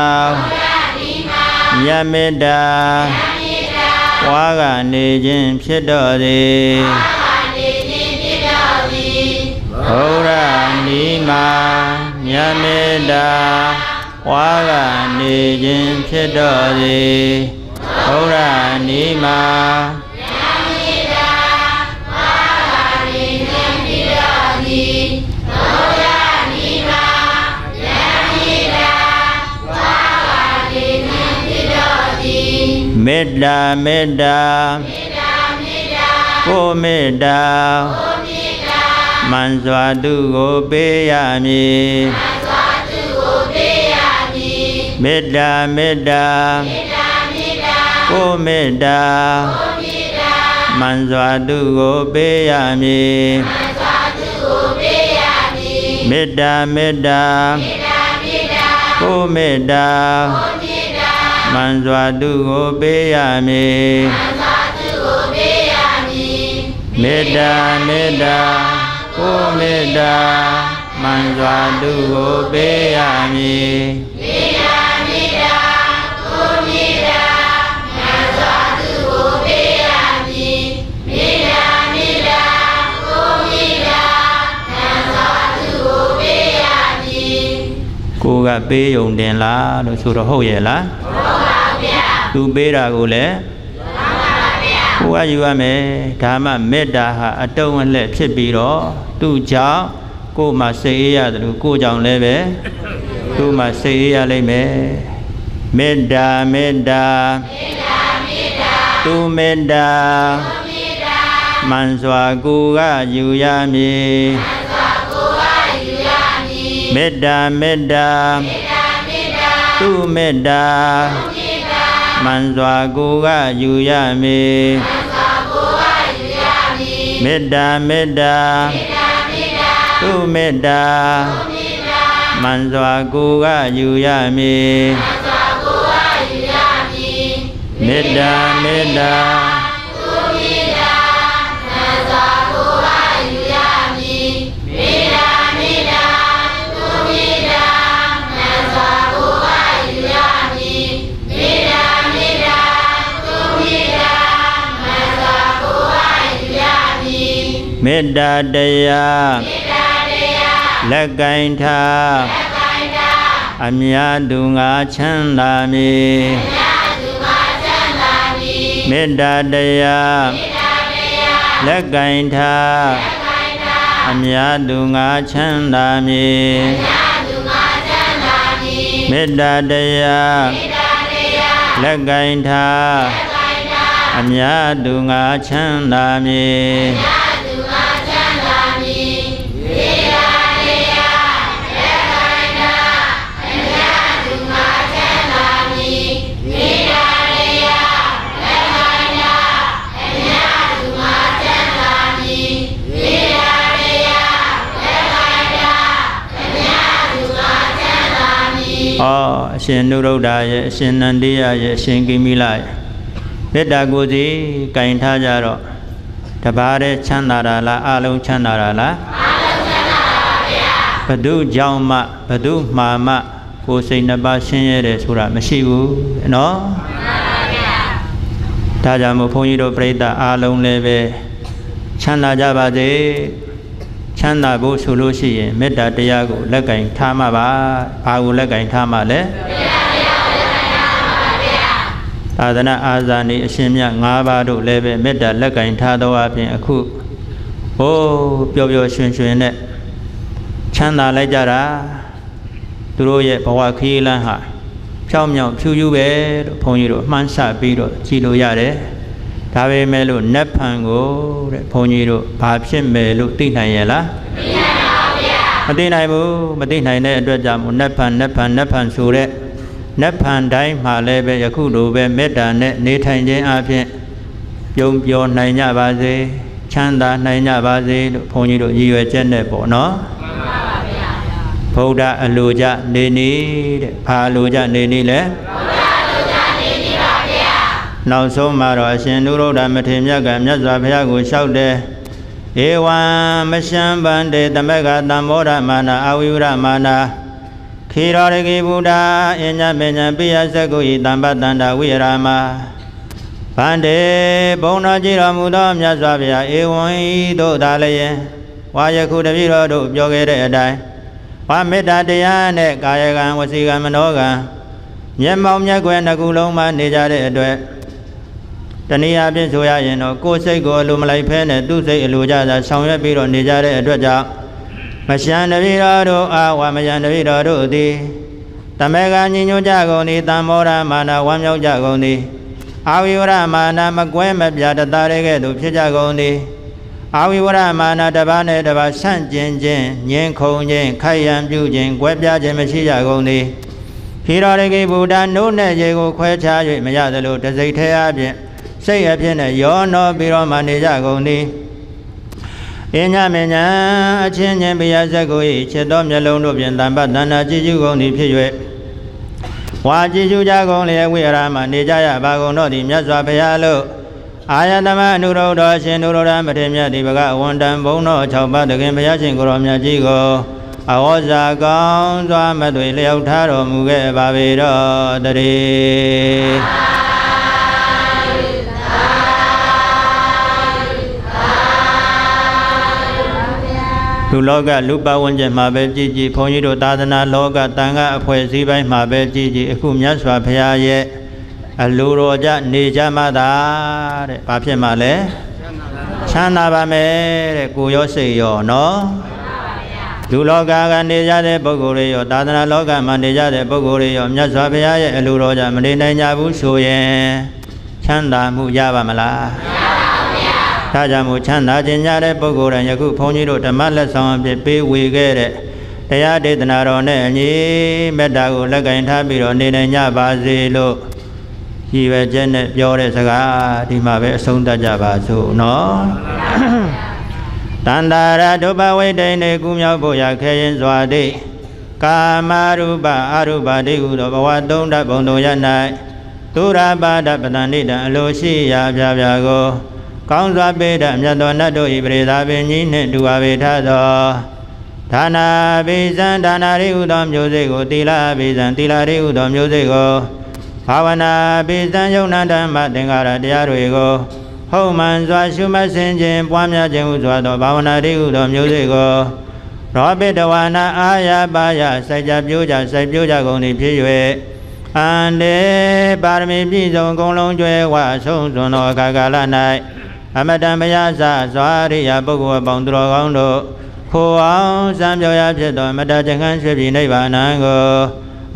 မြတ်မေတ္တာ ဝါကနေခြင်းဖြစ်တော်သည်ဗုဒ္ဓနီမှာမြတ်မေတ္တာဝါကနေခြင်းဖြစ်တော်သည် ဗုဒ္ဓနီမှာမေတ္တာမေတ္တာကိုမေတ္တာမန်စွာသူကိုပေးရမည်မေတ္တာမေတ္တာကိုမေတ္တာ မန်စွာသူကိုပေးရမည်မေတ္တာမေတ္တာကိုမေတ္တာမန်စွာသူကိုပေးရမည်မေတ္တာမေတ္တာကိုမေတ္တာမန်စွာသူကိုပေးရမည်ကိုကပေးယုံတင်လားလို့ဆိုတော့ဟုတ်ရဲ့လားဟုတ်ပါဗျာ သူပေးတာကိုလည်းကိုကယူရမယ်ဒါမှမေတ္တာဟာအတုံးအလှဲ့ဖြစ်ပြီးတော့သူ့ကြောင့်ကိုယ်မှာစိတ်အေးရတယ်လို့ကိုယ်ကြောင့်လည်းပဲသူ့မှာစိတ်အေးရလိမ့်မယ်မေတ္တာမေတ္တာမေတ္တာမေတ္တာသူမေတ္တာမေတ္တာမန်စွာကိုကယူရမည်မေတ္တာမေတ္တာသူမေတ္တာမ န်စွာကိုကယူရမည်မေတ္တာမေတ္တာသူမေတ္တာမန်စွာကိုကယူရမည်မေတ္တာမေတ္တာ မေတ္တာတရားလက်ကင်ထားအမြတ်သူငါချမ်းသာမည်မေတ္တာတရားလက်ကင်ထားအမြတ်သူငါချမ်းသာမည်မေတ္တာတရားလက်ကင်ထားအမြတ်သူငါချမ်းသာမည် ဩအရှင်နုရုဒ္ဓရဲ့အရှင်နန္ဒီယရဲ့အရှင်ကိမိလရဲ့မေတ္တာကိုယ်စီကင်ထားကြတော့တပါးတဲ့ချမ်းသာတာလားအလုံးချမ်းသာတာလားအလုံးချမ်းသာပါဗျာဘဒုကြောင့်မှဘဒုမှာမှကိုယ်စိတ်နှစ်ပါးရှင်းရဲတယ်ဆိုတာမရှိဘူးနော်မှန်ပါဗျာဒါကြောင့်မို့ဘုန်းကြီးတို့ပြိဿအလုံးလည်းပဲချမ်းသာကြပါစေ ချမ်းသာဖို့ဆိုလို့ရှိရင်မေတ္တာတရားကိုလက်ကင်ထားမှာပါဘာကိုလက်ကင်ထားမှာလဲသာသနာအာဇာနည်အရှင်မြတ်၅ပါးတို့လည်းပဲမေတ္တာလက်ကင်ထားသောအပြင်အခုဟိုးပျော်ပျော်ရွှင်ရွှင်နဲ့ချမ်းသာလိုက်ကြတာသူတို့ရဲ့ဘဝခရီးလမ်းဟာဖြောင်းမြောင်ဖြူဖြူပဲလို့ဘုန်းကြီးတို့မှန်းဆပြီးတော့ကြည်လို့ရတယ် ဒါပေမဲ့လို့နတ်ဖန်ကိုတဲ့ဘုန်းကြီးတို့ဘာဖြစ်မယ်လို့သိနိုင်ရဲ့လားမသိနိုင်ဘူးမသိနိုင်တဲ့အတွက်ကြောင့်မို့နတ်ဖန်နတ်ဖန်နတ်ဖန်ဆိုတဲ့နတ်ဖန်တိုင်းမှာလည်းပဲယခုလိုပဲမေတ္တာနဲ့နေထိုင်ခြင်းအပြင်ပြုံးပြောနိုင်ကြပါစေချမ်းသာနိုင်ကြပါစေလို့ဘုန်းကြီးတို့ရည်ရွယ်ချက်နဲ့ပေါ့နော်မှန်ပါပါဗျာဗုဒ္ဓအလိုကြနေနေတဲ့ဘာအလိုကြနေနေလဲ နောက်ဆုံးမှာတော့အရှင်နုရုဒ္ဓမထေရမြတ်ကမြတ်စွာဘုရားကိုလျှောက်တယ်ဧဝံမရှံဗန္တေတမက္ကတံမောရမာနာအဝိဝရမာနာခေရောရကိဗုဒ္ဓအညမညံပိယသကုဤတမ္ပတန္တာဝိရမဗန္တေဘုံတော်ကြည်တော်မူသောမြတ်စွာဘုရားဧဝံဤသို့သာလျင်ဝါယခုတပည့်တော်တို့ပြောခဲ့တဲ့အတိုင်းဝါမေတ္တာတရားနဲ့ကာယကံဝစီကံမနောကံမျက်မှောက်မျက်ွယ်နှစ်ခုလုံးမှနေကြတဲ့အတွက် တနည်းအားဖြင့်ဆိုရရင်တော့ကိုယ်စိတ်ကိုအလိုမလိုက်ဖဲနဲ့သူ့စိတ်အလိုကြသာဆောင်ရွက်ပြီးတော့နေကြတဲ့အတွက်ကြောင့်မရှံတပိတော်တို့အာဝမယံတပိတော်တို့သည်တမေကညညွကြကုန်သည်တမ္မောရမာနဝမ်းမြောက်ကြကုန်သည်အာဝိဝရမာနမကွဲမပြတသားရဲကဲ့သို့ဖြစ်ကြကုန်သည်အာဝိဝရမာနတပါးနဲ့တပါးဆန့်ကျင်ခြင်းငင်းခုန်ခြင်းခိုက်ရန်ပြုခြင်းကွဲပြားခြင်းမရှိကြကုန်သည်ဖြေတော်ရကိဗုဒ္ဓနိုးနဲ့ရေကိုခွဲခြား၍မရသလိုတစိတ်ထဲအပြင် စိတ်အဖြစ်နဲ့ယောနောပြီးတော့မှနေကြကုန်သည်အညမညာအချင်းချင်းပြရဇက်ကို၏ချက်တော်မျက်လုံးတို့ဖြင့်တမ္ပတဏ္ဍကြည်ကျူးကုန်သည်ဖြစ်၍ဝါကြည်ကျူးကြကုန်လျက်ဝိရမနေကြရပါကုန်တော့သည်မြတ်စွာဘုရားလို့အာယတမအနုရုဒ္ဓရှင်နုရုဒ္ဓမထေရမြတ်ဒီဘဂဝန္တံဘုံတော်6ပါးတခင်ဘုရားရှင်ကိုရောမြတ်ကြီးကိုအဝဇာကောင်းစွာမသွေလျောက်ထားတော်မူခဲ့ပါပေတော့တည်း လူလောကလူပဝန်းကျင်မှာပဲကြည်ကြည်ဘုန်းကြီးတို့သာသနာလောကတန်ခါအဖွဲ့အစည်းပိုင်းမှာပဲကြည်ကြည်အခုမြတ်စွာဘုရားရဲ့အလိုတော်ကြနေကြမှာသာတဲ့ဘာဖြစ်မှာလဲချမ်းသာပါမယ်တဲ့ကိုရောစိတ်ရောနော်လူလောကကနေကြတဲ့ပုဂ္ဂိုလ်တွေရောသာသနာလောကမှာနေကြတဲ့ပုဂ္ဂိုလ်တွေရောမြတ်စွာဘုရားရဲ့အလိုတော်ကြမနေနိုင်ကြဘူးဆိုရင်ချမ်းသာမှုရပါမလားမရပါဘူးဗျာ ဒါကြောင့်မို့ချမ်းသာခြင်းကြတဲ့ပုဂ္ဂိုလ်တိုင်းယခုဘုန်းကြီးတို့ဓမ္မလက်ဆောင်အဖြစ်ပေးဝေခဲ့တဲ့တရားဒေသနာတော်နဲ့အညီမေတ္တာကိုလက်ကင်ထားပြီးတော့နေနိုင်ကြပါစေလို့ရည်ရွယ်ချက်နဲ့ပြောတဲ့စကားဒီမှာပဲအဆုံးသတ်ကြပါစို့နော်တန္တာရဒုပဝိတ္တိနေကုမြောက်ဖို့ရခဲရင်စွာတိကာမရူပအရူပတိဟုသောဘဝသုံးဓာတ်ဘုံတို့ရ၌သူရပါဒပတန်နိတံအလိုရှိရာပြပြကို ကောင်းစွာပေတမြတ်သောနတ်တို့၏ပရိသာပင်ကြီးနှင့်တူပါပေထသောဒါနာပိဇံဒါနာရိဟုသောမျိုးစိတ်ကိုသီလပိဇံသီလရိဟုသောမျိုးစိတ်ကိုဘာဝနာပိဇံယုံနာဓမ္မသင်္ကာရတရားတွေကိုဝဟုတ်မှန်စွာရှုမှတ်ဆင်ခြင်းပွားများခြင်းဟုဆိုသောဘာဝနာတိဟုသောမျိုးစေ့ကိုရောပိတဝါနာအာယပါယစိုက်ကြပြိုးကြစိုက်ပြိုးကြကုန်သည်ဖြစ်၍အန္တေပါရမီပြည့်စုံကုန်လုံးကျွဲဝအဆုံးစွန်သောအခါကာလ၌ အမတံမယသဇွာရိယပုဂ္ဂိုလ်ပေါင်းသူတော်ကောင်းတို့ခိုအောင်စံပြောရဖြစ်သောမတ္တချခန်းရွှေပြည်နိဗ္ဗာန်ကို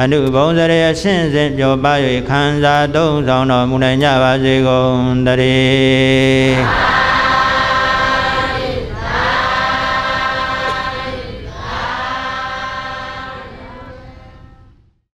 အနုဘုံစရေအရှင်းစဉ်ပြောပါ၍ခံစားသုံးဆောင်တော်မူနိုင်ကြပါစေကုန်တည်း